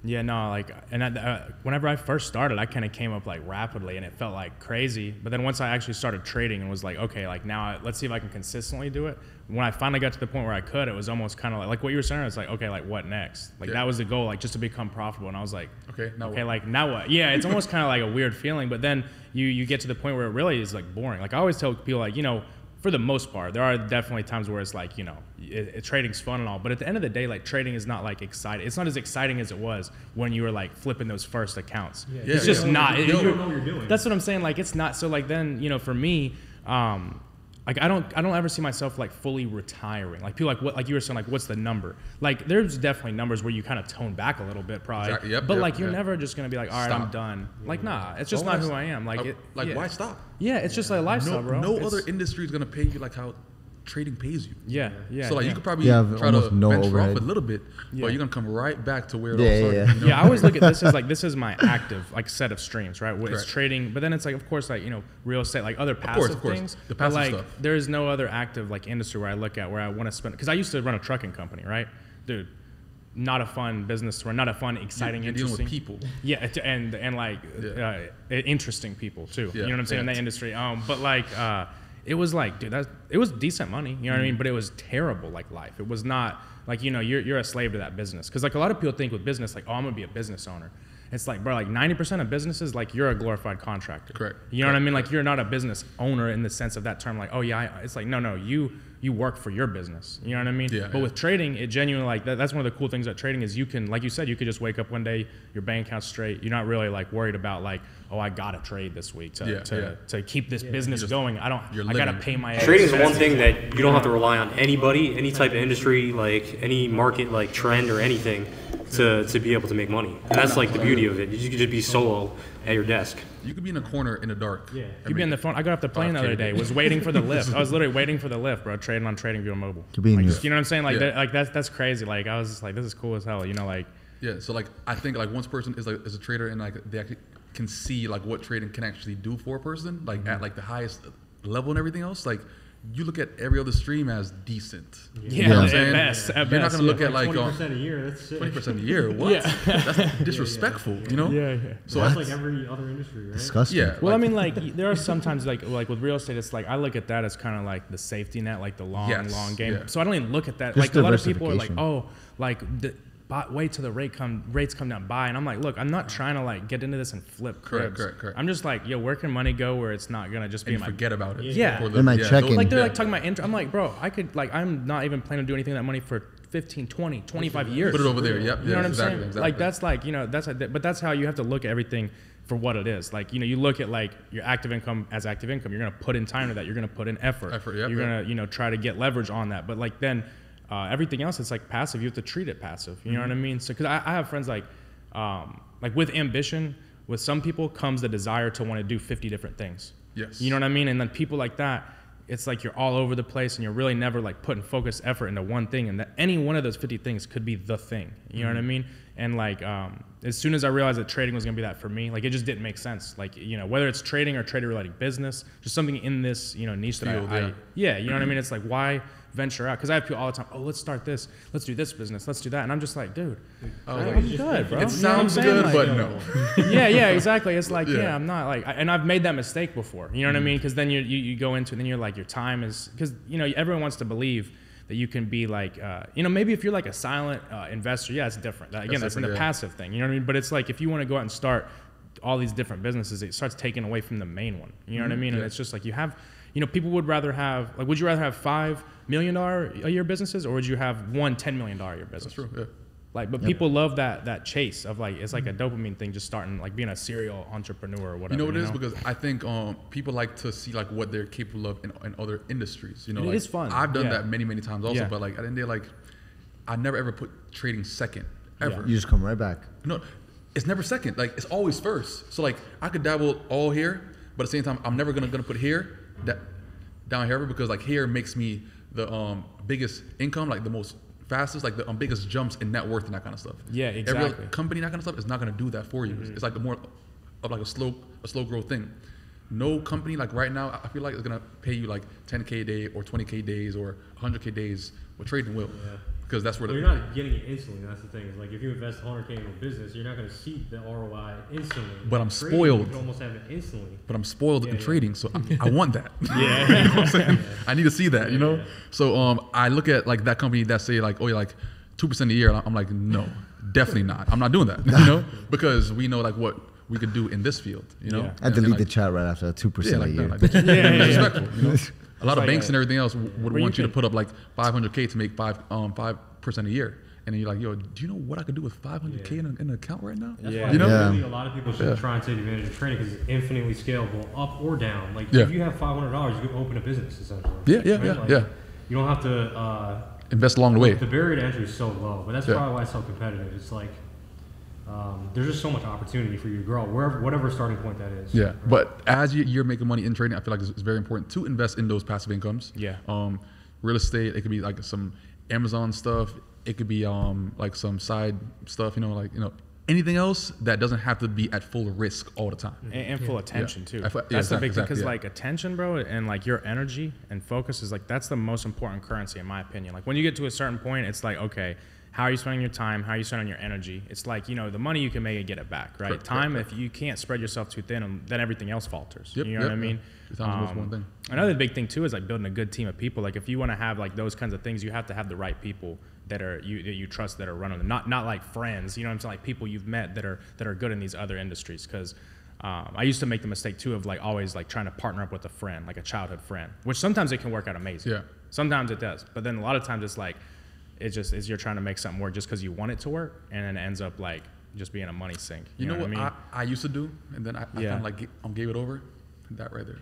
Yeah, no, like, and I, uh, whenever I first started, I kind of came up like rapidly, and it felt like crazy. But then once I actually started trading and was like, okay, like now I, let's see if I can consistently do it. When I finally got to the point where I could, it was almost kind of like, like what you were saying. It's like, okay, like what next? Like Yeah. that was the goal, like just to become profitable. And I was like, Okay, now okay, what? like now what? Yeah, it's almost kind of like a weird feeling. But then you you get to the point where it really is like boring. Like I always tell people, like you know, for the most part, there are definitely times where it's like you know, it, it, trading's fun and all. But at the end of the day, like trading is not like exciting. It's not as exciting as it was when you were like flipping those first accounts. Yeah, it's just yeah. not. You it- don't know what you're doing. That's what I'm saying. Like it's not. So like then you know, for me. Um, like I don't, I don't ever see myself like fully retiring. Like people like what, like you were saying, like what's the number? Like there's definitely numbers where you kind of tone back a little bit, probably. Exactly. Yep, but yep, like you're yep. never just gonna be like, all right, I'm done. Like nah, it's just Oh, not who I am. Like uh, it, like yeah. why stop Yeah, it's just like a lifestyle, no, bro. no It's- other industry is going to pay you like how trading pays you Yeah, yeah. so like yeah. you could probably You have try to almost no venture overhead. off a little bit Yeah. but you're gonna come right back to where it Yeah, all yeah, started. yeah. you know? yeah, I always look at this as like this is my active like set of streams, right? Where It's Correct. trading, but then it's like of course like you know real estate, like other passive of course, of course. things. The but, passive like stuff. there is no other active like industry where I look at where I want to spend because I used to run a trucking company, right, dude. Not a fun business to run, not a fun, exciting, you're dealing interesting. with people Yeah, and and like Yeah. uh, interesting people too. Yeah, You know what I'm saying in that industry. Um, but like uh, it was like, dude, that it was decent money. You know what I mean? Mm-hmm. But it was terrible like life. It was not like you know you're you're a slave to that business because like a lot of people think with business like oh I'm gonna be a business owner. It's like bro like 90% of businesses like you're a glorified contractor. Correct. You know what I mean? Like you're not a business owner in the sense of that term. Like oh yeah, I, it's like no no you you work for your business. You know what I mean? Yeah, but yeah. with trading, it genuinely like that, that's one of the cool things about trading is you can, like you said, you could just wake up one day, your bank account's straight. You're not really like worried about like, oh, I gotta trade this week to Yeah, to, yeah. to keep this business going. I don't. you're I gotta pay my. Trading is one thing that you don't have to rely on anybody, any type of industry, like any market, like trend or anything, to, to be able to make money. And that's like the beauty of it. You could just be solo at your desk. you could be in a corner in the dark Yeah. You be on the phone. I got off the plane the other 5K. day. Was waiting for the lift. I was literally waiting for the lift, bro. Trading on Trading View Mobile. Could be in Like, your- you know what I'm saying? Like, Yeah. that, like that's that's crazy. Like I was just like, this is cool as hell. You know, like Yeah, so like I think like once person is like is a trader and like they actually can see like what trading can actually do for a person, like Mm-hmm. at like the highest level and everything else, like you look at every other stream as decent. Yeah, You know what I'm at saying? best, at You're not gonna look yeah. at like twenty um, percent a year. That's sick. twenty percent a year. What? Yeah. That's disrespectful. You know. Yeah, yeah. So that's I, like every other industry, right? Disgusting. yeah. Well, I mean, like there are sometimes like like with real estate, it's like I look at that as kind of like the safety net, like the long, Yes, long game. yeah. So I don't even look at that. Just like a lot of people are like, oh, like the, buy, wait till the rate come rates come down, buy. And I'm like, look, I'm not trying to like get into this and flip Correct, cribs. correct, correct. I'm just like, yo, where can money go where it's not gonna just be and my forget about it. Yeah. For the- In my yeah, checking. like they're like talking about interest. I'm like, bro, I could like I'm not even planning to do anything with that money for 15, 20, 25 years. Put it over there. Yep. You know what I'm exactly, saying? Exactly. Like that's like you know that's a, but that's how you have to look at everything for what it is. Like you know you look at like your active income as active income. You're gonna put in time to that. You're gonna put in effort. Effort, yep, You're yep. gonna you know try to get leverage on that. But like then uh, everything else it's like passive. You have to treat it passive. You know what I Mm-hmm. mean? So because I, I have friends like um, like with ambition. With some people comes the desire to want to do 50 different things. Yes. You know what I mean? And then people like that, it's like you're all over the place and you're really never like putting focused effort into one thing. And that any one of those 50 things could be the thing. You know what I mean? And like, um, as soon as I realized that trading was gonna be that for me, like it just didn't make sense. Like, you know, whether it's trading or trader related business, just something in this, you know, niche that I- Field, I, yeah. yeah, you know what I mean? It's like, why venture out? Because I have people all the time, oh, let's start this, let's do this business, let's do that. And I'm just like, dude, was I'm like, good, bro. it You know sounds good, Like, but no. yeah, yeah, exactly. It's like, yeah, Yeah. I'm not like, I- and I've made that mistake before. You know what I mean? Because then you, you you go into it, and then you're like, your time is because you know everyone wants to believe that you can be like, uh, you know, maybe if you're like a silent uh, investor, yeah, it's different. That- Again, that's, That's in the yeah. passive thing. You know what I mean? But it's like if you want to go out and start all these different businesses, it starts taking away from the main one. You know what I mean? And Mm-hmm. It's just like you have. You know, people would rather have like, would you rather have five million dollar a year businesses, or would you have one ten million dollar a year business? That's true. Yeah. Like, but people love that that chase of like it's like a dopamine thing, just starting like being a serial entrepreneur or whatever. You know what it is because I think um, people like to see like what they're capable of in, in other industries. You know, And it like, is fun, I've done yeah. that many many times also, Yeah. but like I didn't day like I never ever put trading second ever. You just come right back. No, it's never second. Like it's always first. So like I could dabble all here, but at the same time I'm never gonna gonna put here that down here because like here makes me the um biggest income, like the most fastest, like the um, biggest jumps in net worth and that kind of stuff. Yeah, Every exactly. other company that kind of stuff is not gonna do that for you. It's like the more of like a slow a slow growth thing. No company like right now, I feel like is gonna pay you like 10k a day or 20k days or 100k days. with trading will, Yeah. Because that's where Well, the you're not getting it instantly. That's the thing. Is like if you invest 100k in a business, you're not going to see the ROI instantly. But I'm Trading, spoiled. You can almost have it instantly. but I'm spoiled Yeah, in yeah. trading, so I, I want that. Yeah. you know what I'm saying? I need to see that, you know. Yeah. So um, I look at like that company that say like, oh, yeah, like two percent a year. I'm like, no, definitely not. I'm not doing that, you know, because we know like what we could do in this field, you know. Yeah. I And- and, delete the like, chat right after that two yeah, percent a year. no, like, that's Yeah, yeah, yeah. disrespectful, you know. A lot of like banks a- and everything else would where you want you to put up like 500k to make five um five percent a year, and then you're like, yo, do you know what I could do with 500k in, a, in an account right now? That's Yeah. why You know? Yeah. really a lot of people should Yeah. try and take advantage of trading because it's infinitely scalable, up or down. Like Yeah. if you have five hundred dollars, you can open a business essentially. Yeah, yeah, Right? yeah, Like, yeah. You don't have to. Uh, Invest along the way. the barrier to entry is so low, but that's Yeah. probably why it's so competitive. It's like um, there's just so much opportunity for you to grow, wherever, whatever starting point that is. Yeah, right? but as you, you're making money in trading, I feel like it's, it's very important to invest in those passive incomes. Yeah. Um, real estate. It could be like some Amazon stuff. It could be um like some side stuff. You know, like you know anything else that doesn't have to be at full risk all the time. and, and full attention too. I fe- That's yeah, the big thing because exactly, yeah. like attention, bro, and like your energy and focus is like that's the most important currency in my opinion. Like when you get to a certain point, it's like okay, how are you spending your time? How are you spending your energy? It's like you know the money you can make and get it back, right? Correct, time, correct, if you can't spread yourself too thin, um, then everything else falters. Yep, you know yep, what I mean? The most important thing. Another big thing too is like building a good team of people. Like if you want to have like those kinds of things, you have to have the right people that are you that you trust that are running them. Not not like friends. You know what I'm saying? Like people you've met that are that are good in these other industries. Because um, I used to make the mistake too of like always like trying to partner up with a friend, like a childhood friend, which sometimes it can work out amazing. Yeah. Sometimes it does, but then a lot of times it's like it just is you're trying to make something work just because you want it to work, and then it ends up like just being a money sink. You, know, what I mean? I, I, used to do, and then I, I Yeah. kind of like ga- um, gave it over. That right there.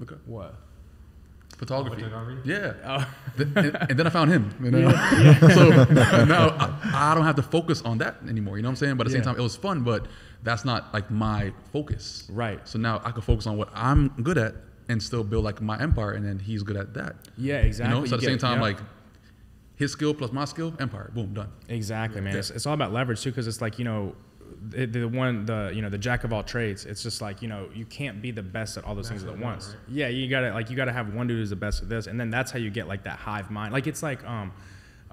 Look up what? photography. photography? Yeah. Oh. And, and then I found him. You know? so now I, I don't have to focus on that anymore. You know what I'm saying? But at the Yeah. same time, it was fun, but that's not like my focus. Right. So now I can focus on what I'm good at and still build like my empire, and then he's good at that. Yeah, exactly. You know. So at the You same get- time, yeah. like his skill plus my skill, empire, boom, done. Exactly, man. Yeah. It's, it's all about leverage too, because it's like you know, the, the one the you know the jack of all trades it's just like you know you can't be the best at all those things at once yeah you gotta like you gotta have one dude who's the best at this and then that's how you get like that hive mind like it's like um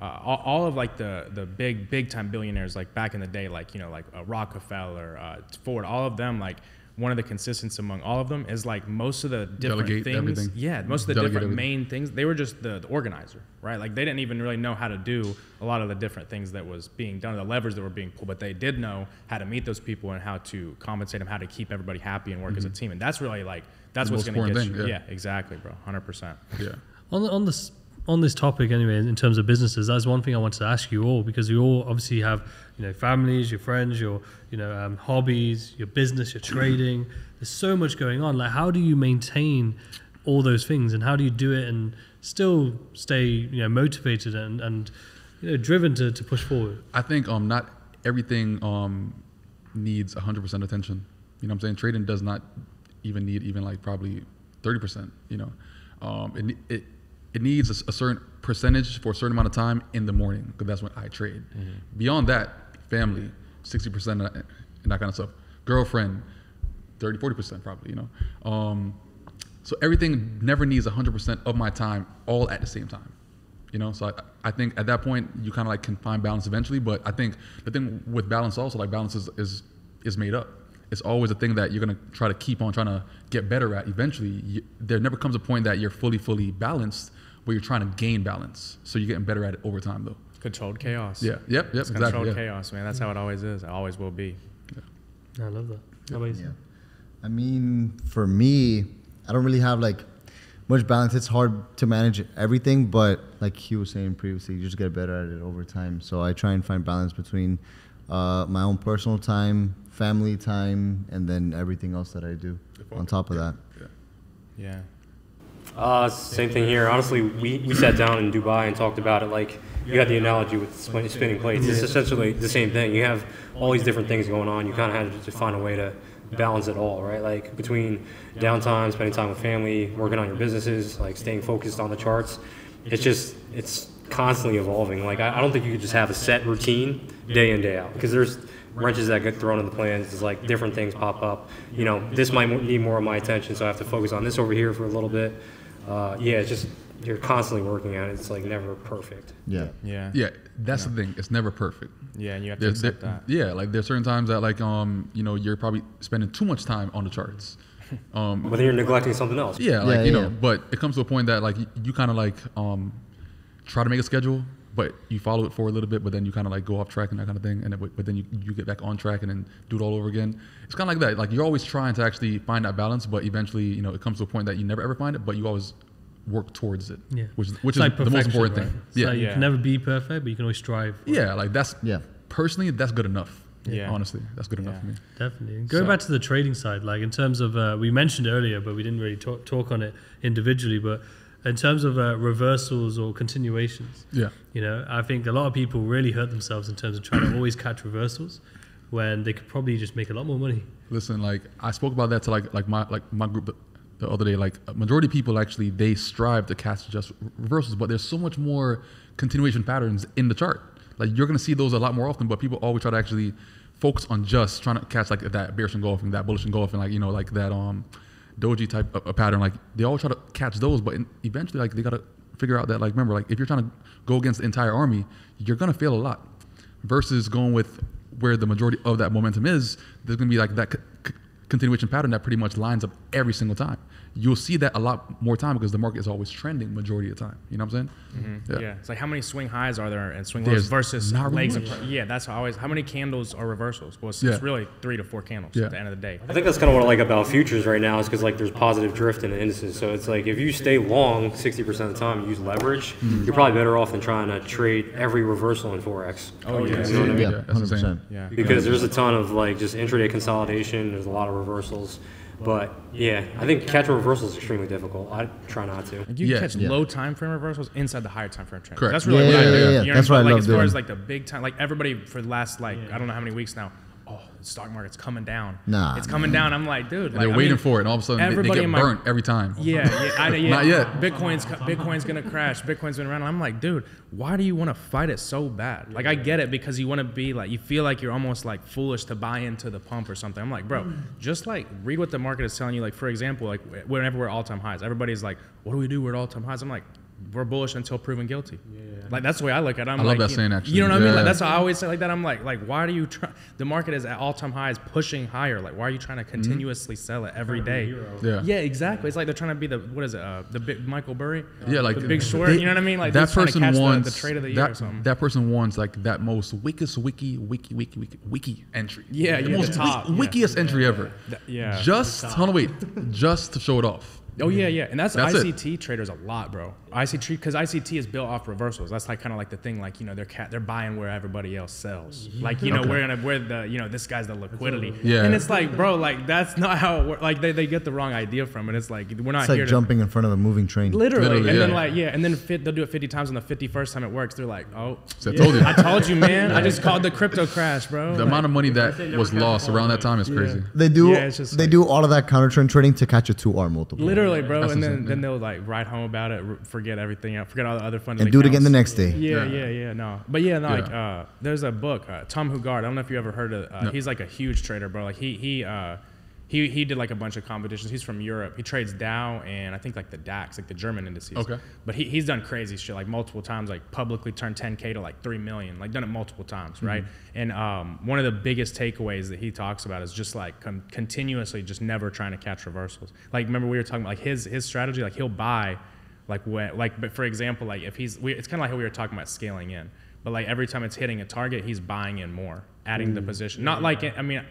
uh, all, all of like the the big big time billionaires like back in the day like you know like uh, rockefeller uh, ford all of them like one of the consistents among all of them is like most of the different Delegate things everything. yeah most of the Delegate different everything. main things they were just the, the organizer right like they didn't even really know how to do a lot of the different things that was being done the levers that were being pulled but they did know how to meet those people and how to compensate them how to keep everybody happy and work as a mm-hmm. team and that's really like that's The what's going to get important you yeah. yeah. exactly bro 100% Yeah. On the, on this on this topic anyway, in terms of businesses, that's one thing I wanted to ask you all because you all obviously have you know families, your friends, your you know um, hobbies, your business, your trading. There's so much going on. Like, how do you maintain all those things, and how do you do it and still stay you know motivated and and you know driven to, to push forward? I think um not everything um needs 100% attention. You know what I'm saying? Trading does not even need even like probably 30%, you know. Um it it it needs a certain percentage for a certain amount of time in the morning because that's when I trade. Beyond that, family, 60% and that- kind of stuff. Girlfriend, 30 40% probably, you know. Um so everything never needs 100% of my time all at the same time you know? So I, I think at that point you kind of like can find balance eventually but i think the thing with balance also like balance is is, is made up. It's always a thing that you're going to try to keep on trying to get better at eventually. You, there never comes a point that you're fully fully balanced where you're trying to gain balance. So you're getting better at it over time though controlled chaos yeah yep yep it's exactly controlled yeah. chaos man that's how it always is it always will be I love that. How about you? Yeah. I mean, for me, I don't really have like much balance. It's hard to manage everything, but like he was saying previously, you just get better at it over time. So I try and find balance between uh, my own personal time, family time, and then everything else that I do on top of that. yeah Uh, same thing here. Honestly, we, we sat down in Dubai and talked about it. Like you had the analogy with spin- spinning plates. It's essentially the same thing. You have all these different things going on. You kind of had to find a way to balance it all, right? Like between downtime, spending time with family, working on your businesses, like staying focused on the charts. It's just it's constantly evolving. Like I, I don't think you could just have a set routine day in day out because there's wrenches that get thrown in the plans. It's like different things pop up. You know, this might need more of my attention, so I have to focus on this over here for a little bit. Uh, yeah, it's just you're constantly working at it. It's like never perfect. Yeah. yeah yeah that's the thing it's never perfect yeah and you have to there's there, accept that yeah like there's certain times that like um you know you're probably spending too much time on the charts um But then you're neglecting something else. Yeah, like Yeah, you yeah. know, but it comes to a point that like you, you kind of like um try to make a schedule, but you follow it for a little bit, but then you kind of like go off track and that kind of thing, and then, but then you, you get back on track and then do it all over again. It's kind of like that. Like you're always trying to actually find that balance, but eventually, you know, it comes to a point that you never ever find it, but you always work towards it. Yeah. which is which is like the most important right? thing. It's Yeah, like you Yeah. can never be perfect, but you can always strive. for it. yeah, like that's Yeah. Personally, that's good enough. Yeah. honestly, that's good enough for me. Definitely. And Going So- back to the trading side, like in terms of, uh, we mentioned earlier, but we didn't really talk, talk on it individually, but in terms of uh, reversals or continuations, Yeah. you know, I think a lot of people really hurt themselves in terms of trying to always catch reversals when they could probably just make a lot more money. Listen, like I spoke about that to like like my like my group the, the other day. Like majority of people actually they strive to catch just reversals, but there's so much more continuation patterns in the chart. Like you're gonna see those a lot more often, but people always try to actually focus on just trying to catch like that bearish engulfing, that bullish engulfing, like you know like that um doji type of, pattern. Like they all try to catch those, but eventually like they gotta figure out that like remember like if you're trying to go against the entire army, you're gonna fail a lot versus going with where the majority of that momentum is, there's to be like that continuation pattern that pretty much lines up every single time. You'll see that a lot more time because the market is always trending majority of the time. You know what I'm saying? Mm-hmm. Yeah. It's like how many swing highs are there and swing There's lows versus not legs? really Of, much. yeah, that's always. How many candles are reversals? Well, it's, Yeah. it's really three to four candles Yeah. at the end of the day. I think that's kind of what I like about futures right now is because like there's positive drift in the indices. So it's like if you stay long 60% of the time and use leverage, mm-hmm. you're probably better off than trying to trade every reversal in forex. Oh yeah. You know what I mean? Yeah, 100%. Yeah. Because there's a ton of like just intraday consolidation. There's a lot of reversals, but yeah, I think catching reversals is extremely difficult. I try not to. Like you Yeah. catch Yeah. low time frame reversals inside the higher time frame trend. Correct. That's really Yeah, what I yeah, do. yeah, yeah. You know That's I what mean? I like love as far doing. as like the big time, like everybody for the last like I don't know how many weeks now, "Oh, the stock market's coming down. Nah, it's coming down." I'm like, dude, like, They're I waiting mean, for it, and all of a sudden they, get in my- burnt every time. Yeah, yeah, I, yeah. Not yet. Bitcoin's Bitcoin's gonna crash. Bitcoin's been around. I'm like, dude, why do you want to fight it so bad? Like, I get it because you want to be like, you feel like you're almost like foolish to buy into the pump or something. I'm like, bro, just like read what the market is telling you. Like, for example, like whenever we're all time highs, everybody's like, what do we do? We're at all time highs. I'm like. We're bullish until proven guilty. Like that's the way I look at it. I'm I love that you- saying, actually. You know what I mean? Like that's how I always say like that. I'm like, like why do you try? The market is at all time highs, pushing higher. Like why are you trying to Mm-hmm. continuously sell it every day? Yeah. Yeah, exactly. It's like they're trying to be the what is it? Uh, the big Michael Burry. Yeah, like the Big Short. they- you know what I mean? Like that they're trying to person catch the- wants the, trade of the year that, or something. that person wants like that most wickiest wiki wiki wiki wiki wiki entry. Yeah, the yeah, most the top, wik- yeah. wickiest entry ever. Yeah. Just hold on, wait, just to show it off. Oh yeah, yeah, and that's, That's it. ICT traders a lot, bro. ICT because ICT is built off reversals. That's like kind of like the thing, like you know they're ca- they're buying where everybody else sells. Mm-hmm. Like you know Okay. we're gonna uh, we're the you know this guy's the liquidity. Yeah. And it's like, bro, like that's not how it works. Like they, they get the wrong idea from it. It's like we're not It's here like to jumping in front of a moving train. literally, Literally, and then yeah. like yeah, and then fit, they'll do it 50 times, and the 51st time it works, they're like, oh, So I told you. I told you, man. I just called the crypto crash, bro. The amount of money that was lost around that time is crazy. They do. Yeah, it's just they like- do all of that counter trend trading to catch a two R multiple. Literally, bro, That's and then, then they'll like write home about it, r- forget everything, else, forget all the other fun. and do it again the next day. Yeah, Yeah. yeah, yeah, no, but yeah, no, like uh, there's a book, uh, Tom Hougaard. I don't know if you ever heard of. Uh, No. He's like a huge trader, bro. Like he he uh, he he did like a bunch of competitions. He's from Europe. He trades Dow and I think like the DAX, like the German indices. Okay. But he, he's done crazy shit like multiple times, like publicly turned 10k to like three million, like done it multiple times, right? And um, one of the biggest takeaways that he talks about is just like con- continuously just never trying to catch reversals. Like remember we were talking about like his his strategy, like he'll buy like when like but for example like if he's we, it's kind of like how we were talking about scaling in but like every time it's hitting a target he's buying in more adding the position not like i mean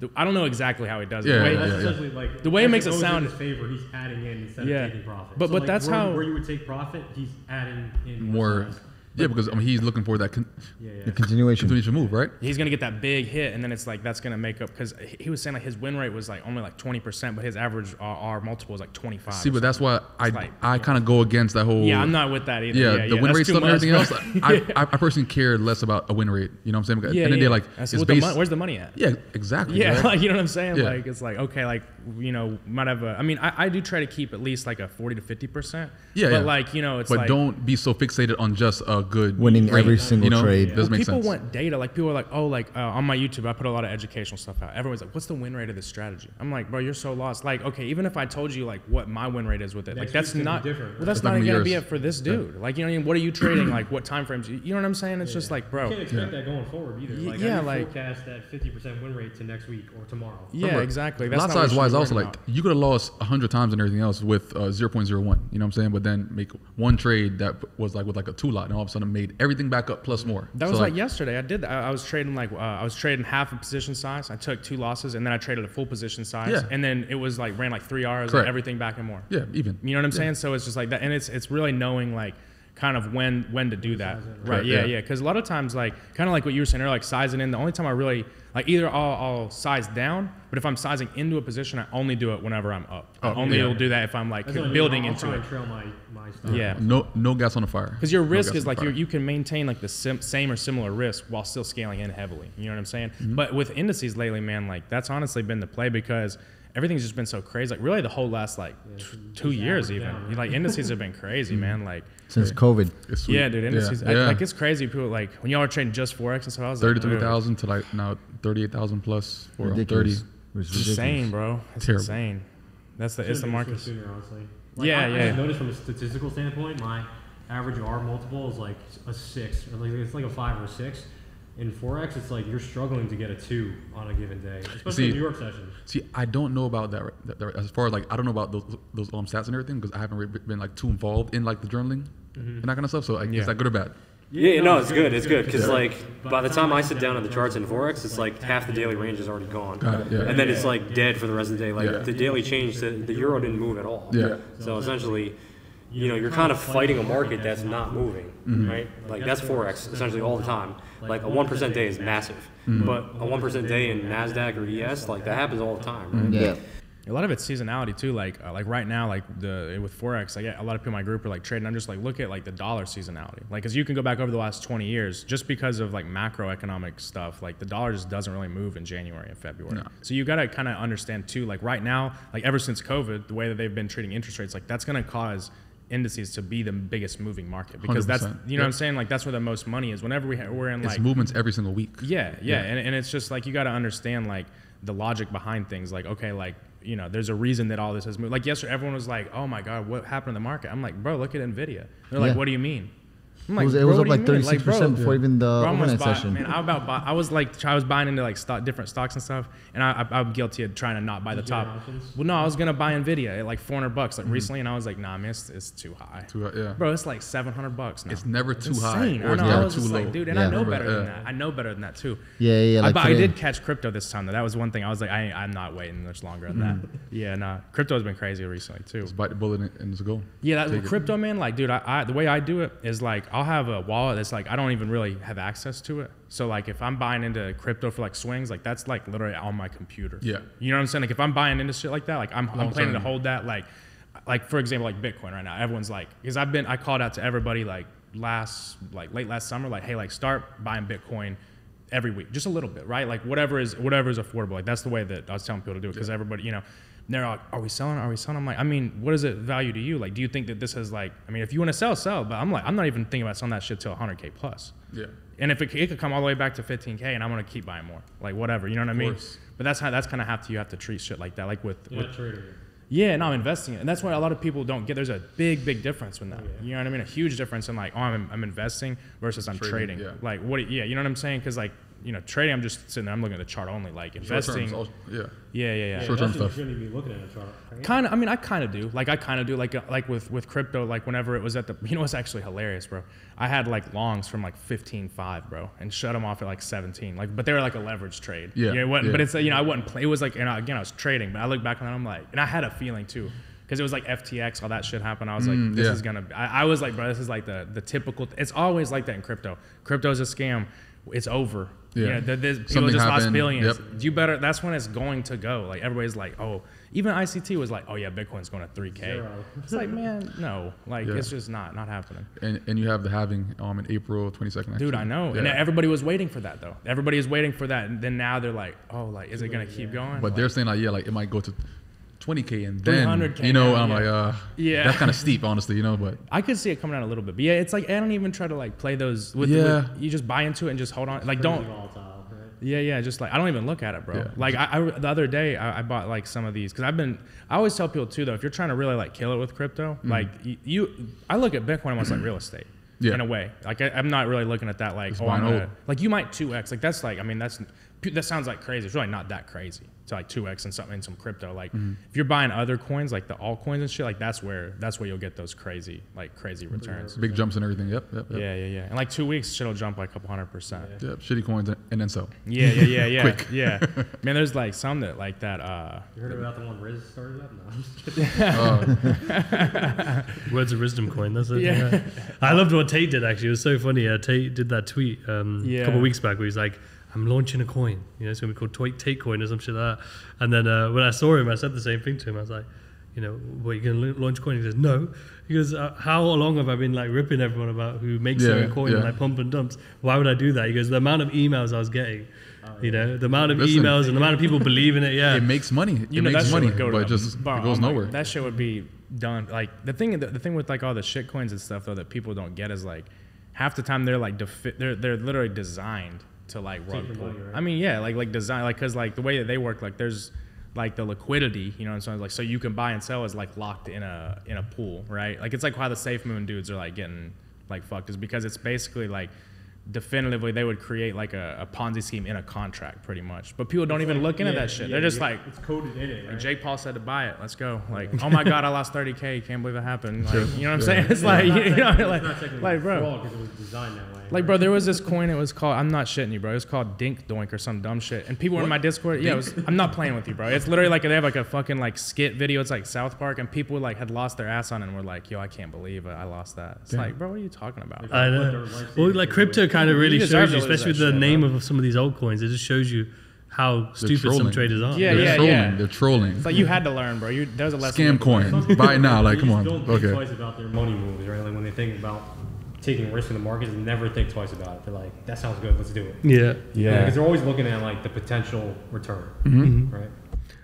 the- i don't know exactly how he does it Yeah, The way- yeah, That's yeah. essentially like The way it makes it sound- in his favor. He's adding in instead Yeah. of taking profit. But- So, but like, that's where, how- where you would take profit, he's adding in More, size. Yeah, because I mean he's looking for that con- Yeah, yeah. The continuation. continuation move, right? he's gonna get that big hit and then it's like that's gonna make up because he was saying like his win rate was like only like 20% but his average r, R multiple is like 25 See, but that's why I like- I kind of go against that whole. yeah i'm not with that either Yeah, yeah, the yeah, win rate too stuff and everything else. I, I, I personally care less about a win rate. You know what I'm saying? Yeah, at the end of the yeah. like it's what the based. mon- where's the money at yeah, exactly. Yeah, right? like you know what I'm saying. Yeah. Like it's like okay, like you know, might have a. I mean, I, I do try to keep at least like a forty to fifty percent. Yeah, but yeah. like you know, it's but like don't be so fixated on just uh, a good Winning rate, every single you know? trade. It doesn't well, make people sense. want data. Like people are like, oh, like uh, on my YouTube, I put a lot of educational stuff out. Everyone's like, what's the win rate of this strategy? I'm like, bro, you're so lost. Like, okay, even if I told you like what my win rate is with it, like that's not different, Well, that's It's not not gonna be be it for this dude. Like you know, what I mean? what are you trading? like what time frames? You, you know what I'm saying? It's just like, bro. You can't expect that going forward either. Like, yeah, how do you like- forecast that 50% win rate to next week or tomorrow. Yeah, exactly. That's lot not size wise, also like you could have lost hundred times and everything else with uh, 0.01. You know what I'm saying? But then make one trade that was like with like a two lot, and all of a sudden made everything back up plus more. That So, was like, yesterday. I did that. I, I was trading like uh, I was trading half a position size. I took two losses, and then I traded a full position size. Yeah. And then it was like ran like three hours, Correct. everything back and more. Yeah, even. You know what I'm saying? So it's just like that, and it's it's really knowing like kind of when when to do that. Right? Correct, Yeah, yeah. yeah. Because a lot of times, like kind of like what you were saying earlier, like sizing in. The only time I really like either I'll, I'll size down, but if I'm sizing into a position, I only do it whenever I'm up. I Oh, only yeah. will do that if I'm like That's what I mean. building I'll into try it. trail my, my stuff. Yeah. No, no gas on the fire. Because your risk gas is like you fire. you can maintain like the sim, same or similar risk while still scaling in heavily. You know what I'm saying? Mm-hmm. But with indices lately, man, like that's honestly been the play because everything's just been so crazy. Like really, the whole last like t- two years even. down. Like indices have been crazy, Mm-hmm. man. Like Since COVID. It's yeah, dude, indices. I- Yeah, like it's crazy. People like when y'all are trading just forex and stuff. I was like, thirty-three to like now thirty-eight thousand plus for thirty. Ridiculous. It's It's insane, bro. It's Terrible. insane. That's the it's the Should've been market. sooner, honestly. Like, Yeah, I, I yeah. just noticed from a statistical standpoint, my average R multiple is like a six, like it's like a five or a six. In forex, it's like you're struggling to get a two on a given day, especially See- in New York session. See, I don't know about that, that, that- as far as like I don't know about those those um, stats and everything because I haven't really been like too involved in like the journaling and that kind of stuff. So like, Yeah. is that good or bad? Yeah, no, it's good. It's good because like by the time I sit down on the charts in forex, it's like half the daily range is already gone, Got it, yeah. and then it's like dead for the rest of the day. Like Yeah. the daily change, the, the euro didn't move at all. Yeah. So essentially, you know, you're kind of fighting a market that's not moving, Mm-hmm. right? Like that's forex essentially all the time. Like a one percent day is massive, Mm-hmm. but a one percent day in Nasdaq or ES, like that happens all the time. Right? Yeah. A lot of it's seasonality too. Like uh, like right now, like the with forex, like a lot of people in my group are like trading. I'm just like look at like the dollar seasonality. Like, cause you can go back over the last 20 years, just because of like macroeconomic stuff. Like the dollar just doesn't really move in January and February. No. So you gotta kind of understand too. Like right now, like ever since COVID, the way that they've been treating interest rates, like that's gonna cause indices to be the biggest moving market because that's 100%. you know what I'm saying like that's where the most money is whenever we ha- we're in It's like movements every single week. yeah, yeah, And, and it's just like you got to understand like the logic behind things. Like, okay, like you know, there's a reason that all this has moved. Like yesterday, everyone was like, "Oh my god, what happened in the market?" I'm like, "Bro, look at Nvidia." They're like, Yeah. "What do you mean?" I'm It was- it was up like 36% before even the bro, I'm overnight buy- session. Man, I about buy, I was like, I was buying into like stock, different stocks and stuff, and I, I, I'm guilty of trying to not buy the Did you get top. options? Well, no, I was gonna buy Nvidia at like 400 bucks like mm-hmm. recently, and I was like, Nah, man, it's, it's too high. Too high, yeah. Bro, it's like 700 bucks now. It's never It's too high or I it's know. I never was too just low. like, dude, and Yeah. I know Right, better than that. I know better than that too. Yeah, yeah, yeah. I, Like but I did catch crypto this time though. That was one thing. I was like, I, I'm not waiting much longer on that. Mm-hmm. Yeah, nah. Crypto has been crazy recently too. Just bite the bullet and, and just go. Yeah, that crypto man, like, dude, I, I the way I do it is like I'll have a wallet that's like I don't even really have access to it. So like if I'm buying into crypto for like swings, like that's like literally on my computer. Yeah. You know what I'm saying? Like if I'm buying into shit like that, like I'm, I'm planning to hold that like like for example like Bitcoin right now. Everyone's like because I've been I called out to everybody like last like late last summer like hey like start buying Bitcoin every week just a little bit right like whatever is whatever is affordable like that's the way that I was telling people to do it because everybody you know they're like are we selling are we selling I'm like I mean what is it value to you like do you think that this is like I mean if you want to sell sell but I'm like I'm not even thinking about selling that shit till 100k plus Yeah. and if it, it could come all the way back to 15k and I'm gonna keep buying more like whatever you know what I mean course. but that's how that's kind of how you have to treat shit like that like with, You're with trader. yeah, no, I'm investing it, and that's why a lot of people don't get. There's a big, big difference in that. You know what I mean? A huge difference in like, oh, I'm, I'm investing versus I'm Trading, trading. yeah. Like, what? Yeah, you know what I'm saying? Because like, you know, trading, I'm just sitting there, I'm looking at the chart only. Like investing, terms, also- yeah. yeah, yeah, yeah. Yeah, Short-term stuff. You shouldn't be looking at a chart. Right? Kind of. I mean, I kind of do. Like, I kind of do. Like, uh, like with with crypto. Like, whenever it was at the, you know, it's actually hilarious, bro. I had like longs from like 15.5, bro, and shut them off at like 17. Like, but they were like a leverage trade. Yeah, You know, it wasn't, But it's you know, I wasn't play. It was like, and I, again, I was trading, but I look back on it, I'm like, and I had a feeling too. Because it was like FTX, all that shit happened. I was like, Mm, this yeah. is gonna. Be, I, I was like, bro, this is like the the typical. It's always like that in crypto. Crypto's a scam. It's over. Yeah. You know, the, the, people Something just lost billions. Yep. you better that's when it's going to go. Like everybody's like oh even ict was like oh yeah bitcoin's going to 3k it's like man no. Like Yeah. it's just not not happening. And and you have the halving um in April 22nd. dude i know. And everybody was waiting for that though. Everybody is waiting for that. And then now they're like oh like is it going to keep going? But they're saying like yeah, like it might go to 20k and then 300K you know now, I'm yeah. like uh Yeah. that's kind of steep honestly you know but I could see it coming out a little bit, but yeah, it's like I don't even try to like play those. With, Yeah. with- you just buy into it and just hold on. Like don't. volatile, right? Yeah, yeah, just like I don't even look at it, bro. Yeah. Like I, I, the other day, I, I bought like some of these because I've been. I always tell people too, though, if you're trying to really like kill it with crypto, like y- you, I look at Bitcoin almost like real estate. Yeah. In a way, like I, I'm not really looking at that like Just oh, I'm gonna, like you might two x like that's like I mean that's that sounds like crazy. It's really not that crazy to like two x and something in some crypto. Like Mm-hmm. if you're buying other coins like the altcoins and shit, like that's where that's where you'll get those crazy like crazy returns. big jumps and everything yep yep, yep. Yeah, yeah, yeah. In like two weeks, shit'll jump like a couple hundred percent. Yep, shitty coins and, and then sell. Yeah, yeah, yeah, yeah. Quick. Yeah. Man, there's like some that like that. Uh, You heard about the one Riz started up? No, I'm just kidding. Words of wisdom coin. That's it. Yeah. Yeah. I loved what Tate did actually. It was so funny. Uh, Tate did that tweet um, a couple of weeks back where he's like, "I'm launching a coin. You know, it's gonna be called Tate Tate coin or some shit like that." And then uh, when I saw him, I said the same thing to him. I was like, "You know, what you're gonna launch a coin?" He says, "No." He goes, uh, "How long have I been like ripping everyone about who makes Yeah, their own coin and yeah. like pump and dumps? Why would I do that?" He goes, "The amount of emails I was getting." You know, the amount of Listen. emails and the amount of people believing it. Yeah, It makes money. you it know, makes money, go but it just bar. it goes my- nowhere. That shit would be done. Like the thing, the, the thing with like all the shit coins and stuff though that people don't get is like half the time they're like defi- they're they're literally designed to like rug pull. money, right? I mean, yeah, like like design like because like the way that they work, like there's like the liquidity, you know, and so like so you can buy and sell is like locked in a in a pool, right? Like it's like why the Safe Moon dudes are like getting like fucked is because it's basically like definitively they would create like a, a Ponzi scheme in a contract pretty much, but people don't even look into Yeah, that shit. yeah, They're just yeah. like it's coded in it. like Jake Paul said to buy it. Let's go. Like, oh my God, I lost 30k. Can't believe it happened. Like, you know what I'm saying? It's like, you know, like, it's not technically like, bro. it was designed that way. Like, bro, there was this coin. It was called. I'm not shitting you, bro. It was called Dink Doink or some dumb shit. And people were in my Discord. Yeah, it was, I'm not playing with you, bro. It's literally like they have like a fucking like skit video. It's like South Park, and people like had lost their ass on it and were like, "Yo, I can't believe it. I lost that." It's like, bro, what are you talking about? I know. Well, like crypto kind of really shows you, especially with the shit, name bro. of some of these altcoins. It just shows you how stupid some traders are. Yeah, They're yeah, trolling. yeah. They're trolling. It's like you had to learn, bro. You there's a lesson. Scam you coin. Buy it now. Like, come just on. Don't think Okay. twice about their money moves, right? Like when they think about taking risk in the markets, they never think twice about it. They're like, that sounds good, let's do it. Yeah. Yeah. Because they're always looking at like the potential return, Mm-hmm. right?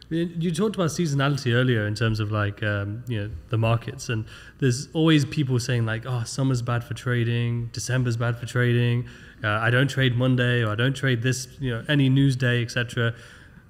You you talked about seasonality earlier in terms of like um, you know the markets, and there's always people saying like, "Oh, summer's bad for trading, December's bad for trading. Uh, I don't trade Monday, or I don't trade this, you know, any news day, etc."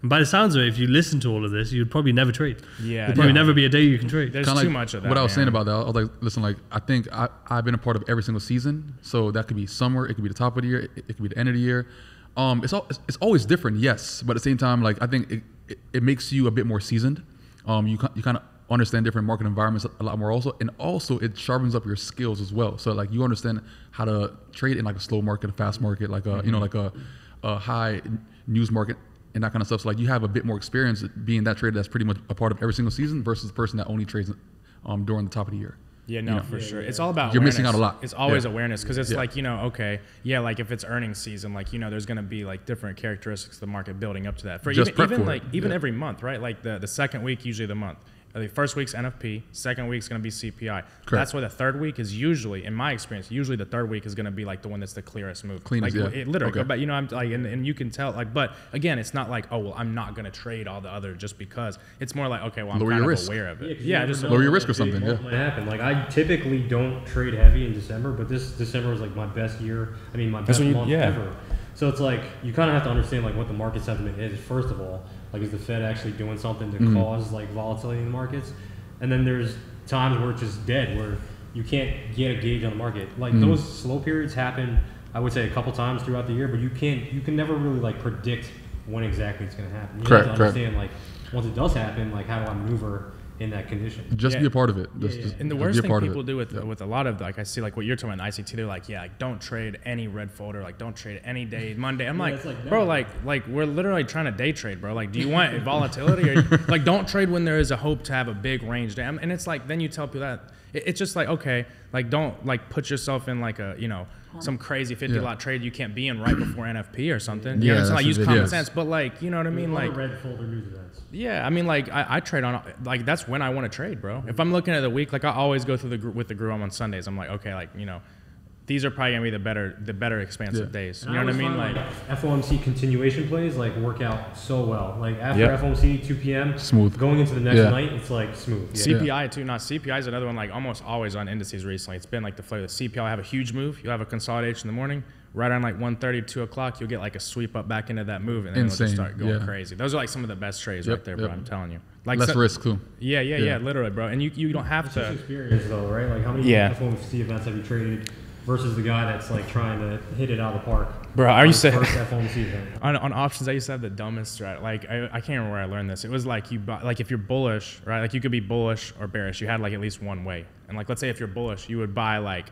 And by the sounds of it, if you listen to all of this, you'd probably never trade. Yeah, There'd probably no. never be a day you can trade. There's Kinda too like much of that. What I was saying about that, I was like, listen, like I think I, I've been a part of every single season. So that could be summer, it could be the top of the year, it, it could be the end of the year. Um, it's all it's, it's always different, yes, but at the same time, like I think it, it, it makes you a bit more seasoned. Um, you you kind of understand different market environments a lot more also, and also it sharpens up your skills as well. So like you understand how to trade in like a slow market, a fast market, like a you know like a, a high news market and that kind of stuff. So like you have a bit more experience being that trader that's pretty much a part of every single season versus the person that only trades um, during the top of the year. Yeah, no, know? for sure. It's all about You're missing awareness. out a lot. It's always Yeah. awareness because it's Yeah. like you know, okay, yeah, like if it's earnings season, like you know, there's gonna be like different characteristics of the market building up to that. For Just even, prep even for like it. even Yeah. every month, right? Like the the second week usually the month. Uh, The first week's NFP, second week's gonna be CPI. Correct. That's why the third week is usually, in my experience, usually the third week is gonna be like the one that's the clearest move. Cleanest, like yeah. it literally. Okay. But you know, I'm like, and, and you can tell, like, but again, it's not like, oh well, I'm not gonna trade all the other just because. It's more like, okay, well, I'm Lower kind of risk. aware of it. Yeah, you just never Lower your risk or something, bump yeah. Might happen. Like I typically don't trade heavy in December, but this December was like my best year. I mean, my best you- month yeah. ever. So it's like you kind of have to understand like what the market sentiment is. First of all, like is the Fed actually doing something to Mm-hmm. cause like volatility in the markets? And then there's times where it's just dead, where you can't get a gauge on the market. Like Mm-hmm. those slow periods happen, I would say a couple times throughout the year, but you can't you can never really like predict when exactly it's going to happen. You Correct, have to correct. understand like once it does happen, like how do I maneuver in that condition? Just Yeah. be a part of it. Just, Yeah, just, yeah. And the just worst be a thing part of people do with Yeah. with a lot of like I see like what you're talking about in ICT, they're like, yeah, like don't trade any red folder, like don't trade any day Monday. I'm Yeah, like, like bro, like like we're literally trying to day trade, bro. Like, do you want volatility or like don't trade when there is a hope to have a big range day? And it's like then you tell people that it's just like okay, like don't like put yourself in like a you know some crazy 50 Yeah. lot trade you can't be in right before NFP or something. You Yeah, know, it's that's like use ridiculous. common sense, but like you know what I mean, like. red folder news events. Yeah, I mean, like I, I trade on like that's when I want to trade, bro. If I'm looking at the week, like I always go through the group with the group I'm on Sundays. I'm like, okay, like you know, these are probably gonna be the better the better expansive Yeah. days. And You know what I mean? find, Like, FOMC continuation plays like work out so well. Like after Yep. FOMC 2 p.m. Smooth. Going into the next Yeah. night, it's like smooth. Yeah. CPI too. Not CPI is another one. Like almost always on indices recently. It's been like the flavor. The CPI will have a huge move. You'll have a consolidation in the morning. Right on like 1:30, 2 o'clock, you'll get like a sweep up back into that move, and then it'll just start going yeah. crazy. Those are like some of the best trades Yep, right there, bro. I'm telling you. Like Less so- risk too. Yeah, yeah, yeah, Yeah. literally, bro. And you you don't have It's just to. experience though, right? Like how many Yeah. FOMC events have you traded versus the guy that's like trying to hit it out of the park? Bro, I on used to- first FOMC event. on, on options, I used to have the dumbest strat. Like I, I can't remember where I learned this. It was like you buy, like if you're bullish, right? Like you could be bullish or bearish. You had like at least one way. And like let's say if you're bullish, you would buy like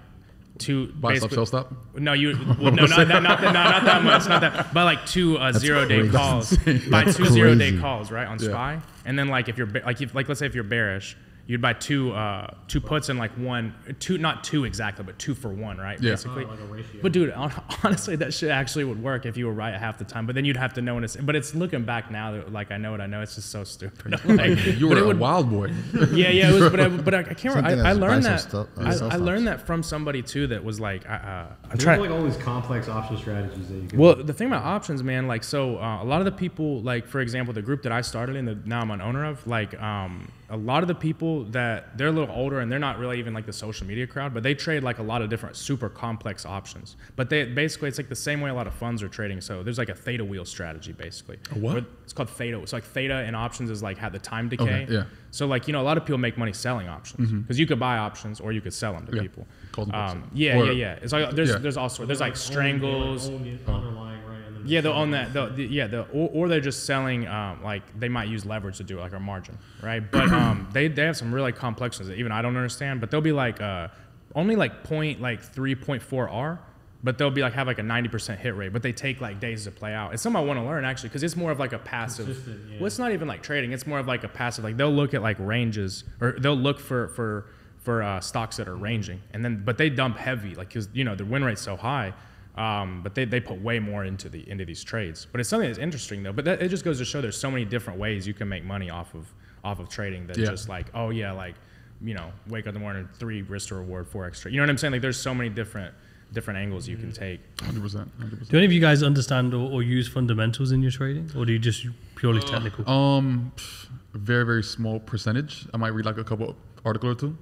two. Buy stop, sell stop. No, you well, no, not, that, not, that, no, not that much, not that. But like two uh, zero day calls, buy That's two zero day calls, right on Yeah. SPY, and then like if you're like if like let's say if you're bearish, you'd buy two uh, two puts and like one two not two exactly, but two for one, right? Yeah. Basically. Oh, like a ratio. But dude, honestly, that shit actually would work if you were right half the time. But then you'd have to know when it's. But it's looking back now that like I know what I know. It's just so stupid. Like, You were a would- wild boy. yeah, yeah, it was, but I, but I, I can't. Remember, I, I learned buy that. some stuff- uh, I, sell I learned that from somebody too. That was like, uh, uh, I'm trying. like all these complex option strategies that you can. Well, the thing about options, man, like so, uh, a lot of the people, like for example, the group that I started in, that now I'm an owner of, like um, a lot of the people that they're a little older and they're not really even like the social media crowd, but they trade like a lot of different super complex options. But they basically it's like the same way a lot of funds are trading. So there's like a theta wheel strategy basically. A what? It's called theta. It's like theta and options is like how the time decay. Okay, yeah. So like you know a lot of people make money selling options because you could buy options or you could sell them to Yeah. people. Call Um, yeah, Or- yeah, yeah. It's like there's Yeah. there's also there's like Own- strangles. own the underlying, right, and then Yeah, they'll own that. They'll, the- yeah, the, or, or they're just selling. Um, like they might use leverage to do it, like a margin, right? But um, they they have some really complex ones that even I don't understand. But they'll be like uh, only like point like three point four R, but they'll be like have like a ninety percent hit rate. But they take like days to play out. It's something I want to learn actually because it's more of like a passive. Yeah. Well, it's not even like trading. It's more of like a passive. Like they'll look at like ranges or they'll look for for for uh, stocks that are ranging, and then but they dump heavy, like because you know the win rate's so high. Um, but they, they put way more into the into these trades. But it's something that's interesting though. But that, it just goes to show there's so many different ways you can make money off of off of trading than Yeah. just like oh yeah like you know wake up in the morning three risk to reward four extra. You know what I'm saying? Like there's so many different different angles you can take. 100%. 100%. Do any of you guys understand or, or use fundamentals in your trading, or do you just purely technical? Um, pff, very very small percentage. I might read like a couple article or two,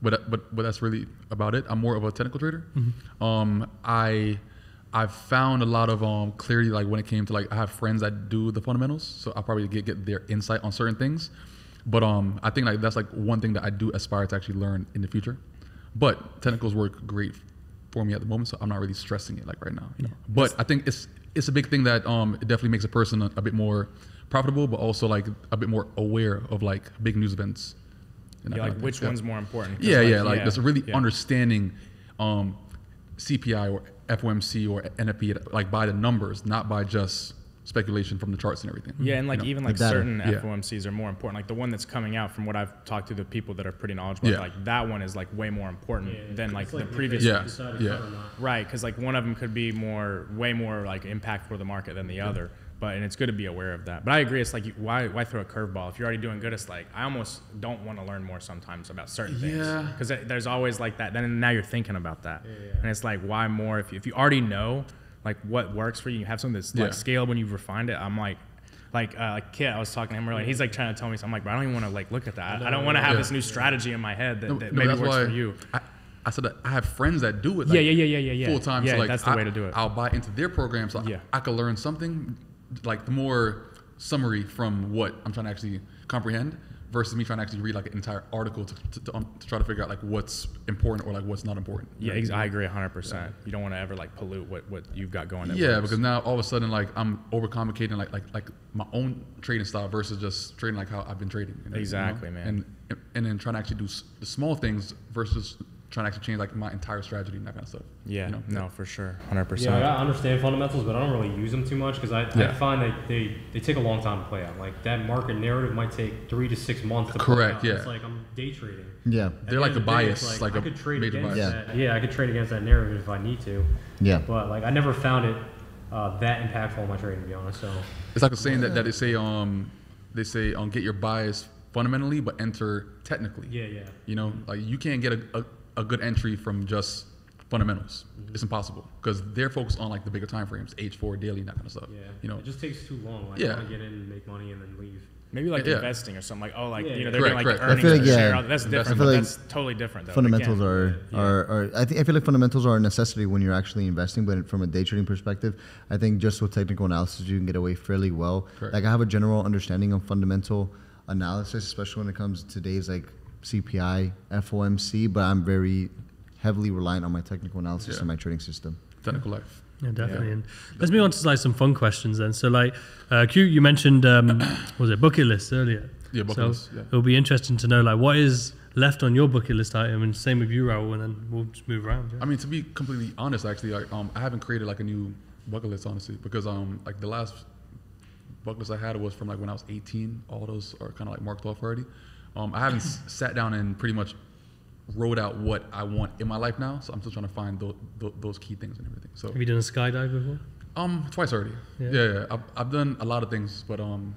but but but that's really about it. I'm more of a technical trader. Um, I I've found a lot of um clarity like when it came to like I have friends that do the fundamentals, so I'll probably get get their insight on certain things. But um, I think like that's like one thing that I do aspire to actually learn in the future. But technicals work great for me at the moment, so I'm not really stressing it like right now. You know. But I think it's it's a big thing that um it definitely makes a person a, a bit more profitable, but also like a bit more aware of like big news events. and Yeah, like which Yeah. one's more important? Yeah, yeah, like yeah, just really yeah. understanding um, CPI or FOMC or NFP like by the numbers, not by just speculation from the charts and everything. Yeah, and like You know? even like data. certain Yeah. FOMCs are more important. Like the one that's coming out from what I've talked to the people that are pretty knowledgeable, Yeah. like that one is like way more important Yeah, than like it's the like previous Yeah. ones. Decide yeah. Right, because like one of them could be more, way more like impactful to the market than the other. But and it's good to be aware of that. But I agree. It's like you, why why throw a curveball if you're already doing good? It's like I almost don't want to learn more sometimes about certain things. Because there's always like that. Then now you're thinking about that, yeah. and it's like why more if you, if you already know like what works for you, you have something that's Yeah. like scaled when you've refined it. I'm like. Like, uh, like Kit, I was talking to him earlier. He's like trying to tell me something. I'm like, bro, I don't even want to like look at that. I, don't want to have Yeah. this new strategy in my head that, No, that no, maybe works for you. I, I said that I have friends that do it. Yeah, yeah, yeah, yeah, yeah, yeah. Full time. Yeah, so like that's the I, way to do it. I'll buy into their program so Yeah. I, I could learn something, like the more summary from what I'm trying to actually comprehend versus me trying to actually read like an entire article to, to, to, um, to try to figure out like what's important or like what's not important. Yeah, ex- I agree 100%. You don't want to ever like pollute what, what you've got going. Yeah, works. because now all of a sudden, like I'm overcomplicating, like like like my own trading style versus just trading like how I've been trading. you know, you know? Exactly, man. And and then trying to actually do s- the small things versus trying to actually change like my entire strategy and that kind of stuff. yeah, you know? no, for sure, 100%. Yeah, I understand fundamentals, but I don't really use them too much because I, I find that they, they take a long time to play out. Like that market narrative might take three to six months to play Correct, out. yeah. It's like I'm day trading. Yeah. At They're the like end a the bias, it's like I a could trade major against bias. that. Yeah, I could trade against that narrative if I need to. Yeah. But like I never found it uh, that impactful in my trading, to be honest. So It's like a saying that, that they say um they say um get your bias fundamentally but enter technically. yeah, yeah. You know, like you can't get a, a, a good entry from just fundamentals. Mm-hmm. It's impossible because they're focused on like the bigger time frames, H4 daily, and that kind of stuff. Yeah, You know, it just takes too long. Like, Yeah. I want get in and make money and then leave. Maybe like Yeah. investing or something like oh like Yeah, you know they're Correct, getting like correct. the I feel earnings like, per share. yeah. That's I different. feel but like that's totally different though. fundamentals Again, are, yeah. are, are I think I feel like fundamentals are a necessity when you're actually investing, but from a day trading perspective, I think just with technical analysis you can get away fairly well. Correct. Like I have a general understanding of fundamental analysis, especially when it comes to days like CPI, FOMC, but I'm very heavily reliant on my technical analysis Yeah. and my trading system. technical life. Yeah, definitely. And let's move on to like some fun questions then. So, like, uh, Cue, you mentioned um, what was it bucket list earlier? Yeah, bucket so list, yeah. It'll be interesting to know like what is left on your bucket list item, and same with you, Raul, and then we'll just move around. Yeah? I mean, to be completely honest, actually, I, um, I haven't created like a new bucket list, honestly, because um, like the last bucket list I had was from like when I was 18. All those are kind of like marked off already. Um, I haven't sat down and pretty much wrote out what I want in my life now, so I'm still trying to find those, those key things and everything. So Have you done a skydive before? um, twice already. Yeah. Yeah, yeah. I've, I've done a lot of things, but um,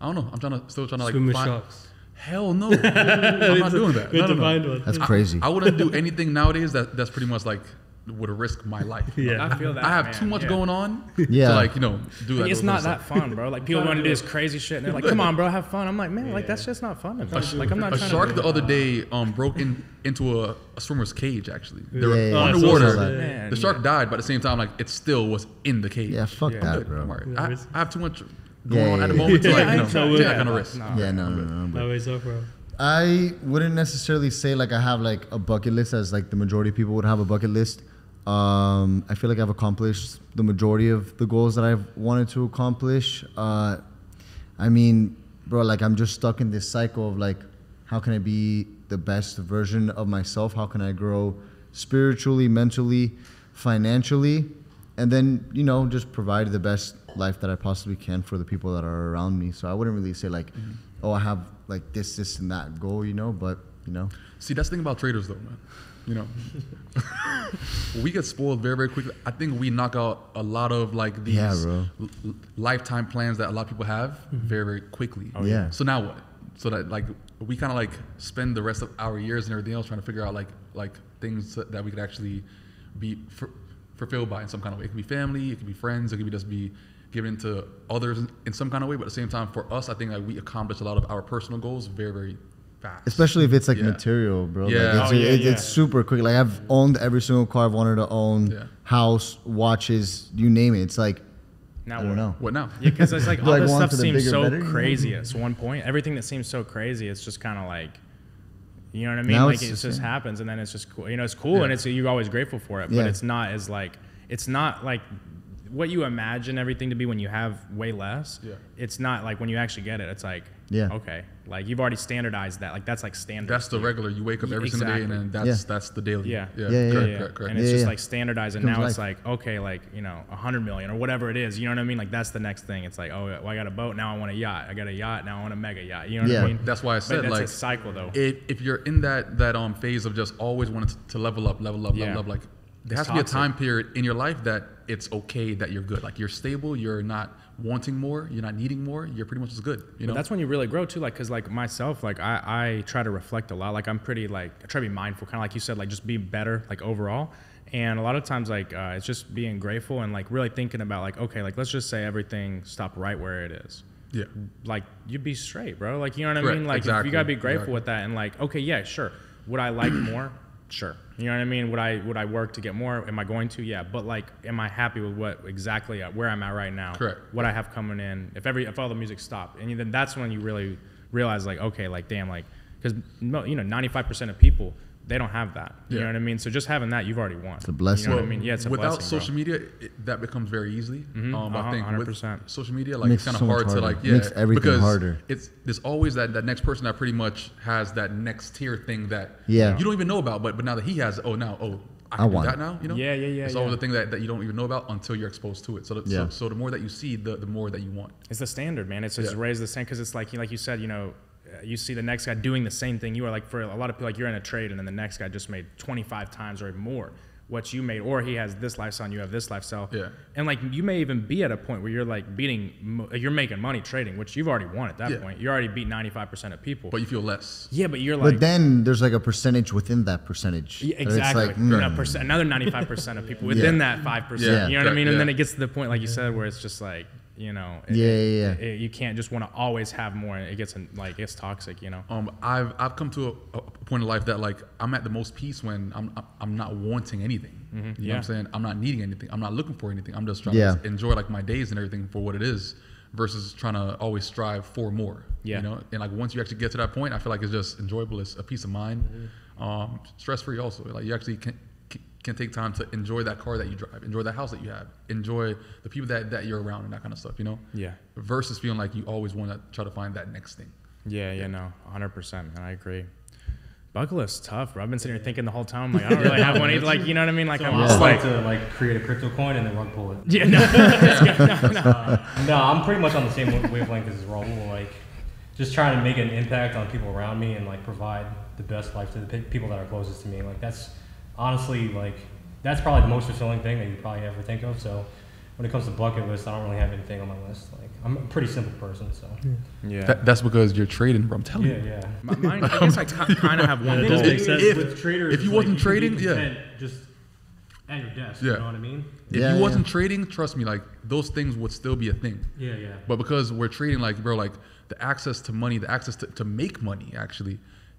I don't know. I'm trying to still trying to like Swim with find. sharks. Hell no, I'm not doing that. No, no, no. one. That's crazy. I wouldn't do anything nowadays that that's pretty much like would risk my life. Yeah. I feel that. I have man, too much yeah. going on Yeah. to like you know do Like, like it's not that stuff. fun, bro. Like people want to do this crazy shit, and they're like, "Come on, bro, have fun." I'm like, man, like that's just not fun. to. Like I'm not A shark to. the other day um broke in into a, a swimmer's cage. Actually, they were Yeah, yeah, yeah. underwater. Oh, I. Man, the shark died, but at the same time, like it still was in the cage. Yeah, fuck Yeah. that, bro. alright. I, I have too much going on at the moment to yeah. like you know take that kind of risk. Yeah, no, no, no. but- No ways off, bro. I wouldn't necessarily say like I have like a bucket list as like the majority of people would have a bucket list. Um, I feel like I've accomplished the majority of the goals that I've wanted to accomplish. Uh, I mean, bro, like I'm just stuck in this cycle of like, how can I be the best version of myself? How can I grow spiritually, mentally, financially, and then you know just provide the best life that I possibly can for the people that are around me. So I wouldn't really say like, oh, I have like this, this, and that goal, you know. But You know. See, that's the thing about traders, though, man. You know, we get spoiled very, very quickly. I think we knock out a lot of like these Yeah, l- lifetime plans that a lot of people have Mm-hmm. very, very quickly. Oh, yeah. So now what? So that like we kind of like spend the rest of our years and everything else trying to figure out like like things that that we could actually be f- fulfilled by in some kind of way. It could be family, it could be friends, it could be just be given to others in, in some kind of way. But at the same time, for us, I think like we accomplish a lot of our personal goals very, very fast. Especially if it's like Yeah. material, bro. Yeah. Like it's, Oh, yeah, it- yeah. it's super quick. Like I've owned every single car I've wanted to own, Yeah. house, watches, you name it. It's like Now I don't what? know. What now? Yeah, because it's like all I this stuff seems bigger, so better, crazy at one point. Everything that seems so crazy, it's just kind of like, you know what I mean? Now like it just same. happens, and then it's just cool. You know, it's cool, Yeah. and it's you're always grateful for it. But it's not as like it's not like what you imagine everything to be when you have way less. Yeah. It's not like when you actually get it. It's like Yeah. okay, like you've already standardized that. Like that's like standard. That's the regular. You wake up Yeah, every single day, and then that's Yeah. that's the daily. Yeah. yeah, Yeah, yeah, correct, yeah, correct, correct. and it's Yeah, just yeah. like standardized, and Becomes now it's like okay, like you know, a hundred million or whatever it is. You know what I mean? Like that's the next thing. It's like oh, well, I got a boat now. I want a yacht. I got a yacht now. I want a mega yacht. You know what I mean? That's why I But said that's like a cycle though. if, if you're in that that um phase of just always wanting to, to level up, level up, Yeah. level up, like there It's has to be a time period in your life that it's okay that you're good. Like you're stable, you're not wanting more, you're not needing more, you're pretty much just good. You know, But that's when you really grow too. Like, cause like myself, like I, I try to reflect a lot. Like I'm pretty like I try to be mindful, kind of like you said, like just be better, like overall. And a lot of times, like uh, it's just being grateful and like really thinking about like okay, like let's just say everything stopped right where it is. yeah, Like you'd be straight, bro. Like you know what I mean? Like exactly, you gotta be grateful exactly. with that and like okay, yeah, sure. Would I like more? Sure. You know what I mean? Would I would I work to get more? Am I going to? Yeah. But like, am I happy with what exactly uh, where I'm at right now? Correct. What I have coming in. If every if all the music stopped, and then that's when you really realize like, okay, like damn, like because you know, 95 percent of people they don't have that. You Yeah. know what I mean? So just having that, you've already won. It's a blessing. You know what I mean? Yeah, it's a without blessing. bro. social media, it, that becomes very easy. Um, uh-huh, I think 100%. social media, like Makes it's kind of so hard much to like yeah, Makes everything because harder. It's there's always that that next person that pretty much has that next tier thing that Yeah. you don't even know about, but but now that he has, oh now oh. I I can do want that now, you know. Yeah, yeah, yeah, It's yeah. always the thing that, that you don't even know about until you're exposed to it. So, the, Yeah. so, so the more that you see, the, the more that you want. It's the standard, man. It's just Yeah. raised the same because it's like like you said, you know, you see the next guy doing the same thing you are. Like for a lot of people, like you're in a trade, and then the next guy just made 25 times or more what you made, or he has this lifestyle, and you have this lifestyle. Yeah. And like you may even be at a point where you're like beating, you're making money trading, which you've already won at that Yeah. point. You already beat 95% of people. But you feel less. yeah, but you're like. But then there's like a percentage within that percentage. Yeah, And it's exactly. like, mm, percent, another 95% of people within that 5%. Yeah, you know what I mean? correct, And then it gets to the point, like you said, where it's just like, you know, it- Yeah, yeah, yeah. it- you can't just want to always have more. It gets in, like, it's toxic, you know? Um, I've I've come to a, a point in life that like I'm at the most peace when I'm I'm not wanting anything. You know what I'm saying? I'm not needing anything. I'm not looking for anything. I'm just trying Yeah. to enjoy like my days and everything for what it is, versus trying to always strive for more. Yeah. You know, and like once you actually get to that point, I feel like it's just enjoyable. It's a peace of mind, Mm-hmm. um, stress free. Also, like you actually can can- can take time to enjoy that car that you drive, enjoy the house that you have, enjoy the people that, that you're around and that kind of stuff. You know. Yeah. Versus feeling like you always want to try to find that next thing. Yeah, yeah, no, 100%, man. I agree. Bucket list's tough, bro. I've been sitting here thinking the whole time, like, I don't really have one. either. Like, you know what I mean? Like, So I'm I just like like, to like create a crypto coin and then rug pull it. yeah, no, no, no. Uh, no, I'm pretty much on the same wavelength as Raul. Like, just trying to make an impact on people around me and like provide the best life to the pe- people that are closest to me. Like, that's honestly like that's probably the most fulfilling thing that you probably ever think of. So, when it comes to bucket list, I don't really have anything on my list. Like, I'm a pretty simple person. So, Yeah. That, that's because you're trading, bro. I'm telling yeah, you. yeah. My- Mine, I guess I kind of have one it goal. does make sense. If- with traders, if you wasn't like, can be trading, yeah. Just at your desk. Yeah. You know what I mean? If Yeah, you yeah. wasn't trading, trust me, like those things would still be a thing. Yeah, yeah. But because we're trading, like bro, like the access to money, the access to, to make money, actually,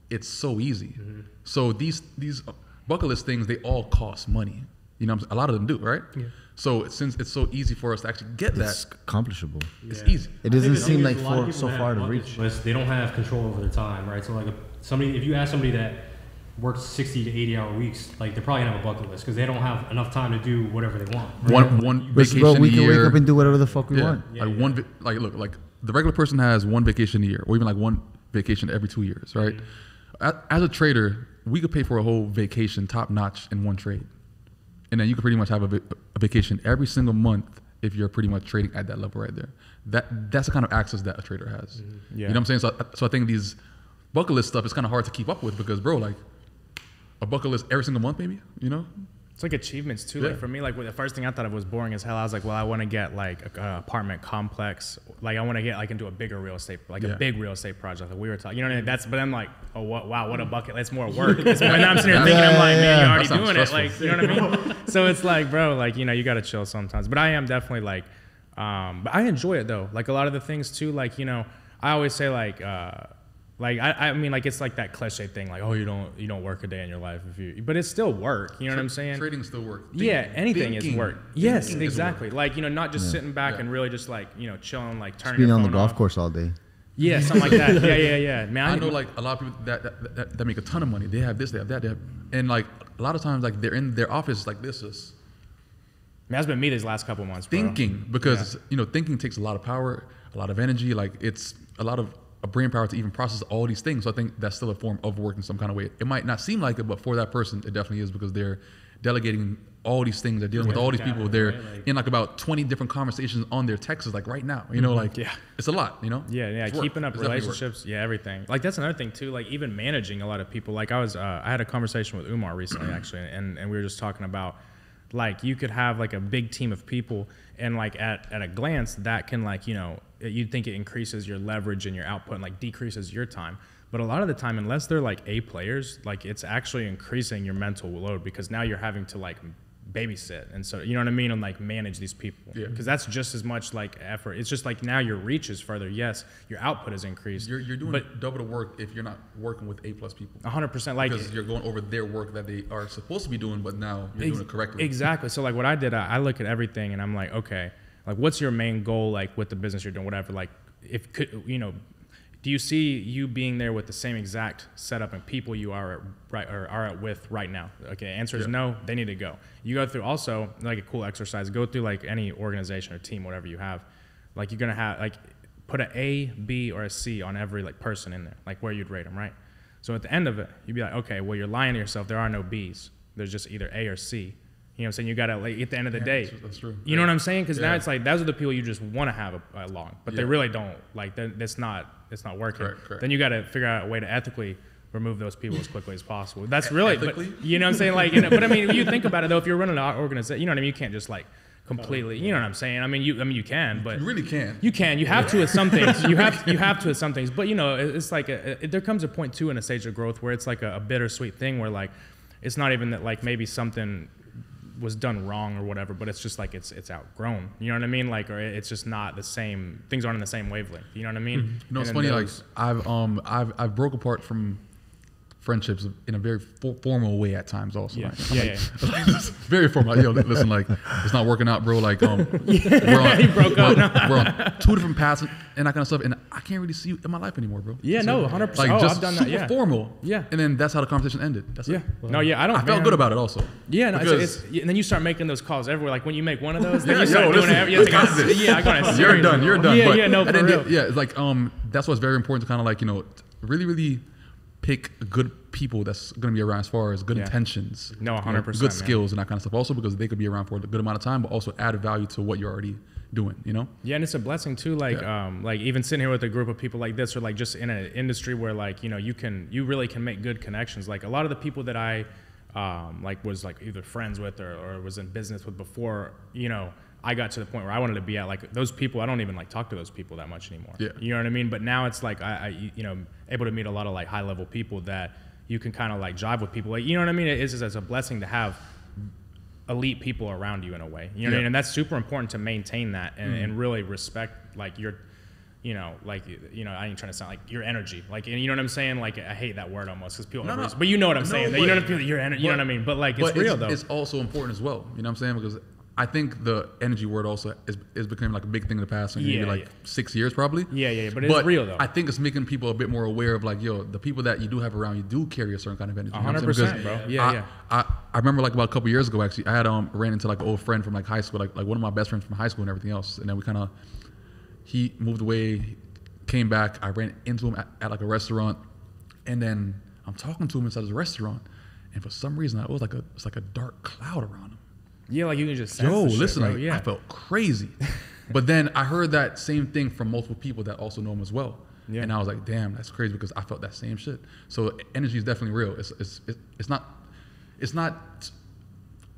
it's so easy. Mm-hmm. So these these bucket list things, they all cost money. You know, what I'm saying? a lot of them do, right? Yeah. So since it's so easy for us to actually get it's that, accomplishable. it's Yeah. easy. It doesn't seem like a lot of for, so far to reach. lists, they don't have control over their time, right? So like a, somebody, if you ask somebody that works 60 to 80 hour weeks, like they're probably gonna have a bucket list because they don't have enough time to do whatever they want. right? One one But, vacation bro, we a can year. wake up and do whatever the fuck we yeah, want. Yeah, like yeah. one, like look, like the regular person has one vacation a year, or even like one vacation every two years, right? Mm-hmm. As a trader, we could pay for a whole vacation, top notch, in one trade, and then you could pretty much have a, a vacation every single month if you're pretty much trading at that level right there. That that's the kind of access that a trader has. Mm-hmm. Yeah. You know what I'm saying? So, so I think these bucket list stuff is kind of hard to keep up with because, bro, like a bucket list every single month, maybe. You know? It's like achievements too. Yeah. Like for me, like the first thing I thought of was boring as hell. I was like, well, I want to get like a, a apartment complex. Like I want to get like into a bigger real estate, like Yeah. a big real estate project. Like we were talking, you know what I mean? That's but I'm like, oh what, wow, what a bucket. That's more work. It's more, and I'm sitting here thinking, I'm like, man, you're already That sounds doing it. Like you know what I mean? so it's like, bro, like you know, you got to chill sometimes. But I am definitely like, um, but I enjoy it though. Like a lot of the things too. Like you know, I always say like. uh like I, I mean like it's like that cliche thing like oh you don't you don't work a day in your life if you but it's still work you know what I'm saying Trading still work. yeah, Think- anything is work. Yes, exactly. work. Like you know, not just sitting back Yeah. and really just like you know chilling, like turning Being on the golf off. course all day. Yeah, something like that. Yeah, yeah, yeah. Man, I know like a lot of people that, that, that, that make a ton of money. They have this, they have that, they have, and like a lot of times like they're in their office like this is man, that's been me these last couple months. Bro. thinking because you know thinking takes a lot of power, a lot of energy. Like it's a lot of a brain power to even process all these things. So I think that's still a form of work in some kind of way. It might not seem like it, but for that person, it definitely is because they're delegating all these things. They're dealing with all these people. They're in like about twenty different conversations on their texts, like right now. You know, like Yeah. it's a lot. You know. Yeah, yeah, It's work. keeping up It's relationships, yeah, everything. Like that's another thing too. Like even managing a lot of people. Like I was, uh, I had a conversation with Umar recently actually, and and we were just talking about like you could have like a big team of people, and like at at a glance that can like you know you'd think it increases your leverage and your output and like decreases your time. But a lot of the time, unless they're like A players, like it's actually increasing your mental load because now you're having to like babysit and so you know what I mean and like manage these people Yeah. because that's just as much like effort. It's just like now your reach is further. Yes, your output is increased. You're, you're doing but double the work if you're not working with A plus people. 100 percent like because you're going over their work that they are supposed to be doing, but now you're ex- doing it correctly. Exactly. So like what I did, I, I look at everything and I'm like, okay, like what's your main goal like with the business you're doing, whatever. Like if could you know, do you see you being there with the same exact setup and people you are at, right or are at with right now? Okay, answer is Yeah. no. They need to go. You go through also like a cool exercise. Go through like any organization or team, whatever you have. Like you're gonna have like put an A, B, or a C on every like person in there, like where you'd rate them, right? So at the end of it, you'd be like, okay, well you're lying to yourself. There are no B's. There's just either A or C. You know what I'm saying? You gotta like at the end of the Yeah, day. that's- that's true. You know what I'm saying? Because now it's like those are the people you just want to have along, but they really don't. Like that's not it's not working. Correct, correct. Then you got to figure out a way to ethically remove those people as quickly as possible. That's really, but, you know what I'm saying? Like, you know, but I mean, you think about it though. If you're running an organization, you know what I mean. You can't just like completely. You know what I'm saying? I mean, you I mean you can, but You really can. you can. You have to with some things. You have you have to with some things. But you know, it's like a, it, there comes a point too in a stage of growth where it's like a, a bittersweet thing where like it's not even that like maybe something was done wrong or whatever, but it's just like it's it's outgrown. You know what I mean? Like or it's just not the same. Things aren't in the same wavelength. You know what I mean? Know, it's And then funny. Like I've um I've I've broke apart from friendships in a very for- formal way at times. Also, Yeah. Like, Yeah, like, very formal. Yo, li- listen, like it's not working out, bro. Like um, we're on, broke up, we're, we're on two different paths and, that kind of stuff, and I can't really see you in my life anymore, bro. Yeah, So, no, 100%. Like Oh, just I've done that, yeah. formal. Yeah. and then that's how the conversation ended. That's yeah. it. No, yeah, I don't. I felt man. good about it also. Yeah, no, it's, it's, and then you start making those calls everywhere. Like when you make one of those, then Yeah, you start yo, doing listen, it. every- Yeah, like, yeah, I got it. You're done. You're done. Yeah, yeah, no, at for real. yeah, it's like um, that's what's very important to kind of like you know, really, really pick good people that's going to be around as far as good Yeah. intentions. No, you know, 100%, Good man. skills and that kind of stuff. Also because they could be around for a good amount of time, but also add value to what you're already doing. You know. Yeah, and it's a blessing too. Like, Yeah. um, like even sitting here with a group of people like this, or like just in an industry where like you know you can you really can make good connections. Like a lot of the people that I um, like was like either friends with or, or was in business with before, you know, I got to the point where I wanted to be at. Like those people, I don't even like talk to those people that much anymore. Yeah. You know what I mean? But now it's like I, I you know able to meet a lot of like high level people that you can kind of like jive with people. Like you know what I mean? It is it's a blessing to have elite people around you in a way. You know what I Mm-hmm. mean? And that's super important to maintain that and, and really respect like your you know, like you know, I ain't trying to sound like your energy, like, and you know what I'm saying? Like, I hate that word almost because people, No, no. but you know what I'm No, saying? but- you know what I'm your energy, you know what I mean? But like, it's but real it's, though. It's also important as well. You know what I'm saying? Because I think the energy word also is, is becoming like a big thing in the past maybe Yeah, like yeah. six years probably. Yeah, yeah, yeah, but it's real, though. I think it's making people a bit more aware of like, yo, the people that you do have around you do carry a certain kind of energy. you know what I'm saying? 100%, bro. Yeah, I, yeah. I, I remember like about a couple years ago actually, I had um ran into like an old friend from like high school, like like one of my best friends from high school and everything else, and then we kind of he moved away, came back. I ran into him at, at like a restaurant, and then I'm talking to him inside his restaurant, and for some reason it was like a it's like a dark cloud around him. Yeah, like you can just sense Yo, shit, listen, bro. like, yeah, I felt crazy. but then I heard that same thing from multiple people that also know him as well. Yeah. And I was like, damn, that's crazy because I felt that same shit. So energy is definitely real. It's it's it's, it's not it's not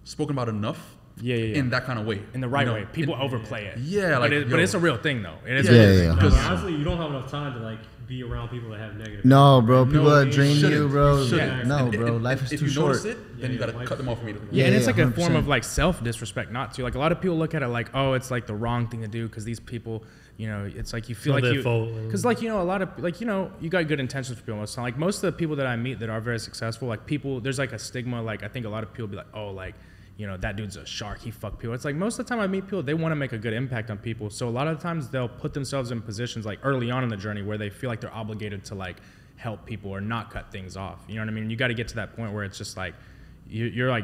spoken about enough. Yeah, yeah, yeah. In that kind of way. in the right you know? way. People In- overplay it. Yeah, but, like, it, but it's a real thing though. It is. Yeah, yeah, yeah. No, Because- honestly, you don't have enough time to like be around people that have negative. No, bro. People No, that drain you, shouldn't. bro. You shouldn't. No, And- bro. and Life is if too you short. notice it, then Yeah, you gotta cut them off short. immediately. Yeah, and it's Yeah, like a form of like self disrespect, not to like a lot of people look at it like, oh, it's like the wrong thing to do because these people, you know, it's like you feel like you, fault. because like you know, a lot of like you know, you got good intentions for people most of the time. Like most of the people that I meet that are very successful, like people, there's like a stigma. Like I think a lot of people be like, oh, like you know, that dude's a shark. He fuck people. It's like most of the time I meet people, they want to make a good impact on people. So a lot of times they'll put themselves in positions like early on in the journey where they feel like they're obligated to like help people or not cut things off. You know what I mean? You got to get to that point where it's just like you, you're like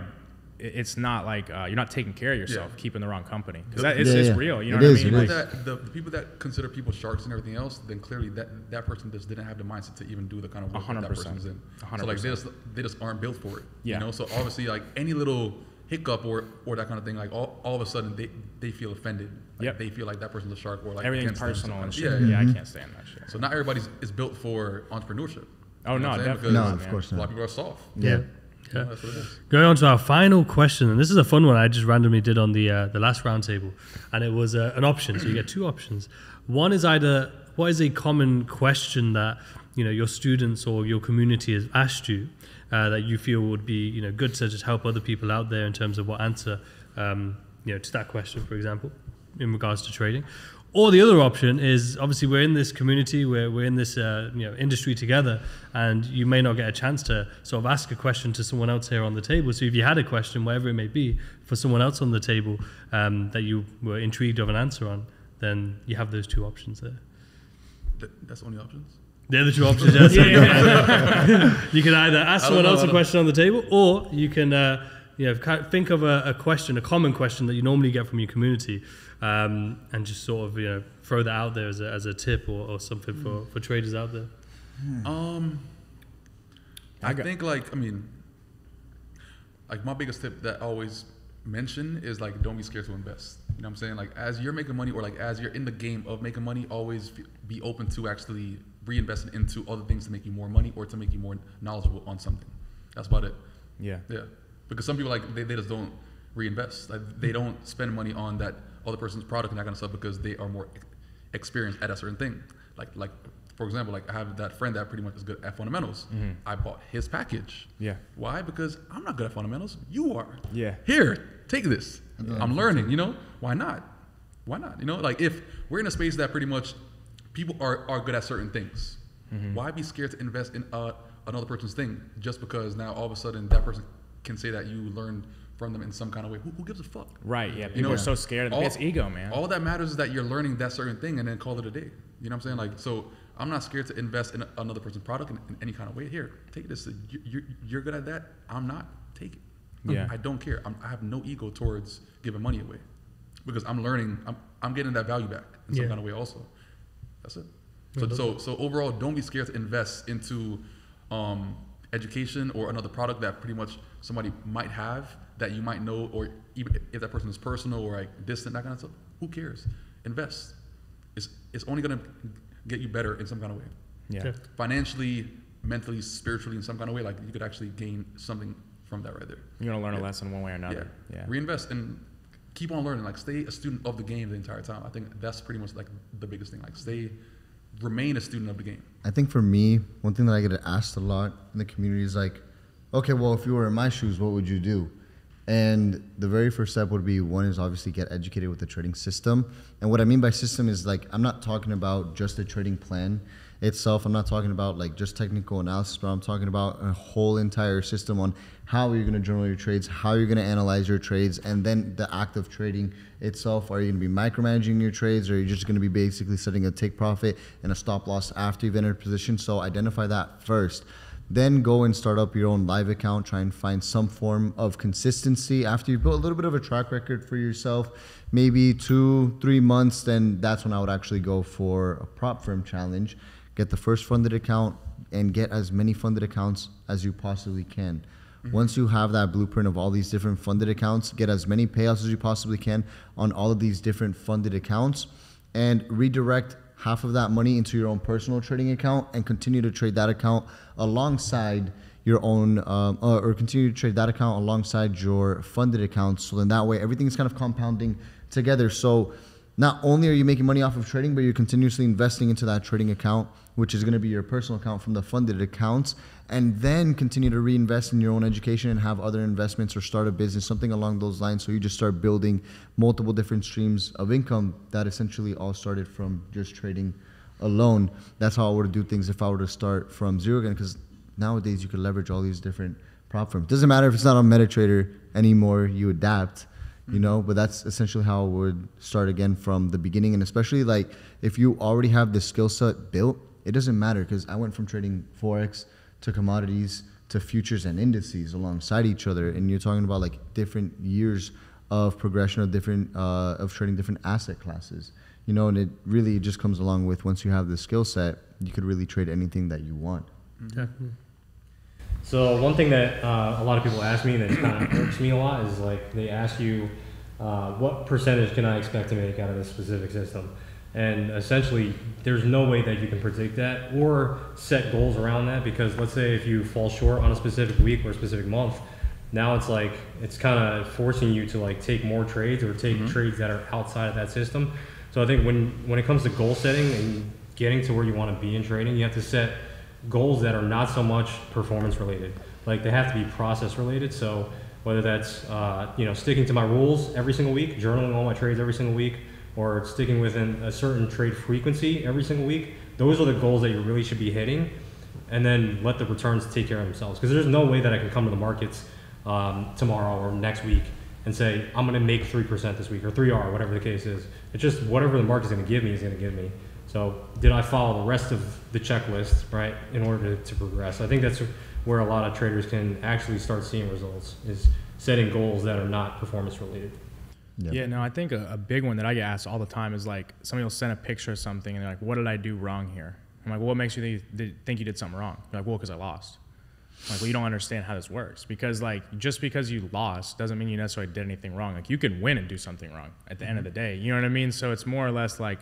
it's not like uh, you're not taking care of yourself, Yeah. keeping the wrong company because The- that it's, Yeah, it's yeah. real. You know It what is, I mean? Like, that the, the people that consider people sharks and everything else, then clearly that that person just didn't have the mindset to even do the kind of work hundred that percent. person's in. A hundred So like they just they just aren't built for it. Yeah. You know, so obviously like any little hiccup or or that kind of thing, like all, all of a sudden they they feel offended. Like Yep. They feel like that person's a shark or like everything's personal and shit. of- Yeah, Yeah. yeah. I can't stand that shit. So not everybody's is built for entrepreneurship. Oh, You know no, I'm saying? definitely Because No, of man. course A lot of people are soft. Yeah. You know, Yeah. that's what it is. Going on to our final question, and this is a fun one I just randomly did on the uh, the last roundtable, and it was uh, an option. So you get two options. One is either what is a common question that you know your students or your community has asked you uh, that you feel would be you know good to just help other people out there in terms of what answer um, you know to that question, for example, in regards to trading. Or the other option is obviously we're in this community, we're, we're in this uh, you know industry together, and you may not get a chance to sort of ask a question to someone else here on the table. So if you had a question, whatever it may be, for someone else on the table um, that you were intrigued of an answer on, then you have those two options there. Th- That's only options. They're the two options. Yes. you can either ask someone else a question on the table, or you can, uh, you know, think of a, a question, a common question that you normally get from your community, um, and just sort of, you know, throw that out there as a, as a tip or, or something for, for traders out there. Um, I, I think like I mean, like my biggest tip that I always mention is like don't be scared to invest. You know what I'm saying? Like as you're making money or like as you're in the game of making money, always be open to actually reinvesting into other things to make you more money or to make you more knowledgeable on something. That's about it. Yeah. Yeah, because some people like they, they just don't reinvest. Like they don't spend money on that other person's product and that kind of stuff because they are more experienced at a certain thing. Like like for example, like I have that friend that pretty much is good at fundamentals. I bought his package. Mm-hmm. Yeah. Why? Because I'm not good at fundamentals. You are. Yeah. Here, take this. I'm learning. You know why not? Why not? You know, like if we're in a space that pretty much people are are good at certain things, Mm-hmm. why be scared to invest in uh, another person's thing just because now all of a sudden that person can say that you learned from them in some kind of way? Who, who gives a fuck? Right. Yeah. You People know, are so scared. Of, it's ego, man. All that matters is that you're learning that certain thing and then call it a day. You know what I'm saying? Like, so I'm not scared to invest in another person's product in, in any kind of way. Here, take this. You, you're, you're good at that. I'm not. Take it. Yeah. I don't care. I'm, I have no ego towards giving money away because I'm learning. I'm, I'm getting that value back in some Yeah. kind of way also. That's it. So, so, so overall, don't be scared to invest into um, education or another product that pretty much somebody might have that you might know, or even if that person is personal or like distant, that kind of stuff. Who cares? Invest. It's it's only gonna get you better in some kind of way, yeah. Okay. financially, mentally, spiritually, in some kind of way. Like you could actually gain something from that right there. You're gonna learn a lesson one way or Yeah. another. Yeah. Reinvest and keep on learning. Like stay a student of the game the entire time. I think that's pretty much like the biggest thing. Like stay, remain a student of the game. I think for me, one thing that I get asked a lot in the community is like, okay, well, if you were in my shoes, what would you do? And the very first step would be one is obviously get educated with the trading system. And what I mean by system is like, I'm not talking about just the trading plan itself. I'm not talking about like just technical analysis, but I'm talking about a whole entire system on how are you're going to journal your trades, how are you're going to analyze your trades, and then the act of trading itself. Are you going to be micromanaging your trades, or are you just going to be basically setting a take profit and a stop loss after you've entered position? So identify that first. Then go and start up your own live account. Try and find some form of consistency after you built a little bit of a track record for yourself. Maybe two, three months. Then that's when I would actually go for a prop firm challenge. Get the first funded account and get as many funded accounts as you possibly can. Once you have that blueprint of all these different funded accounts, get as many payouts as you possibly can on all of these different funded accounts and redirect half of that money into your own personal trading account and continue to trade that account alongside your own um, uh, or continue to trade that account alongside your funded accounts. So then that way everything is kind of compounding together. So not only are you making money off of trading but you're continuously investing into that trading account which is going to be your personal account from the funded accounts and then continue to reinvest in your own education and have other investments or start a business something along those lines so you just start building multiple different streams of income that essentially all started from just trading alone that's how i would do things if i were to start from zero again because nowadays you can leverage all these different prop firms. Doesn't matter if it's not on MetaTrader anymore, you adapt, you know, but that's essentially how I would start again from the beginning. And especially like if you already have the skill set built, it doesn't matter because I went from trading Forex to commodities to futures and indices alongside each other. And you're talking about like different years of progression of different, uh, of trading different asset classes, you know, and it really just comes along with once you have the skill set, you could really trade anything that you want. Definitely. So one thing that uh, a lot of people ask me that kind of irks me a lot is like they ask you, uh, what percentage can I expect to make out of this specific system? And essentially, there's no way that you can predict that or set goals around that because let's say if you fall short on a specific week or a specific month, now it's like it's kind of forcing you to like take more trades or take trades that are outside of that system. So I think when when it comes to goal setting and getting to where you want to be in trading, you have to set goals that are not so much performance related. Like they have to be process related. So whether that's uh, you know sticking to my rules every single week, journaling all my trades every single week, or sticking within a certain trade frequency every single week, those are the goals that you really should be hitting. And then let the returns take care of themselves. Because there's no way that I can come to the markets um, tomorrow or next week and say I'm going to make three percent this week or three R, whatever the case is. It's just whatever the market's going to give me is going to give me. So did I follow the rest of the checklist, right, in order to, to progress? I think that's where a lot of traders can actually start seeing results is setting goals that are not performance related. Yep. Yeah, no, I think a, a big one that I get asked all the time is like somebody will send a picture of something and they're like, "What did I do wrong here?" I'm like, well, "What makes you think, did, think you did something wrong?" They're like, "Well, because I lost." I'm like, well, you don't understand how this works because like just because you lost doesn't mean you necessarily did anything wrong. Like you can win and do something wrong at the end of the day. You know what I mean? So it's more or less like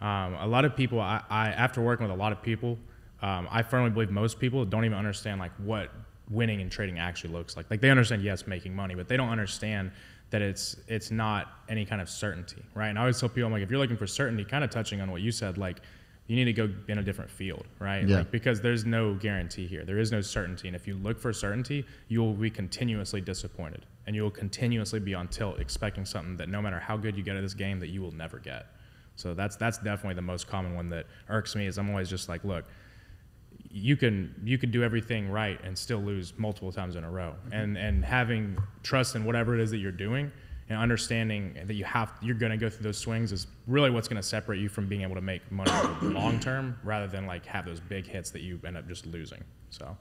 um, a lot of people. I, I after working with a lot of people, um, I firmly believe most people don't even understand like what winning and trading actually looks like. Like they understand yes, making money, but they don't understand that it's it's not any kind of certainty, right? And I always tell people, I'm like, if you're looking for certainty, kind of touching on what you said, like you need to go in a different field, right? Yeah. Like, because there's no guarantee here. There is no certainty, and if you look for certainty, you will be continuously disappointed, and you will continuously be on tilt, expecting something that no matter how good you get at this game, that you will never get. So that's that's definitely the most common one that irks me. Is I'm always just like, look, you can you can do everything right and still lose multiple times in a row mm-hmm. and and having trust in whatever it is that you're doing and understanding that you have you're going to go through those swings is really what's going to separate you from being able to make money long term rather than like have those big hits that you end up just losing so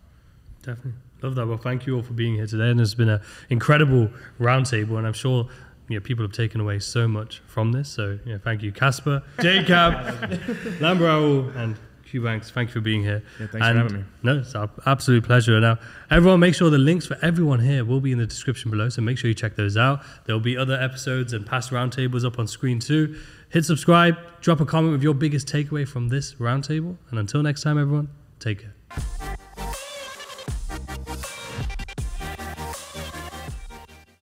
Definitely. Love that. Well, thank you all for being here today. And it's been an incredible roundtable. And I'm sure you know, people have taken away so much from this. So you know, thank you, Casper, Jacob, Lambo, and Cue Banks. Thank you for being here. Yeah, thanks for having me. No, it's our absolute pleasure. Now, everyone, make sure the links for everyone here will be in the description below. So make sure you check those out. There will be other episodes and past roundtables up on screen too. Hit subscribe, drop a comment with your biggest takeaway from this roundtable. And until next time, everyone, take care.